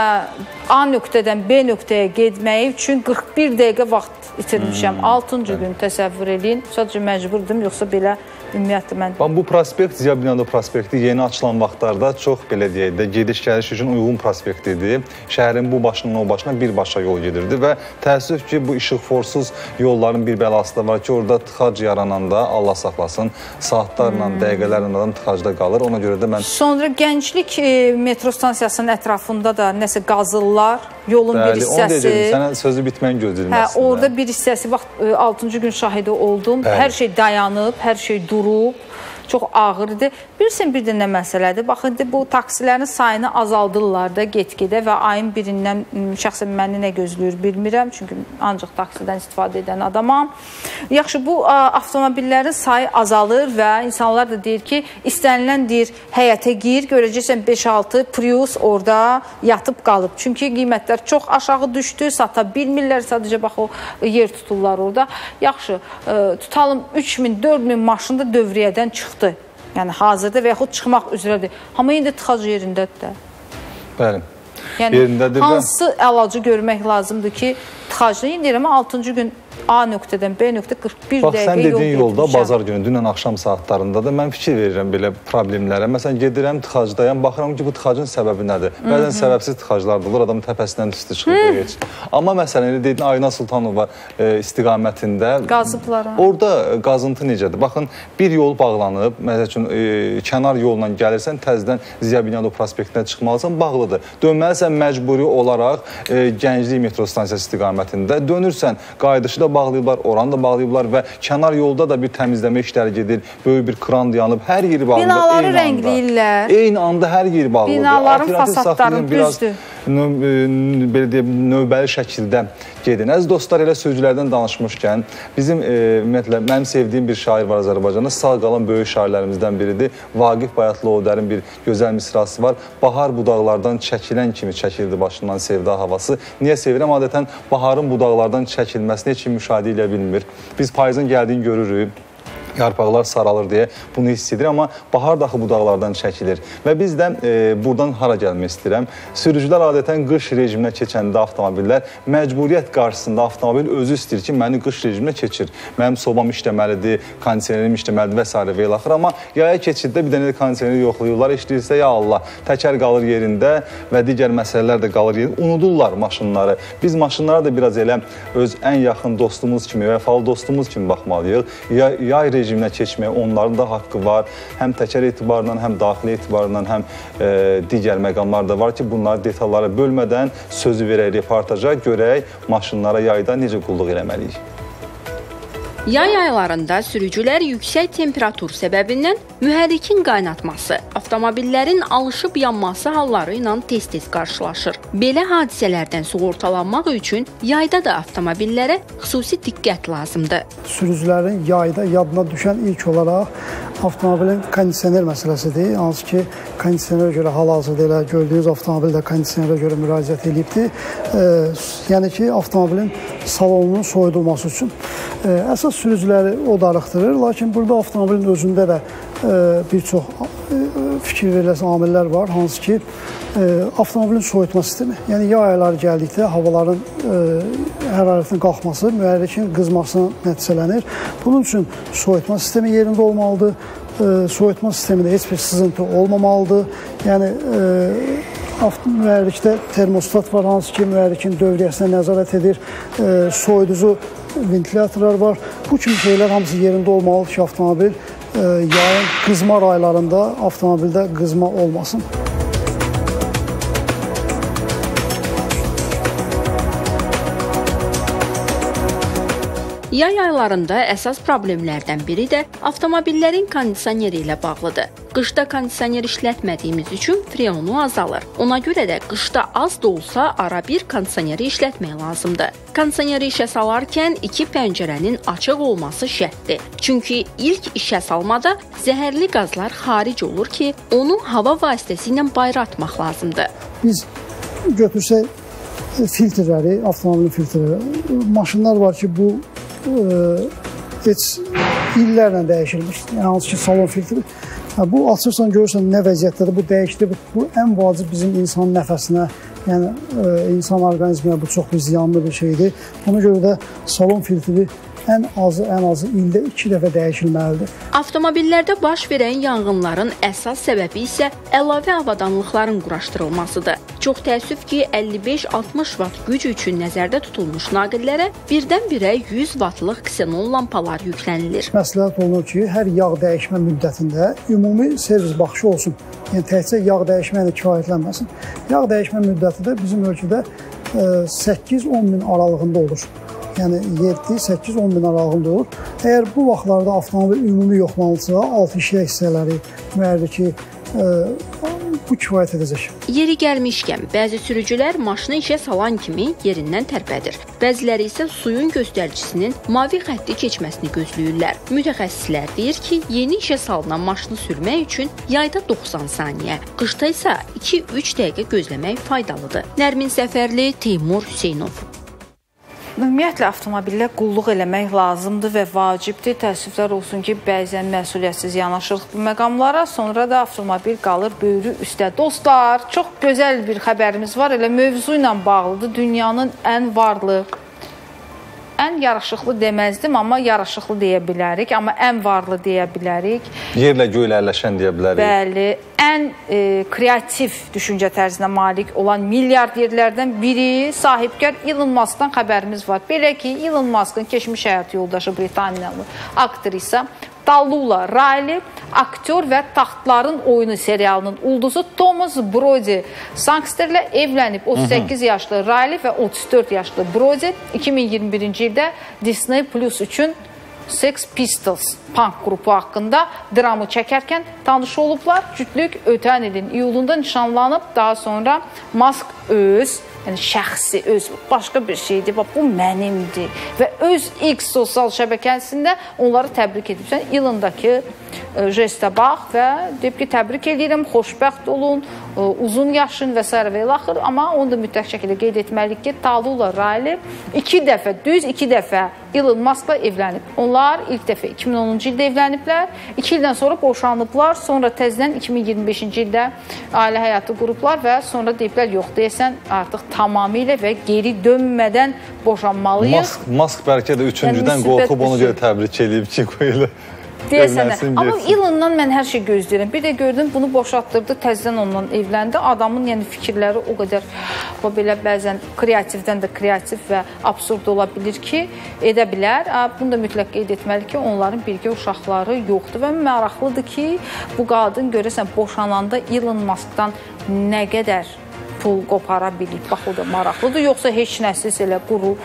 A nöqtədən B nöqtəyə getməyi üçün 41 dəqiqə vaxt itirmişəm. 6-cı gün təsəvvür eləyin. Sadəcə məcburdum, yoxsa belə ümumiyyətlə mən Bax bu prospekt Ziya Bünyadov prospekti yeni açılan vaxtlarda çox belə deyək də gediş-gəliş üçün uyğun prospekt idi. Şəhərin bu başından o başına birbaşa yol gedirdi və təəssüf ki, bu işıqforsuz yolların bir bəlası da var ki, orada tıxac yarananda Allah saxlasın, saatlarla, Hmm. dəqiqələrlə adam tıxacda qalır. Ona görə də mən Sonra Gənclik e, metro stansiyasının ətrafında da nəsə qazırlar, yolun bir Bəli, onu hissəsi. deyəcəkdim. Sənə sözü bitməni gözləyirdim Hə, orada bir hissəsi vaxt 6-cı gün şahidi oldum. Bəli. Hər şey dayanıb, hər şey durub. group Çox ağır idi. Bilirsən bir də nə məsələdir? Bax indi bu taksilərin sayını azaldırlar da get-gedə və ayın birindən şəxsən məni nə gözləyir bilmirəm, çünki ancaq taksidən istifadə edən adamam. Yaxşı, bu a, avtomobillərin sayı azalır və insanlar da deyir ki, istənilən deyir həyətə gir, görəcəksən 5-6 Prius orada yatıb qalıb. Çünki qiymətlər çox aşağı düşdü, sata bilmirlər, sadəcə bax o yer tuturlar orada. Yaxşı, ə, tutalım 3000, 4000 maşın da dövriyyədən çıxdı. Yəni hazırda və yaxud çıxmaq üzrədir. Amma indi tıxac yerindədir də. Bəli. Yəni Yerindədir və- hansı əlacı görmək lazımdır ki, tıxacda indi deyirəm 6-cı gün A nöqtədən B nöqtə 41 Bax sən dəqiqə yol dediyin yolda getmişəm. bazar günü, dünən axşam saatlarında da mən fikir verirəm belə problemlərə. Məsələn, gedirəm tıxacdayam, baxıram ki, bu tıxacın səbəbi nədir? Bəzən Mhm. səbəbsiz tıxaclar da olur, adamın təpəsindən üstü çıxır heç. Amma məsələn, elə dedin Ayna Sultanova e, istiqamətində Qazıblar. ha. Orada qazıntı necədir? Baxın, bir yol bağlanıb, məsəl üçün e, kənar yolla gəlirsən, təzədən Ziya Bünyadov prospektinə çıxmalısan, bağlıdır. Dönməlisən məcburi olaraq e, Gənclik metro stansiyası istiqamətində. Dönürsən, qayıdışı da bağlayıblar, oranı da bağlayıblar və kənar yolda da bir təmizləmə işləri gedir. Böyük bir kran dayanıb, hər yeri bağlıdır. Binaları rəngləyirlər. Eyni anda hər yer bağlıdır. Binaların fasadları düzdür. növ, e, belə deyim, növbəli şəkildə gedin. Əziz dostlar, elə sözcülərdən danışmışkən, bizim e, ümumiyyətlə mənim sevdiyim bir şair var Azərbaycanda, sağ qalan böyük şairlərimizdən biridir. Vaqif Bayatlıoğlu'nun bir gözəl misrası var. Bahar budaqlardan çəkilən kimi çəkildi başından sevda havası. Niyə sevirəm? Adətən baharın budaqlardan çəkilməsini heç kim müşahidə edə bilmir. Biz payızın gəldiyini görürük yarpaqlar saralır deyə bunu hiss edir, amma bahar daxı budaqlardan çəkilir. Və biz də e, buradan hara gəlmək istəyirəm? Sürücülər adətən qış rejiminə keçəndə avtomobillər məcburiyyət qarşısında avtomobil özü istəyir ki, məni qış rejiminə keçir. Mənim sobam işləməlidir, kondisionerim işləməlidir və s. və ilə axır. Amma yaya keçiddə bir dənə də kondisioneri yoxlayırlar. İşləyirsə ya Allah, təkər qalır yerində və digər məsələlər də qalır yerində. Unudurlar maşınları. Biz maşınlara da biraz elə öz ən yaxın dostumuz kimi, vəfalı dostumuz kimi baxmalıyıq. Yay, yay rejiminə keçməyə onların da haqqı var. Həm təkər etibarından, həm daxili etibarından, həm e, digər məqamlar da var ki, bunları detallara bölmədən sözü verək reportaja, görək maşınlara yayda necə qulluq eləməliyik. Yay aylarında sürücülər yüksək temperatur səbəbindən mühərrikin qaynatması, avtomobillərin alışıb yanması halları ilə tez-tez qarşılaşır. Belə hadisələrdən sığortalanmaq üçün yayda da avtomobillərə xüsusi diqqət lazımdır. Sürücülərin yayda yadına düşən ilk olaraq avtomobilin kondisioner məsələsidir. Hansı ki, kondisionerə görə hal-hazırda elə gördüyünüz avtomobil də kondisionerə görə müraciət edibdir. E, yəni ki, avtomobilin salonunun soyudulması üçün e, əsas sürücüləri o darıxdırır. Lakin burada avtomobilin özündə də e, bir çox e, fikir verilən amillər var, hansı ki, e, avtomobilin soyutma sistemi. Yəni yay ayları gəldikdə havaların hərarətinin qalxması mühərrikin qızmasına nəticələnir. Bunun üçün soyutma sistemi yerində olmalıdır. Soyutma sistemində heç bir sızıntı olmamalıdır. Yəni mühərrikdə termostat var, hansı ki, mühərrikin dövriyyəsinə nəzarət edir. Soyuducu ventilyatorlar var. Bu kimi şeylər hamısı yerində olmalıdır ki, avtomobil e, yayın qızma raylarında avtomobildə qızma olmasın. Yay aylarında əsas problemlərdən biri də avtomobillərin kondisioneri ilə bağlıdır. Qışda kondisioner işlətmədiyimiz üçün freonu azalır. Ona görə də qışda az da olsa ara bir kondisioneri işlətmək lazımdır. Kondisioneri işə salarkən iki pəncərənin açıq olması şərtdir. Çünki ilk işə salmada zəhərli qazlar xaric olur ki, onu hava vasitəsilə bayıra atmaq lazımdır. Biz götürsək filtrləri, avtomobilin filtrləri, maşınlar var ki, bu heç illərlə dəyişilmiş. Yəni hansı ki, salon filtri. Bu açırsan görürsən nə vəziyyətdədir. Bu dəyişdi. Bu, ən vacib bizim insan nəfəsinə, yəni ə, insan orqanizminə bu çox ziyanlı bir şeydir. Ona görə də salon filtri ən azı ən azı ildə 2 dəfə dəyişilməlidir. Avtomobillərdə baş verən yanğınların əsas səbəbi isə əlavə avadanlıqların quraşdırılmasıdır. Çox təəssüf ki, 55-60 vat güc üçün nəzərdə tutulmuş naqillərə birdən-birə 100 vatlıq ksenon lampalar yüklənilir. Məsləhət olunur ki, hər yağ dəyişmə müddətində ümumi servis baxışı olsun. Yəni təkcə yağ dəyişməklə kifayətlənməsin. Yağ dəyişmə müddəti də bizim ölkədə 8-10 min aralığında olur yəni 7-8-10 min aralığında olur. Əgər bu vaxtlarda avtomobil ümumi yoxlanılsa, alt işlək hissələri, mühərriki ə, bu kifayət edəcək. Yeri gəlmişkən, bəzi sürücülər maşını işə salan kimi yerindən tərpədir. Bəziləri isə suyun göstəricisinin mavi xətti keçməsini gözləyirlər. Mütəxəssislər deyir ki, yeni işə salınan maşını sürmək üçün yayda 90 saniyə, qışda isə 2-3 dəqiqə gözləmək faydalıdır. Nərmin Səfərli, Teymur Hüseynov. Ümumiyyətlə avtomobillə qulluq eləmək lazımdır və vacibdir. Təəssüflər olsun ki, bəzən məsuliyyətsiz yanaşırıq bu məqamlara, sonra da avtomobil qalır böyrü üstə. Dostlar, çox gözəl bir xəbərimiz var. Elə mövzu ilə bağlıdır. Dünyanın ən varlı ən yaraşıqlı deməzdim, amma yaraşıqlı deyə bilərik, amma ən varlı deyə bilərik. Yerlə göylərləşən deyə bilərik. Bəli, ən e, kreativ düşüncə tərzinə malik olan milyarderlərdən biri sahibkar Elon Muskdan xəbərimiz var. Belə ki, Elon Muskın keçmiş həyat yoldaşı Britaniyalı aktrisa Tallulah Riley aktyor və Taxtların Oyunu serialının ulduzu Thomas Brody Sangsterlə evlənib. 38 yaşlı Riley və 34 yaşlı Brody 2021-ci ildə Disney Plus üçün Sex Pistols punk qrupu haqqında dramı çəkərkən tanış olublar. Cütlük ötən ilin iyulunda nişanlanıb, daha sonra Musk öz yəni şəxsi öz başqa bir şeydir. Bax bu mənimdir və öz X sosial şəbəkəsində onları təbrik edibsən. İlindakı jestə bax və deyib ki, təbrik edirəm, xoşbəxt olun, uzun yaşın və s. və ilaxır. Amma onu da mütləq şəkildə qeyd etməliyik ki, Talula Riley 2 dəfə, düz 2 dəfə Elon Muskla evlənib. Onlar ilk dəfə 2010-cu ildə evləniblər. 2 ildən sonra boşanıblar. Sonra təzədən 2025-ci ildə ailə həyatı qurublar və sonra deyiblər, yox, deyəsən artıq tamamilə və geri dönmədən boşanmalıyıq. Musk, Musk bəlkə də üçüncüdən yəni, qorxub onu görə təbrik edib ki, qoyulur. Deyəsən də. Amma Elondan mən hər şey gözləyirəm. Bir də gördüm bunu boşaltdırdı, təzədən ondan evləndi. Adamın yəni fikirləri o qədər o belə bəzən kreativdən də kreativ və absurd ola bilər ki, edə bilər. Bunu da mütləq qeyd etməli ki, onların birgə uşaqları yoxdur və maraqlıdır ki, bu qadın görəsən boşananda Elon Muskdan nə qədər pul qopara bilib. Bax o da maraqlıdır. Yoxsa heç nəsiz elə quru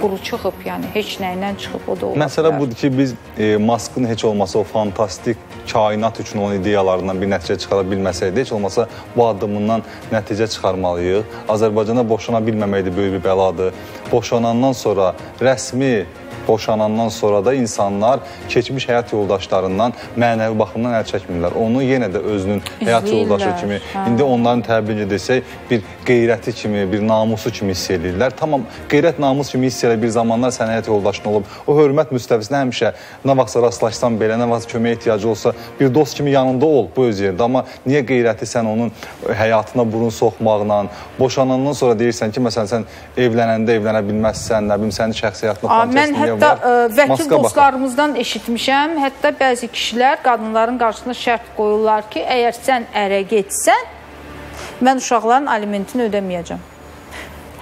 quru çıxıb, yəni heç nə ilə çıxıb o da ola Məsələ bilər. budur ki, biz e, Maskın heç olmasa o fantastik kainat üçün onun ideyalarından bir nəticə çıxara bilməsəydik, heç olmasa bu addımından nəticə çıxarmalıyıq. Azərbaycana boşana bilməmək də böyük bir bəladır. Boşanandan sonra rəsmi boşanandan sonra da insanlar keçmiş həyat yoldaşlarından mənəvi baxımdan əl çəkmirlər. Onu yenə də özünün həyat İzləyirlər, yoldaşı kimi, hə. indi onların təbir desək, bir qeyrəti kimi, bir namusu kimi hiss edirlər. Tamam, qeyrət, namus kimi hiss edə bir zamanlar sənin həyat yoldaşın olub. O hörmət müstəvisinə həmişə nə vaxtsa rastlaşsan belə, nə vaxt köməyə ehtiyacı olsa, bir dost kimi yanında ol bu öz yerdə. Amma niyə qeyrəti sən onun həyatına burun soxmaqla, boşanandan sonra deyirsən ki, məsələn sən evlənəndə evlənə bilməzsən, nə bilim sənin şəxsi Mən fantastik hətta ə, vəkil Maska baxar. dostlarımızdan eşitmişəm, hətta bəzi kişilər qadınların qarşısına şərt qoyurlar ki, əgər sən ərə getsən, mən uşaqların alimentini ödəməyəcəm.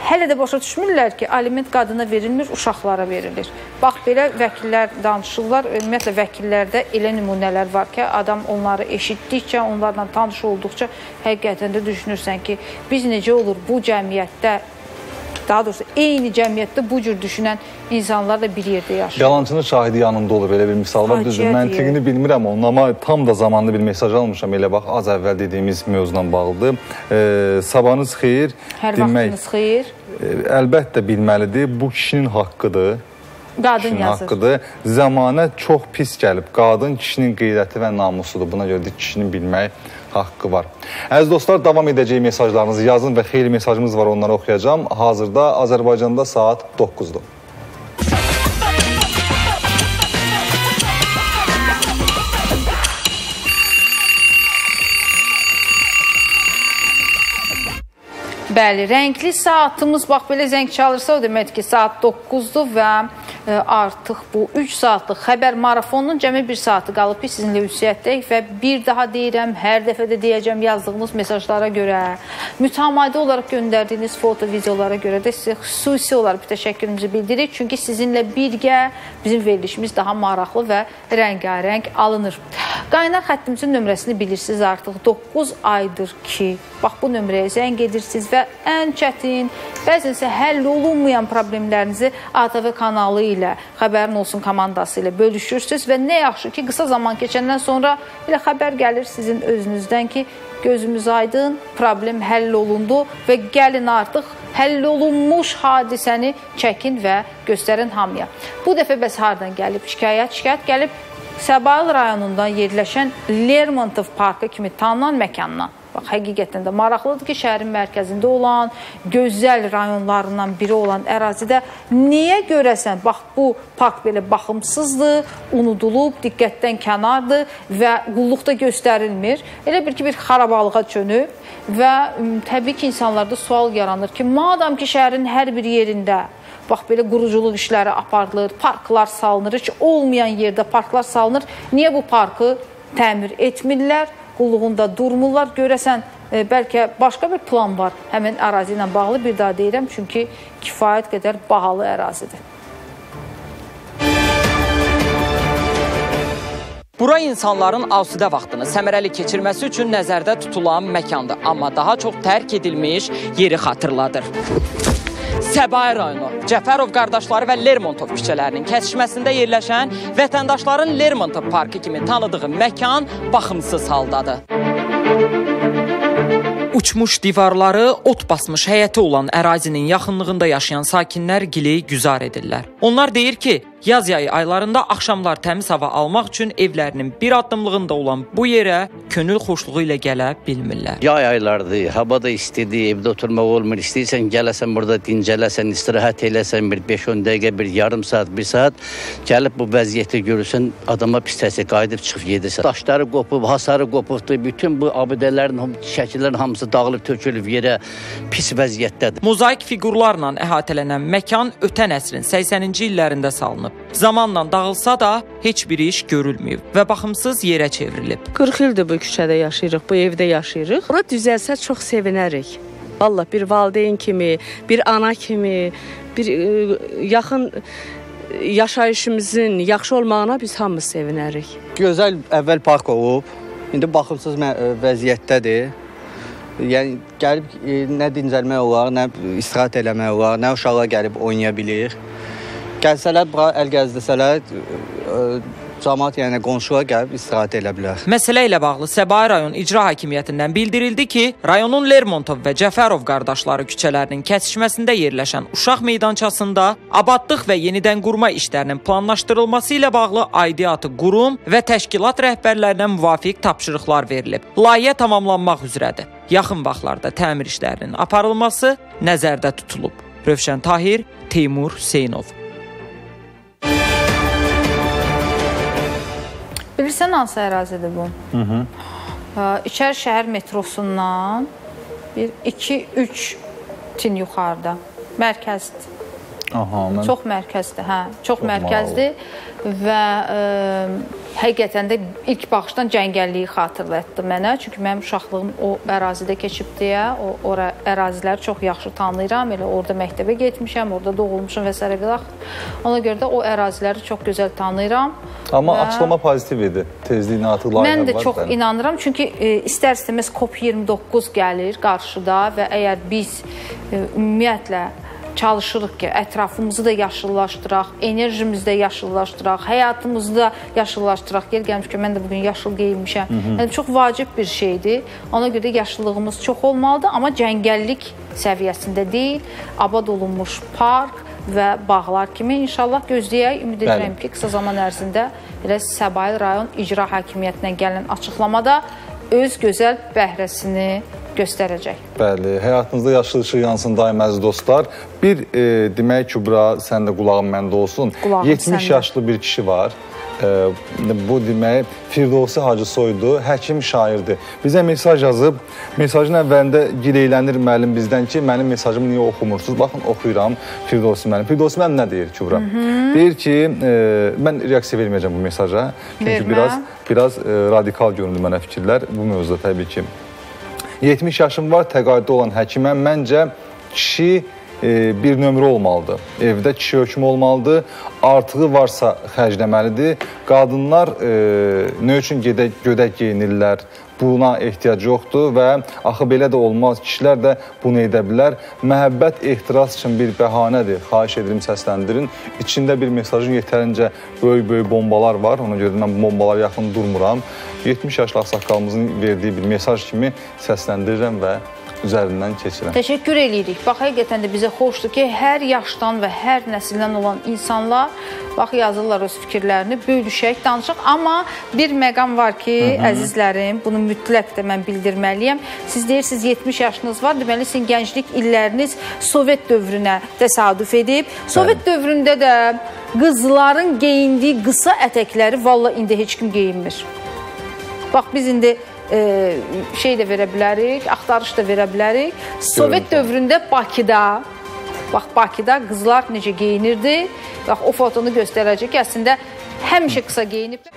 Hələ də başa düşmürlər ki, aliment qadına verilmir, uşaqlara verilir. Bax belə vəkillər danışırlar. Ümumiyyətlə vəkillərdə elə nümunələr var ki, adam onları eşitdikcə, onlarla tanış olduqca həqiqətən də düşünürsən ki, biz necə olur bu cəmiyyətdə daha doğrusu eyni cəmiyyətdə bu cür düşünən insanlar da bir yerdə yaşayır. Yalançının şahidi yanında olur belə bir misal var. Düzdür, məntiqini bilmirəm onun, amma tam da zamanlı bir mesaj almışam elə bax az əvvəl dediyimiz mövzuna bağlıdır. E, sabahınız xeyir. Hər vaxtınız xeyir. e, əlbəttə bilməlidir. Bu kişinin haqqıdır. Qadın Kişinin yazır. haqqıdır. Zamanə çox pis gəlib. Qadın kişinin qeyrəti və namusudur. Buna görə də kişinin bilmək haqqı var. Əziz dostlar, davam edəcək mesajlarınızı yazın və xeyli mesajımız var, onları oxuyacağam. Hazırda Azərbaycanda saat 9-dur. Bəli, rəngli saatımız bax belə zəng çalırsa o deməkdir ki, saat 9-dur və artıq bu 3 saatlıq xəbər marafonunun cəmi 1 saatı qalıb ki, sizinlə ünsiyyətdəyik və bir daha deyirəm, hər dəfə də deyəcəm yazdığınız mesajlara görə, mütəmadi olaraq göndərdiyiniz foto, videolara görə də sizə xüsusi olaraq bir təşəkkürümüzü bildiririk. Çünki sizinlə birgə bizim verilişimiz daha maraqlı və rəngarəng alınır. Qaynar xəttimizin nömrəsini bilirsiniz artıq 9 aydır ki, bax bu nömrəyə zəng edirsiniz və ən çətin, bəzən isə həll olunmayan problemlərinizi ATV kanalı ilə, xəbərin olsun komandası ilə bölüşürsüz və nə yaxşı ki, qısa zaman keçəndən sonra elə xəbər gəlir sizin özünüzdən ki, gözümüz aydın, problem həll olundu və gəlin artıq həll olunmuş hadisəni çəkin və göstərin hamıya. Bu dəfə bəs hardan gəlib şikayət? Şikayət gəlib Səbail rayonunda yerləşən Lermontov parkı kimi tanınan məkandan. Bax, həqiqətən də maraqlıdır ki, şəhərin mərkəzində olan, gözəl rayonlarından biri olan ərazidə niyə görəsən, bax bu park belə baxımsızdır, unudulub, diqqətdən kənardır və qulluqda göstərilmir. Elə bir ki, bir xarabalığa çönüb və təbii ki, insanlarda sual yaranır ki, madam ki, şəhərin hər bir yerində Bax belə quruculuq işləri aparılır, parklar salınır, heç olmayan yerdə parklar salınır. Niyə bu parkı təmir etmirlər? Qulluğunda durmurlar. Görəsən e, bəlkə başqa bir plan var həmin ərazi ilə bağlı bir daha deyirəm, çünki kifayət qədər bahalı ərazidir. Bura insanların asudə vaxtını səmərəli keçirməsi üçün nəzərdə tutulan məkandır, amma daha çox tərk edilmiş yeri xatırladır. Səbail rayonu, Cəfərov qardaşları və Lermontov küçələrinin kəsişməsində yerləşən vətəndaşların Lermontov parkı kimi tanıdığı məkan baxımsız haldadır. Uçmuş divarları, ot basmış həyəti olan ərazinin yaxınlığında yaşayan sakinlər gili güzar edirlər. Onlar deyir ki, yaz yayı aylarında axşamlar təmiz hava almaq üçün evlərinin bir addımlığında olan bu yerə könül xoşluğu ilə gələ bilmirlər. Yay aylardır, hava da istidir, evdə oturmaq olmur. İstəyirsən gələsən burada dincələsən, istirahət eləsən bir 5-10 dəqiqə, bir yarım saat, 1 saat gəlib bu vəziyyəti görürsən, adama pis təsir qayıdıb çıxıb yedirsən. Daşları qopub, hasarı qopubdur. Bütün bu abidələrin, şəkillərin hamısı dağılıb tökülüb yerə pis vəziyyətdədir. Mozaik fiqurlarla əhatələnən məkan ötən əsrin 80-ci illərində salınıb. Zamanla dağılsa da heç bir iş görülməyib və baxımsız yerə çevrilib. 40 ildir bu küçədə yaşayırıq, bu evdə yaşayırıq. Bura düzəlsə çox sevinərik. Vallah bir valideyn kimi, bir ana kimi, bir ə, yaxın ə, yaşayışımızın yaxşı olmağına biz hamımız sevinərik. Gözəl əvvəl park olub. İndi baxımsız mə- vəziyyətdədir. Yəni gəlib e, nə dincəlmək olar, nə istirahət eləmək olar, nə uşaqlar gəlib oynaya bilir. Gəlsələr bura əl gəzdəsələr, ə, cəmaət yəni qonşular gəlib istirahət edə bilər. Məsələ ilə bağlı Səbail rayon icra hakimiyyətindən bildirildi ki, rayonun Lermontov və Cəfərov qardaşları küçələrinin kəsişməsində yerləşən uşaq meydançasında abadlıq və yenidən qurma işlərinin planlaşdırılması ilə bağlı aidiyyatı qurum və təşkilat rəhbərlərinə müvafiq tapşırıqlar verilib. Layihə tamamlanmaq üzrədir. Yaxın vaxtlarda təmir işlərinin aparılması nəzərdə tutulub. Rövşən Tahir, Teymur Hüseynov. Bilirsən hansı ərazidir bu? Hı -hı. İçəri şəhər metrosundan bir 2-3 tin yuxarıda mərkəzdir. Aha, mən Çox mərkəzdir, hə, çox, Çox mərkəzdir və ə, həqiqətən də ilk baxışdan cəngəlliyi xatırlatdı mənə. Çünki mənim uşaqlığım o ərazidə keçib deyə, o ora əraziləri çox yaxşı tanıyıram. Elə orada məktəbə getmişəm, orada doğulmuşam və s. qılaq. Ona görə də o əraziləri çox gözəl tanıyıram. Amma və- açıqlama pozitiv idi. Tezliklə artıq var. Mən də çox bəli. inanıram çünki e, istər-istəməz COP29 gəlir qarşıda və əgər biz e, ümumiyyətlə çalışırıq ki, ətrafımızı da yaşıllaşdıraq, enerjimizi də yaşıllaşdıraq, həyatımızı da yaşıllaşdıraq. Yer gəlmişkən mən də bu gün yaşıl geyinmişəm. Hı hı. Yəni çox vacib bir şeydir. Ona görə də yaşıllığımız çox olmalıdır, amma cəngəllik səviyyəsində deyil. Abad olunmuş park və bağlar kimi inşallah gözləyək. Ümid edirəm ki, qısa zaman ərzində elə Səbail rayon icra hakimiyyətindən gələn açıqlamada öz gözəl bəhrəsini göstərəcək. Bəli, həyatınızda yaşıl işıq yansın daim əziz dostlar. Bir e, demək ki, bura sən də qulağın məndə olsun. Qulağım 70 səndə. yaşlı bir kişi var. Bu demək Firdovsi Hacısoydu, həkim şairdir. Bizə mesaj yazıb. Mesajın əvvəlində gileylənir müəllim bizdən ki, mənim mesajımı niyə oxumursunuz? Baxın oxuyuram Firdovsi müəllim. Firdovsi müəllim nə deyir ki, bura? Mhm. Deyir ki, e, mən reaksiya verməyəcəm bu mesaja. Çünki Vermə. biraz biraz e, radikal göründü mənə fikirlər bu mövzuda təbii ki. 70 yaşım var, təqaüddə olan həkiməm. Məncə kişi bir nömrə olmalıdır. Evdə kişi hökmü olmalıdır. Artığı varsa xərcləməlidir. Qadınlar e, nə üçün gedək gödək geyinirlər? Buna ehtiyac yoxdur və axı belə də olmaz. Kişilər də bunu edə bilər. Məhəbbət ehtiras üçün bir bəhanədir. Xahiş edirəm səsləndirin. İçində bir mesajın yetərincə böyük-böyük bombalar var. Ona görə mən bombalara yaxın durmuram. 70 yaşlı ağsaqqalımızın verdiyi bir mesaj kimi səsləndirirəm və üzərindən keçirəm. Təşəkkür eləyirik. Bax, həqiqətən də bizə xoşdur ki, hər yaşdan və hər nəsildən olan insanlar bax yazırlar öz fikirlərini, bölüşək, danışaq. Amma bir məqam var ki, Hı hı. əzizlərim, bunu mütləq də mən bildirməliyəm. Siz deyirsiniz 70 yaşınız var, deməli sizin gənclik illəriniz Sovet dövrünə təsadüf edib. Sovet dövründə də qızların geyindiyi qısa ətəkləri valla indi heç kim geyinmir. Bax biz indi şey də verə bilərik, axtarış da verə bilərik. Sovet dövründə Bakıda bax Bakıda qızlar necə geyinirdi? Bax o fotonu göstərəcək əslində həmişə qısa geyinib.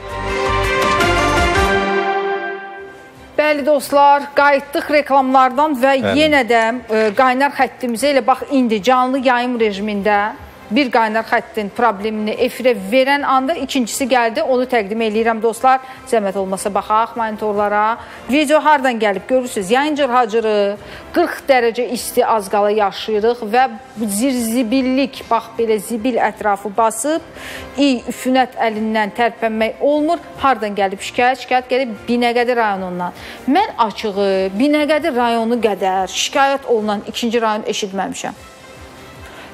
Bəli dostlar, qayıtdıq reklamlardan və Bəli. yenə də e, qaynar xəttimizə elə bax indi canlı yayım rejimində bir qaynar xəttin problemini efirə verən anda ikincisi gəldi. Onu təqdim eləyirəm dostlar. Zəhmət olmasa baxaq monitorlara. Video hardan gəlib görürsüz. Yayıncır hacırı 40 dərəcə isti az qala yaşayırıq və zirzibillik, bax belə zibil ətrafı basıb, iy üfunət əlindən tərpənmək olmur. Hardan gəlib şikayət? Şikayət gəlib Binəqədi rayonundan. Mən açığı Binəqədi rayonu qədər şikayət olunan ikinci rayon eşitməmişəm.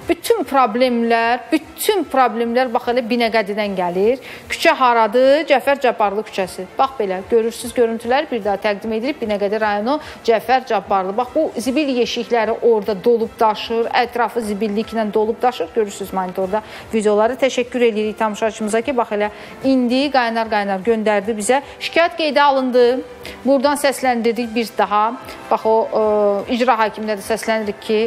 Bütün problemlər, bütün problemlər bax elə Binəqədidən gəlir. Küçə haradır? Cəfər Cabbarlı küçəsi. Bax belə görürsüz görüntülər bir daha təqdim edilib Binəqədi rayonu Cəfər Cabbarlı. Bax bu zibil yeşikləri orada dolub daşır, ətrafı zibilliklə dolub daşır. Görürsüz monitorda videoları. Təşəkkür edirik tamaşaçımıza ki, bax elə indi qaynar-qaynar göndərdi bizə. Şikayət qeydə alındı. Buradan səsləndirdik bir daha. Bax o ə, icra hakiminə də səslənirik ki,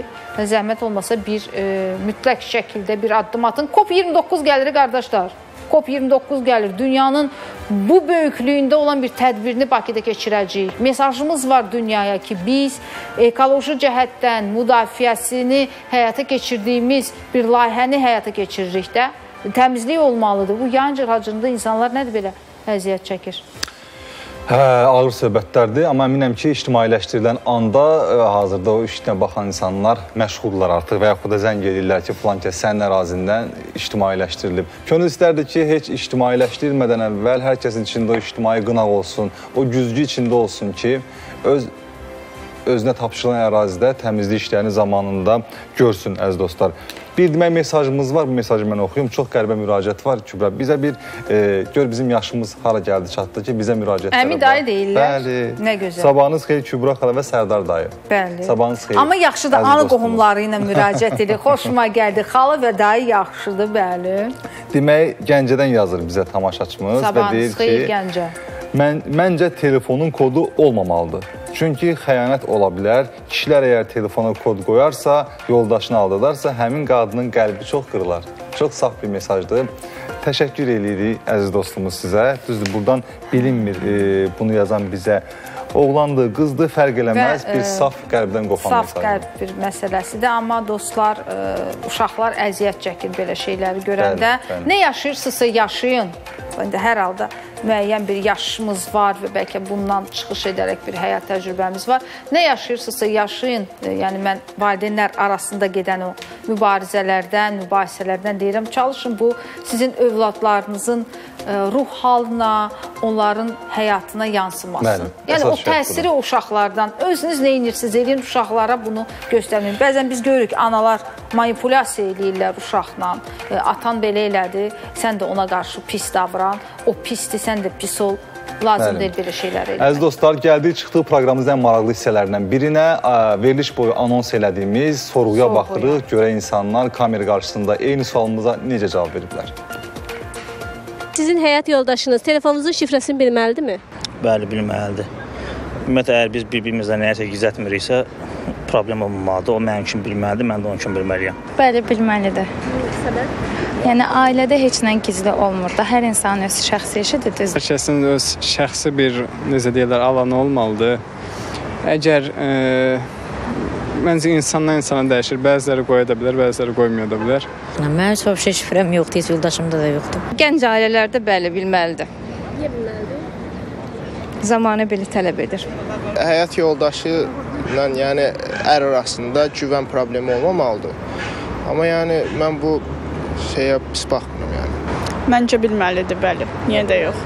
zəhmət olmasa bir ə, mütləq şəkildə bir addım atın. COP29 gəlir qardaşlar. COP29 gəlir. Dünyanın bu böyüklüyündə olan bir tədbirini Bakıda keçirəcəyik. Mesajımız var dünyaya ki, biz ekoloji cəhətdən müdafiəsini həyata keçirdiyimiz bir layihəni həyata keçiririk də. Təmizlik olmalıdır. Bu yan cırhacında insanlar nədir belə əziyyət çəkir? Hə, ağır söhbətlərdir, amma əminəm ki, ictimailəşdirilən anda ə, hazırda o işlə baxan insanlar məşğuldurlar artıq və yaxud da zəng edirlər ki, filan kəs sənin ərazindən ictimailəşdirilib. Könül istərdi ki, heç ictimailəşdirilmədən əvvəl hər kəsin içində o ictimai qınaq olsun, o güzgü içində olsun ki, öz özünə tapşırılan ərazidə təmizlik işlərini zamanında görsün əziz dostlar. Bir demək mesajımız var, bu mesajı mən oxuyum. Çox qəribə müraciət var Kübra. Bizə bir e, gör bizim yaşımız hara gəldi, çatdı ki, bizə müraciətlər var. Əmi dayı deyirlər. Bəli. Nə gözəl. Sabahınız xeyir Kübra xala və Sərdar dayı. Bəli. Sabahınız xeyir. Amma yaxşıdır, əziz ana qohumları ilə müraciət edir. [laughs] Xoşuma gəldi. Xala və dayı yaxşıdır, bəli. Demək, Gəncədən yazır bizə tamaşaçımız və Sabahınız deyir xeyir ki, Gəncə. Mən məncə telefonun kodu olmamalıdır. Çünki xəyanət ola bilər. Kişilər əgər telefona kod qoyarsa, yoldaşını aldadarsa, həmin qadının qəlbi çox qırılar. Çox saf bir mesajdır. Təşəkkür eləyirik əziz dostumuz sizə. Düzdür, buradan bilinmir e, bunu yazan bizə. Oğlandır, qızdır, fərq eləməz. Və, bir e, saf qəlbdən qopan Saf mesajdır. qəlb bir məsələsidir, amma dostlar, ə, uşaqlar əziyyət çəkir belə şeyləri görəndə. Bəli, bəli. Nə yaşayırsınızsa yaşayın. İndi hər halda müəyyən bir yaşımız var və bəlkə bundan çıxış edərək bir həyat təcrübəmiz var. Nə yaşayırsınızsa yaşayın. E, Yəni mən valideynlər arasında gedən o mübarizələrdən, mübahisələrdən deyirəm, çalışın bu sizin övladlarınızın ə, ruh halına, onların həyatına yansımasın. Bəli, Yəni o təsiri o uşaqlardan özünüz nə edirsiniz, eləyin uşaqlara bunu göstərməyin. Bəzən biz görürük analar manipulyasiya eləyirlər uşaqla. E, atan belə elədi, sən də ona qarşı pis davran. O pisdir, sən də pis ol. Lazım Bəli. deyil belə şeylər eləmək. Əziz dostlar, gəldik çıxdıq proqramımızın ən maraqlı hissələrindən birinə veriliş boyu anons elədiyimiz sorğuya Sorğuya. baxırıq. Görə insanlar kamera qarşısında eyni sualımıza necə cavab veriblər? Sizin həyat yoldaşınız telefonunuzun şifrəsini bilməlidirmi? Bəli, bilməlidir. Ümumiyyətlə, əgər biz bir-birimizdən nəyəsə gizlətmiriksə, problem olmamalıdır. O mənim kimi bilməlidir, mən də onun kimi bilməliyəm. Bəli, bilməlidir. Səbəb? Yəni ailədə heç nə gizli olmur da. Hər insanın öz şəxsi işidir, düzdür? Hər kəsin öz şəxsi bir necə deyirlər, alanı olmalıdır. Əgər e, məncə insandan insana dəyişir. Bəziləri qoya da bilər, bəziləri qoymaya da bilər. Mənim heç bir şey şifrəm yoxdur, heç yoldaşımda da yoxdur. Gənc ailələrdə bəli bilməlidir. Niyə bilməlidir? Zamanı belə tələb edir. həyat yoldaşı ilə yəni ər arasında güvən problemi olmamalıdır. Amma yəni mən bu şeyə pis baxmıram yəni. Məncə bilməlidir, bəli. Niyə də yox?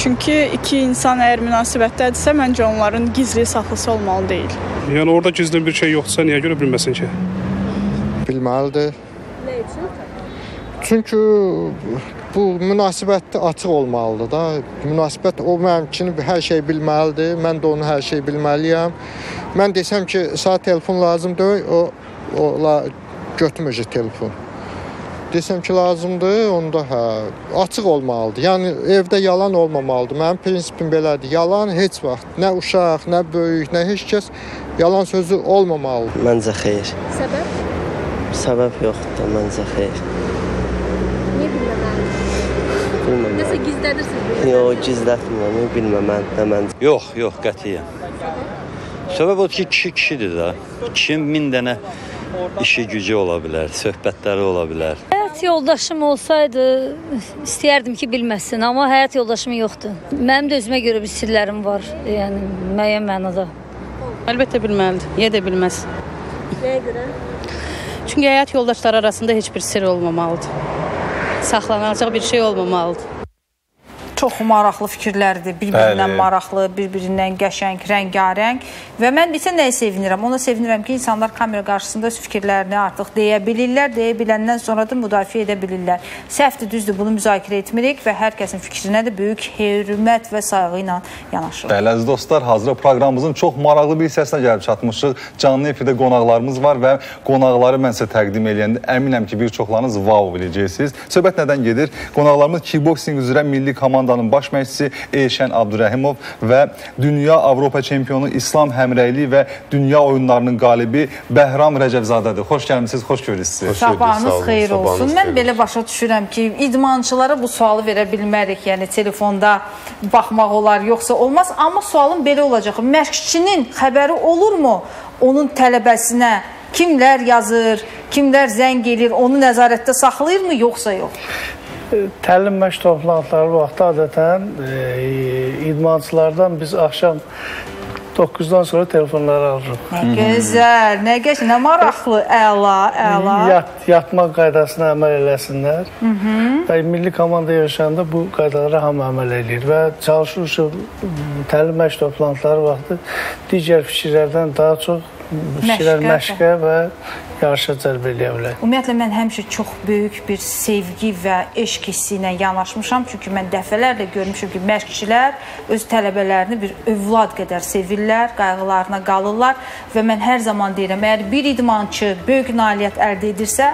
Çünki iki insan əgər münasibətdədirsə, məncə onların gizli saxlısı olmalı deyil. Yəni orada gizli bir şey yoxdursa niyə görə bilməsin ki? Bilməlidir. Nə üçün? Çünki bu münasibətdə açıq olmalıdır da. Münasibət o mənimkini hər şey bilməlidir. Mən də onu hər şey bilməliyəm. Mən desəm ki, saat telefon lazımdır, o ola götürməyəcək telefon. Desəm ki, lazımdır, onda hə, açıq olmalıdır. Yəni evdə yalan olmamalıdır. Mənim prinsipim belədir. Yalan heç vaxt nə uşaq, nə böyük, nə heç kəs yalan sözü olmamalıdır. Məncə xeyir. Səbəb? Səbəb yoxdur, məncə xeyir. Niyə bilməməlidir? Bilmirəm. Nəsə gizlədirsiniz? Yox, gizlətmirəm, bilməm mən də məncə. Yox, yox, qətiyyən. Səbəb odur ki, kişi kişidir də. Kişinin min dənə işi gücü ola bilər, söhbətləri ola bilər. Həyat yoldaşım olsaydı istəyərdim ki, bilməsin, amma həyat yoldaşım yoxdur. Mənim də özümə görə bir sirlərim var, yəni müəyyən mənada. Əlbəttə bilməlidir. Niyə də bilməz? Nəyə görə? Çünki həyat yoldaşları arasında heç bir sir olmamalıdır. Saxlanılacaq bir şey olmamalıdır. Çox maraqlı fikirlərdir, bir-birindən maraqlı, bir-birindən qəşəng, rəngarəng və mən isə nəyə sevinirəm? Ona sevinirəm ki, insanlar kamera qarşısında öz fikirlərini artıq deyə bilirlər, deyə biləndən sonra da müdafiə edə bilirlər. Səhvdir, düzdür, bunu müzakirə etmirik və hər kəsin fikrinə də böyük hörmət və sayğı ilə yanaşırıq. Bəli, əziz dostlar, hazırda proqramımızın çox maraqlı bir hissəsinə gəlib çatmışıq. Canlı efirdə qonaqlarımız var və qonaqları mən sizə təqdim eləyəndə əminəm ki, bir çoxlarınız wow biləcəksiniz. Söhbət nədən gedir? Qonaqlarımız kickboxing üzrə milli komandanın baş məşqçisi Eşən Abdurrəhimov və dünya Avropa çempionu İslam həmrəyliyi və dünya oyunlarının qalibi Bəhram Rəcəbzadədir. Xoş gəlmisiniz, xoş görürük sizi. Sabahınız xeyir olsun. Mən belə başa düşürəm ki, idmançılara bu sualı verə bilmərik. Yəni telefonda baxmaq olar, yoxsa olmaz. Amma sualım belə olacaq. Məşqçinin xəbəri olurmu onun tələbəsinə? Kimlər yazır, kimlər zəng eləyir, onu nəzarətdə saxlayırmı, yoxsa yox? Təlim məşq toplantıları vaxtı adətən e, idmançılardan biz axşam 9-dan sonra telefonları alırıq. Nə gözəl, nə qəşəng, nə maraqlı, əla, əla. Yat, yatmaq qaydasına əməl eləsinlər. Hı -hı. Və milli komanda yarışanda bu qaydalara hamı əməl eləyir və çalışırıq ki, təlim məşq toplantıları vaxtı digər fikirlərdən daha çox fikirlər Məşqə. və yarışa cəlb eləyə bilər. Ümumiyyətlə mən həmişə çox böyük bir sevgi və eşq hissi ilə yanaşmışam, çünki mən dəfələrlə görmüşəm ki, məşqçilər öz tələbələrini bir övlad qədər sevirlər, qayğılarına qalırlar və mən hər zaman deyirəm, əgər bir idmançı böyük nailiyyət əldə edirsə,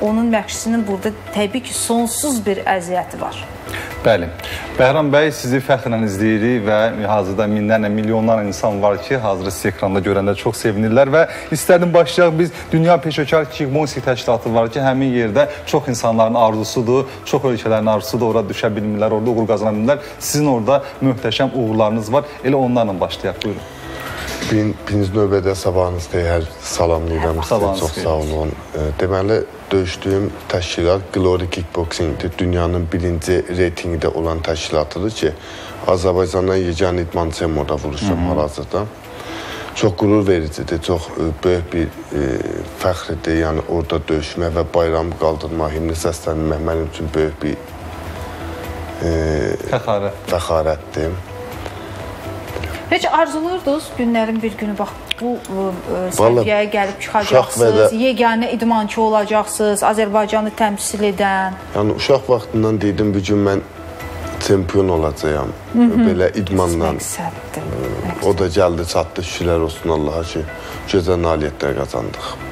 onun məşqçisinin burada təbii ki, sonsuz bir əziyyəti var. Bəli. Bəhram bəy sizi fəxrlə izləyirik və hazırda minlərlə, milyonlarla insan var ki, hazırda sizi ekranda görəndə çox sevinirlər və istədim başlayaq biz Dünya Peşəkar Kickboxing Təşkilatı var ki, həmin yerdə çox insanların arzusudur, çox ölkələrin arzusudur, ora düşə bilmirlər, orada uğur qazana bilmirlər. Sizin orada möhtəşəm uğurlarınız var. Elə onlarla başlayaq. Buyurun. Bir, birinci növbədə sabahınız xeyir, salamlayıram sizə. Çox sağ olun. E, Deməli, döyüşdüyüm təşkilat Glory Kickboxing-dir. Dünyanın birinci reytinqdə olan təşkilatıdır ki, Azərbaycandan yeganə idmançıyam orada -hı. hal-hazırda. Çox qürur vericidir, çox e, böyük bir e, fəxridir. Yəni orada döyüşmək və bayramı qaldırmaq, himni səsləndirmək mənim üçün böyük bir e, Fəxarət. fəxarətdir. Heç arzulardınız günlərin bir günü bax bu ə, ə, Vallahi, səviyyəyə gəlib çıxacaqsınız, yeganə idmançı olacaqsınız, Azərbaycanı təmsil edən. Yəni uşaq vaxtından dedim bu gün mən çempion olacağam. Hı -hı. Belə idmanla. Məqsəddir. O da gəldi, çatdı. Şükürlər olsun Allaha ki, gözəl nailiyyətlər qazandıq.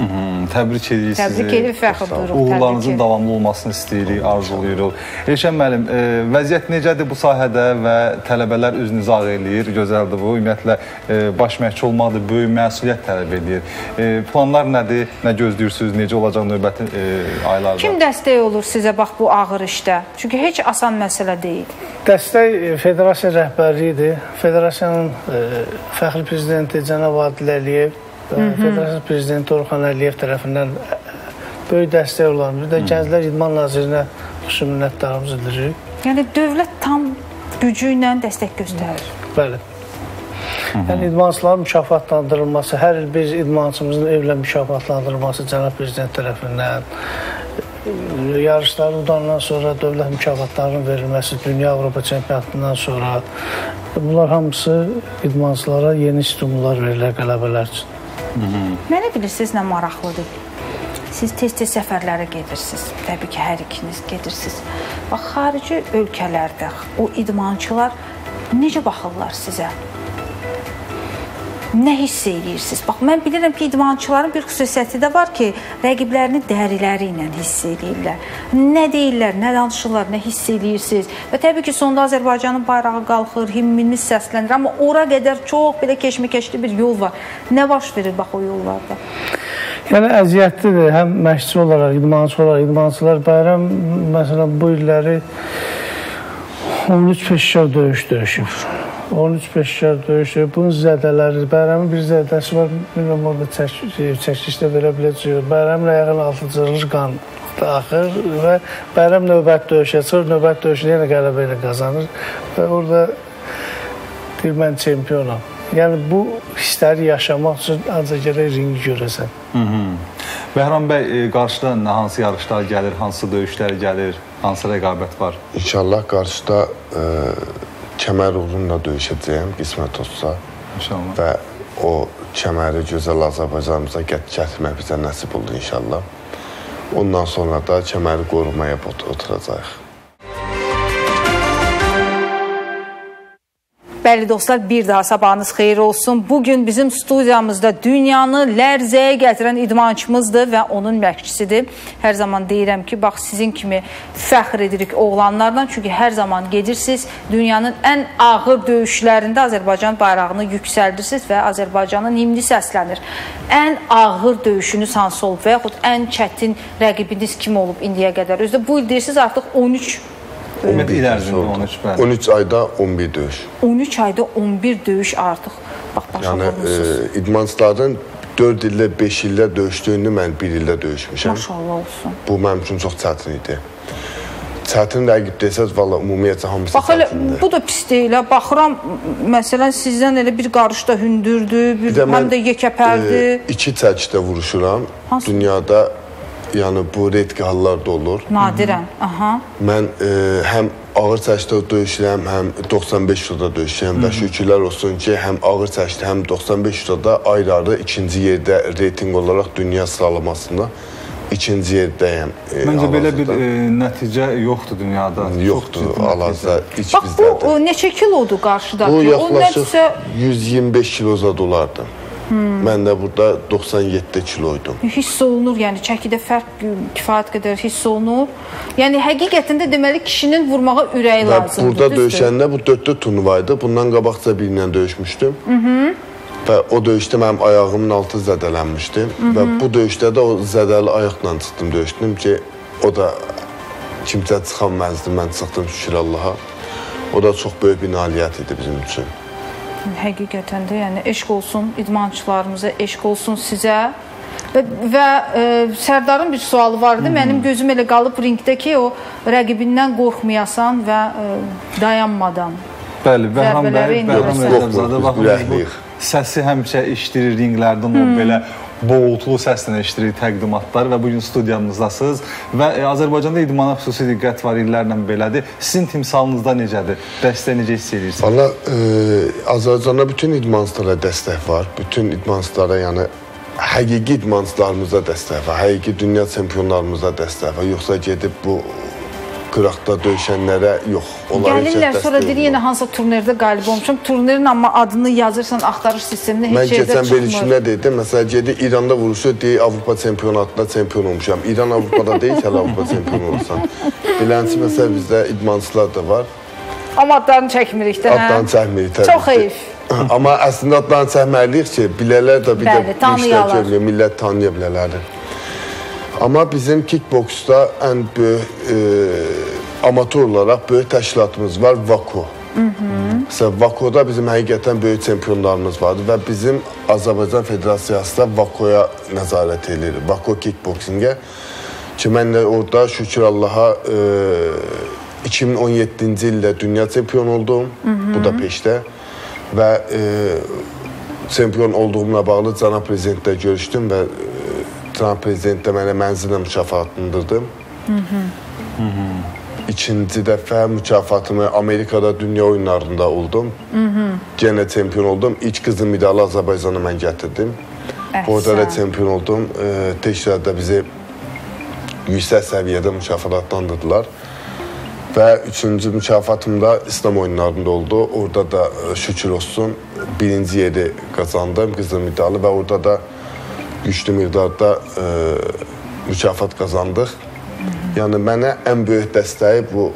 Hı -hı, təbrik edirik sizi. Təbrik edib fəxr duyuruq, Uğurlarınızın təbrik. davamlı olmasını istəyirik, arzulayırıq. Elşən müəllim, e, vəziyyət necədir bu sahədə və tələbələr özünüzü ağ eləyir, gözəldir bu. Ümumiyyətlə e, baş məşqçi olmaq da böyük məsuliyyət tələb edir. E, planlar nədir? Nə gözləyirsiniz? Necə olacaq növbəti e, aylarda? Kim dəstək olur sizə bax bu ağır işdə? Çünki heç asan məsələ deyil. Dəstək federasiya rəhbərliyidir. Federasiyanın e, fəxri prezidenti cənab Adil Əliyev. Federasiya prezidenti Orxan Əliyev tərəfindən e, böyük dəstək olan bir də Gənclər İdman Nazirinə xüsusi minnətdarımızı bildiririk. Yəni dövlət tam gücü ilə dəstək göstərir. Bəli. Yəni idmançıların mükafatlandırılması, hər il bir idmançımızın evlə mükafatlandırılması cənab prezident tərəfindən e, yarışları udandan sonra dövlət mükafatlarının verilməsi, dünya Avropa çempionatından sonra bunlar hamısı idmançılara yeni stimullar verirlər qələbələr üçün. Mənə bilirsiniz nə maraqlıdır? Siz tez-tez səfərlərə gedirsiniz. Təbii ki, hər ikiniz gedirsiniz. Bax, xarici ölkələrdə o idmançılar necə baxırlar sizə? Nə hiss eləyirsiniz? Bax, mən bilirəm ki, idmançıların bir xüsusiyyəti də var ki, rəqiblərini dəriləri ilə hiss eləyirlər. Nə deyirlər, nə danışırlar, nə hiss eləyirsiniz? Və təbii ki, sonda Azərbaycanın bayrağı qalxır, himnimiz səslənir, amma ora qədər çox belə keşməkeşli bir yol var. Nə baş verir bax o yollarda? Yəni əziyyətlidir həm məşqçi olaraq, idmançı olaraq, idmançılar bayram məsələn bu illəri 13 peşəkar döyüş döyüşüb. 13 peşəkar döyüşü, bunun zədələri, bayramın bir zədəsi var, bilmirəm orada çək, çəkilişdə verə biləcək. Bayramın ayağının altı cırılır qan daxil və bayram növbət döyüşə çıxır, növbət döyüşünü yenə qələbə ilə qazanır və orada deyir mən çempionam. Yəni bu hissləri yaşamaq üçün ancaq gərək ringi görəsən. Hı -hı. Bəhram bəy, e, qarşıda nə hansı yarışlar gəlir, hansı döyüşlər gəlir, hansı rəqabət var? İnşallah qarşıda e, kəmər uğrunda döyüşəcəyəm, qismət olsa. İnşallah. Və o kəməri gözəl Azərbaycanımıza gət gətirmək bizə nəsib oldu inşallah. Ondan sonra da kəməri qorumaya ot- oturacağıq. Bəli dostlar, bir daha sabahınız xeyir olsun. Bugün bizim studiyamızda dünyanı lərzəyə gətirən idmançımızdır və onun məşqçisidir. Hər zaman deyirəm ki, bax sizin kimi fəxr edirik oğlanlardan. Çünki hər zaman gedirsiniz, dünyanın ən ağır döyüşlərində Azərbaycan bayrağını yüksəldirsiniz və Azərbaycanın himni səslənir. Ən ağır döyüşünüz hansı olub və yaxud ən çətin rəqibiniz kim olub indiyə qədər? Özdə bu il deyirsiniz artıq 13 Ümumiyyətlə il ərzində 13 bəli. 13 ayda 11 döyüş. 13 ayda 11 döyüş artıq bax başa Yəni vurmusunuz. e, idmançıların 4 ildə, 5 ildə döyüşdüyünü mən 1 ildə döyüşmüşəm. Maşallah olsun. Bu mənim üçün çox çətin idi. çətin rəqib desəz valla ümumiyyətlə hamısı Bax çətindir. bu da pis deyil. ha. Baxıram məsələn sizdən elə bir qarışda hündürdür, bir də həm mən, də yekəpərdir. e, iki çəkidə vuruşuram. Hansı? Dünyada yəni bu redki hallar da olur. Nadirən. Aha. Mən e, həm ağır çəkdə döyüşürəm, həm 95 kiloda döyüşürəm və şükürlər olsun ki, həm ağır çəkdə, həm 95 kiloda ayrı-ayrı ikinci yerdə reytinq olaraq dünya sıralamasında ikinci yerdəyəm. E, Məncə belə bir e, nəticə yoxdur dünyada. yoxdur hal-hazırda heç Bax bu o, neçə kilodur qarşıdakı? Bu o yaxlaşıq nəticə 125 kilo zad olardı. Hmm. Mən də burada 97 kiloydum. hiss olunur, yəni çəkidə fərq kifayət qədər hiss olunur. Yəni həqiqətən də deməli kişinin vurmağa ürəyi Və lazımdır. burada düzdür? döyüşəndə bu 4-də turnuva idi. Bundan qabaqca biri ilə döyüşmüşdüm. Mhm. Və o döyüşdə mənim ayağımın altı zədələnmişdi Mhm. və bu döyüşdə də o zədəli ayaqla çıxdım döyüşdüm ki, o da kimsə çıxan məzdi, mən çıxdım şükür Allaha. O da çox böyük bir nailiyyət idi bizim üçün. Həqiqətən də, yəni eşq olsun idmançılarımıza, eşq olsun sizə. Və, və e, Sərdarın bir sualı vardı. Mənim gözüm elə qalıb ringdə ki, o rəqibindən qorxmayasan və e, dayanmadan. Bəli, Bəhram bəy, Bəhram Qorxmuruq, baxın bu səsi həmişə eşidirik ringlərdən o belə boğultulu səslə eşidirik təqdimatlar və bu gün studiyamızdasınız və e, Azərbaycanda idmana xüsusi diqqət var illərlə belədir. Sizin timsalınızda necədir? Dəstək necə hiss edirsiniz? Valla e, Azərbaycanda bütün idmançılara dəstək var. Bütün idmançılara, yəni həqiqi idmançılarımıza dəstək var. Həqiqi dünya çempionlarımıza dəstək var. Yoxsa gedib bu qıraqda döyüşənlərə yox. Gəlirlər sonra deyir yenə hansısa turnirdə qalib olmuşam. Turnirin amma adını yazırsan axtarış sisteminə Mən heç yerdə keçən çıxmır. verilişimdə dedim, məsələn, gedi İranda vuruşu, deyir Avropa çempionatında çempion olmuşam. İran Avropada deyil hələ Avropa çempionu olsan. Beləncə məsələn bizdə idmançılar da var. Amma adlarını çəkmirik də. hə? Adlarını çəkmirik təbii Çox ki. heyf. Amma əslində adlarını çəkməliyik ki, bilələr də bir Bəli, də bir işlər görmüyor, millət tanıya bilələrdir. Amma bizim kickboksda ən böyük e, amatör olaraq böyük təşkilatımız var, Vako. Məsələn, Vakoda bizim həqiqətən böyük çempionlarımız vardı və bizim Azərbaycan Federasiyası da Vakoya nəzarət edir. Vako kickboksingə ki, mən də orada şükür Allaha e, 2017-ci ildə dünya çempionu oldum Budapeştdə və e, çempion olduğumla bağlı cənab prezidentlə görüşdüm və e, cənab prezident də mənə mənzillə mükafatlandırdı. İkinci dəfə mükafatımı Amerikada dünya oyunlarında oldum. Yenə çempion oldum. İlk qızıl medalı Azərbaycana mən gətirdim. Orada da çempion oldum. E, Tekrar da bizi yüksək səviyyədə mükafatlandırdılar. Və üçüncü mükafatım da İslam oyunlarında oldu. Orada da e, şükür olsun birinci yeri qazandım, qızıl medalı və orada da güclü miqdarda e, mükafat qazandıq. Yəni mənə ən böyük dəstəyi bu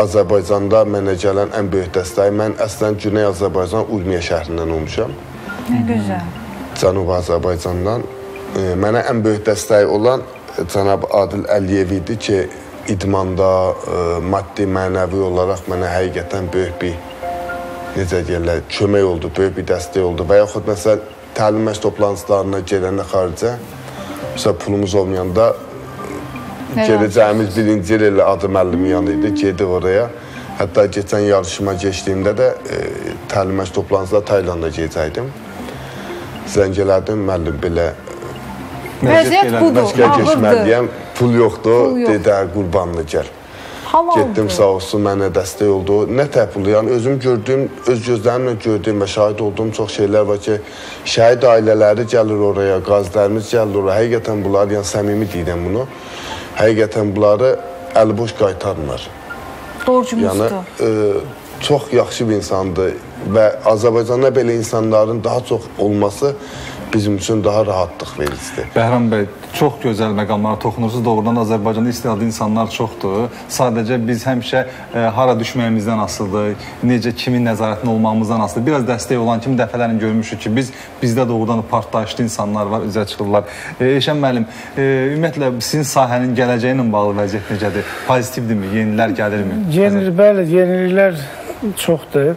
Azərbaycanda mənə gələn ən böyük dəstəyi mən əslən Güney Azərbaycan Urmiya şəhərindən olmuşam. Nə gözəl. Cənubi Azərbaycandan e, mənə ən böyük dəstəyi olan e, cənab Adil Əliyev idi ki, idmanda, e, maddi, mənəvi olaraq mənə həqiqətən böyük bir necə deyirlər, kömək oldu, böyük bir dəstək oldu və yaxud məsəl təlim məşq toplantılarına gedəndə xaricə məsəl pulumuz olmayanda gedəcəyimiz birinci il elə adı müəllimin yanı idi, gedib oraya. Hətta keçən yarışıma keçdiyimdə də e, təlim məşq toplantısında Taylanda gedəcəkdim. Zəng elədim, müəllim belə Vəziyyət budur, ağırdır. pul yoxdur, Pul yox. dedi, "Hə, qurbanlı gəl. Halaldır. Getdim sağ olsun mənə dəstək oldu. Nə təpulu, yəni özüm gördüyüm, öz gözlərimlə gördüyüm və şahid olduğum çox şeylər var ki, şəhid ailələri gəlir oraya, qazilərimiz gəlir oraya. Həqiqətən bunlar, yəni səmimi deyirəm bunu. Həqiqətən bunları əliboş qaytarmır. Borcumuzdur. Yəni e, çox yaxşı bir insandır və Azərbaycanda belə insanların daha çox olması bizim üçün daha rahatlıq vericidir. Bəhram bəy, çox gözəl məqamlara toxunursunuz. Doğrudan Azərbaycanda istedadlı insanlar çoxdur. Sadəcə biz həmişə e, hara düşməyimizdən asılıdır, necə kimin nəzarətində olmağımızdan asılıdır. Biraz dəstək olan kimi dəfələrlə görmüşük ki, biz bizdə doğrudan partlayışlı insanlar var, üzə çıxırlar. E, Eşən müəllim, e, ümumiyyətlə sizin sahənin gələcəyi ilə bağlı vəziyyət necədir? Pozitivdirmi? Yenilər gəlirmi? Yenilir, bəli, yeniliklər çoxdur.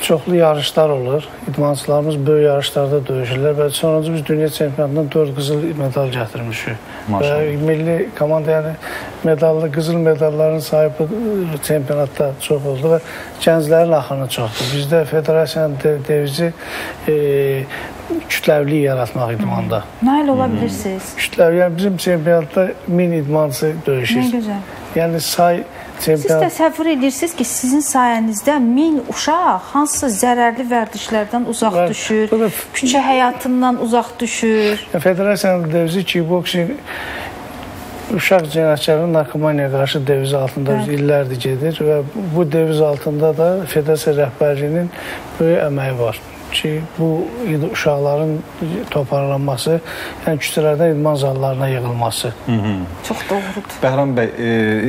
Çoxlu yarışlar olur. İdmançılarımız böyük yarışlarda döyüşürlər və sonuncu biz dünya çempionatından 4 qızıl medal gətirmişik. Maşallah. Və milli komanda yəni medallı qızıl medalların sahibi e, çempionatda çox oldu və gənclərin axını çoxdur. Bizdə federasiyanın de devizi e, kütləvlik yaratmaq idmanda. Nail ola bilirsiniz. Kütləvi, yəni bizim çempionatda min idmançı döyüşür. Nə gözəl. Yəni say Siz çempionat təsəvvür edirsiniz ki, sizin sayənizdə min uşaq hansısa zərərli vərdişlərdən uzaq Bəli. düşür, küçə həyatından uzaq düşür. Federasiyanın devizi kickboxing uşaq cinayətçilərin narkomaniyaya qarşı deviz altında biz illərdir gedir və bu deviz altında da federasiya rəhbərliyinin böyük əməyi var ki, bu uşaqların toparlanması, yəni küçələrdən idman zallarına yığılması. Çox doğrudur. Bəhram bəy,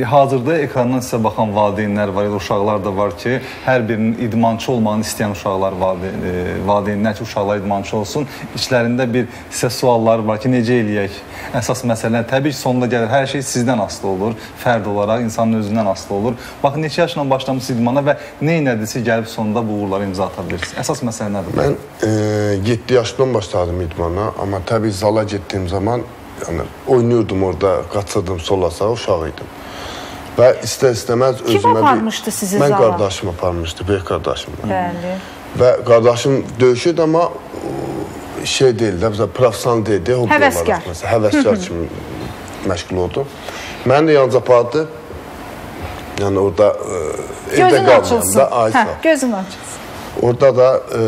e, hazırda ekrandan sizə baxan valideynlər var, uşaqlar da var ki, hər birinin idmançı olmağını istəyən uşaqlar valideyn, e, valideynlər ki, uşaqlar idmançı olsun. İçlərində bir sizə suallar var ki, necə eləyək? Əsas məsələ təbii ki, sonunda gəlir hər şey sizdən asılı olur. Fərd olaraq insanın özündən asılı olur. Baxın neçə yaşla başlamısınız idmana və nə etdinizsə gəlib sonunda bu uğurlara imza ata bilirsiniz. Əsas məsələ nədir? Mən e, 7 yaşdan başladım idmana, amma təbii zala getdiyim zaman yəni oynuyordum orada, qaçırdım sola sağa, uşaq idim. Və istər-istəməz Kim özümə aparmışdı sizi Mən zala? qardaşım aparmışdı, böyük qardaşım. Bəli. Və qardaşım döyüşürdü amma şey deyil də, bizə professional deyil, də, hobbi Həvəskar. olaraq məsələn, həvəskar kimi məşğul oldu. Məni də yalnız apardı. Yəni orada e, evdə Gözün qalmayam açılsın. da, ay sağ. Hə, gözün açılsın. Orada da e,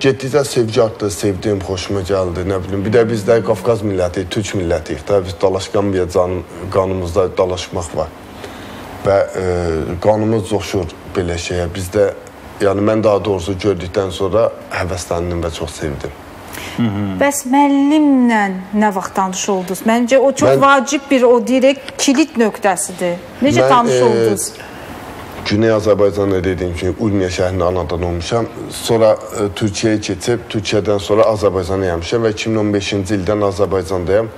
getdikcə sevgi artdı, sevdim, xoşuma gəldi, nə bilim. Bir də bizdə Qafqaz milləti, türk millətiyik da, biz dalaşqan bir can, qanımızda dalaşmaq var. Və e, qanımız coşur belə şeyə. Bizdə yəni mən daha doğrusu gördükdən sonra həvəsləndim və çox sevdim. Bəs müəllimlə nə vaxt tanış oldunuz? Məncə o çox Mən- vacib bir o direkt kilit nöqtəsidir. Necə Mən, tanış e, oldunuz? Güney Azərbaycanda dediyim kimi Urmiya şəhərində anadan olmuşam. Sonra e, Türkiyəyə keçib, Türkiyədən sonra Azərbaycana gəlmişəm və 2015-ci ildən Azərbaycandayam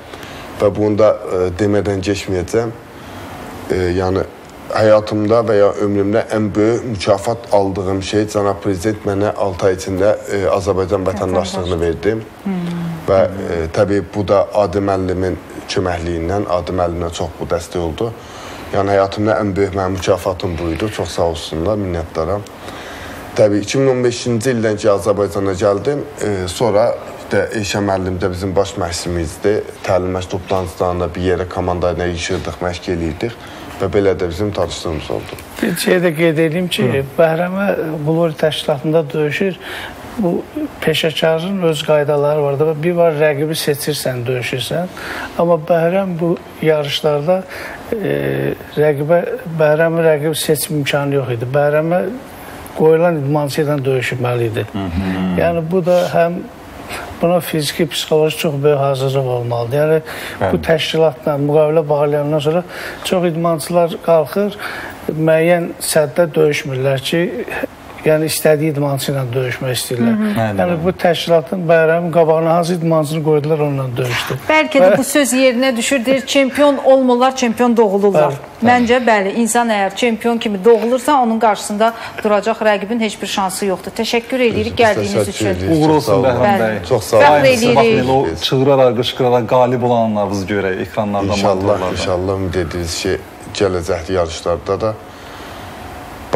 və bunu da e, demədən keçməyəcəm. E, yəni həyatımda və ya ömrümdə ən böyük mükafat aldığım şey cənab prezident mənə 6 ay içində e, Azərbaycan vətəndaşlığını verdi. Və e, təbii bu da Adi müəllimin köməkliyindən, Adi müəllimə çox bu dəstək oldu. Yəni həyatımda ən böyük mənim mükafatım bu idi. Çox sağ olsunlar, minnətdaram. Təbii 2015-ci ildən ki Azərbaycana gəldim, e, sonra də Eşə müəllim də bizim baş məşqçimizdir. Təlim məşq toplantılarında bir yerə komanda ilə yığışırdıq, məşq eləyirdik və belə də bizim tanışlığımız oldu. Bir şey də qeyd edeyim ki, Bəhrəmə Blori təşkilatında döyüşür. Bu peşəkarın öz qaydaları var da. Bir var rəqibi seçirsən, döyüşürsən. Amma Bəhrəm bu yarışlarda e, rəqibə Bəhrəmin rəqib seçim imkanı yox idi. Bəhrəmə qoyulan idmançı ilə döyüşməli idi. Yəni bu da həm buna fiziki, psixoloji çox böyük hazırlıq olmalıdır. Yəni bu təşkilatla müqavilə bağlayandan sonra çox idmançılar qalxır, müəyyən səddə döyüşmürlər ki, yəni istədiyi idmançı ilə döyüşmək istəyirlər. Hı hı. Yəni bu təşkilatın bayramın qabağına hansı idmançını qoydular onunla döyüşdü. Bəlkə də bu söz yerinə düşür, deyir çempion olmurlar, çempion doğulurlar. Bəli, Məncə bəli, insan əgər çempion kimi doğulursa, onun qarşısında duracaq rəqibin heç bir şansı yoxdur. Təşəkkür edirik gəldiyiniz üçün. Uğur olsun Bəhram bəy. Çox sağ Fəxr olun. edirik. Baxın elə o çığıraraq, qışqıraraq qalib olan anlarınızı görək ekranlarda, İnşallah, inşallah ümid edirik ki, gələcəkli yarışlarda da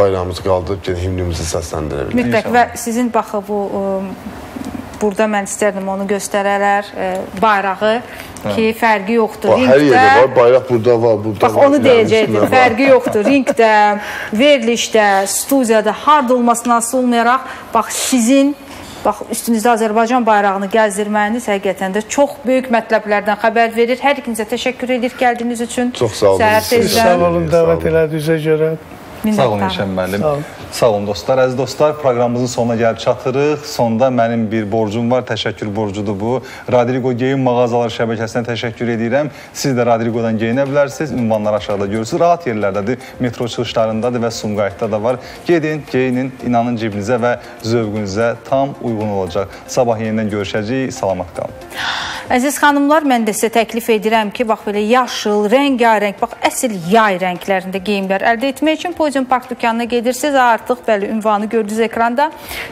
bayrağımızı qaldırıb yenə himnimizi səsləndirə bilərik. Mütləq və sizin baxı bu ə, burada mən istərdim onu göstərərlər ə, bayrağı ki, fərqi yoxdur. Bax, hər yerdə var, bayraq burada var, burada Bax var. onu yəni deyəcəkdim. Fərqi yoxdur. [laughs] Ringdə, verilişdə, studiyada harda olmasına asılı olmayaraq bax sizin Bax üstünüzdə Azərbaycan bayrağını gəzdirməyiniz həqiqətən də çox böyük mətləblərdən xəbər verir. Hər ikinizə təşəkkür edir gəldiyiniz üçün. Çox sağ olun. Səhər tezdən. sağ olun dəvət elədiyinizə görə. Sağ olun Eşən müəllim. Sağ olun. Sağ olun dostlar. Əziz dostlar, proqramımızın sonuna gəlib çatırıq. Sonda mənim bir borcum var, təşəkkür borcudur bu. Radrigo Geyim mağazaları şəbəkəsinə təşəkkür edirəm. Siz də Radrigodan geyinə bilərsiniz. Ünvanlar aşağıda görürsünüz. Rahat yerlərdədir. Metro çıxışlarındadır və Sumqayıtda da var. Gedin, geyinin, inanın cibinizə və zövqünüzə tam uyğun olacaq. Sabah yenidən görüşəcəyik. Salamat qalın. Əziz xanımlar, mən də sizə təklif edirəm ki, bax belə yaşıl, rəngarəng, bax əsl yay rənglərində geyimlər əldə etmək üçün Podium Park dükanına gedirsiniz. Artıq bəli ünvanı gördünüz ekranda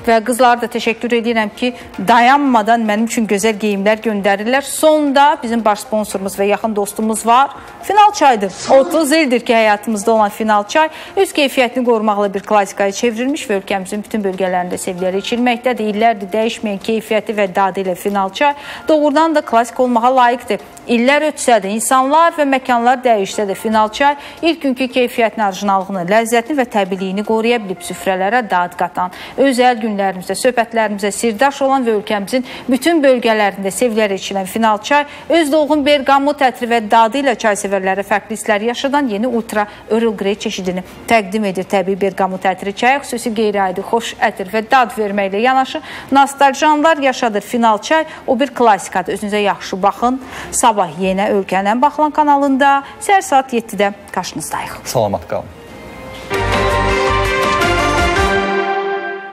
və qızlara da təşəkkür edirəm ki, dayanmadan mənim üçün gözəl geyimlər göndərirlər. Sonda bizim baş sponsorumuz və yaxın dostumuz var. Final çaydır. 30 ildir ki, həyatımızda olan final çay öz keyfiyyətini qorumaqla bir klassikaya çevrilmiş və ölkəmizin bütün bölgələrində sevilərək içilməkdədir. İllərdir dəyişməyən keyfiyyəti və dadı ilə final çay doğrudan da klassik olmağa layiqdir. İllər ötsə də, insanlar və məkanlar dəyişsə də final çay ilk günkü keyfiyyətini, orijinallığını, ləzzətini və təbiiliyini qoruya bilib süfrələrə dad qatan, özəl günlərimizdə, söhbətlərimizə sirdaş olan və ölkəmizin bütün bölgələrində sevilərək içilən final çay öz dolğun bergamot ətri və dadı ilə çay sevərlərə fərqli hisslər yaşadan yeni ultra Earl Grey çeşidini təqdim edir. Təbii bergamot ətri çaya xüsusi qeyri-adi xoş ətir və dad verməklə yanaşı nostaljanlar yaşadır final çay. O bir klassikadır. Özünüzə yaxşı baxın. Sabah yenə Ölkənin Baxılan kanalında səhər saat 7-də qarşınızdayıq. Salamat qalın.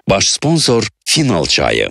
Baş sponsor Final çayı.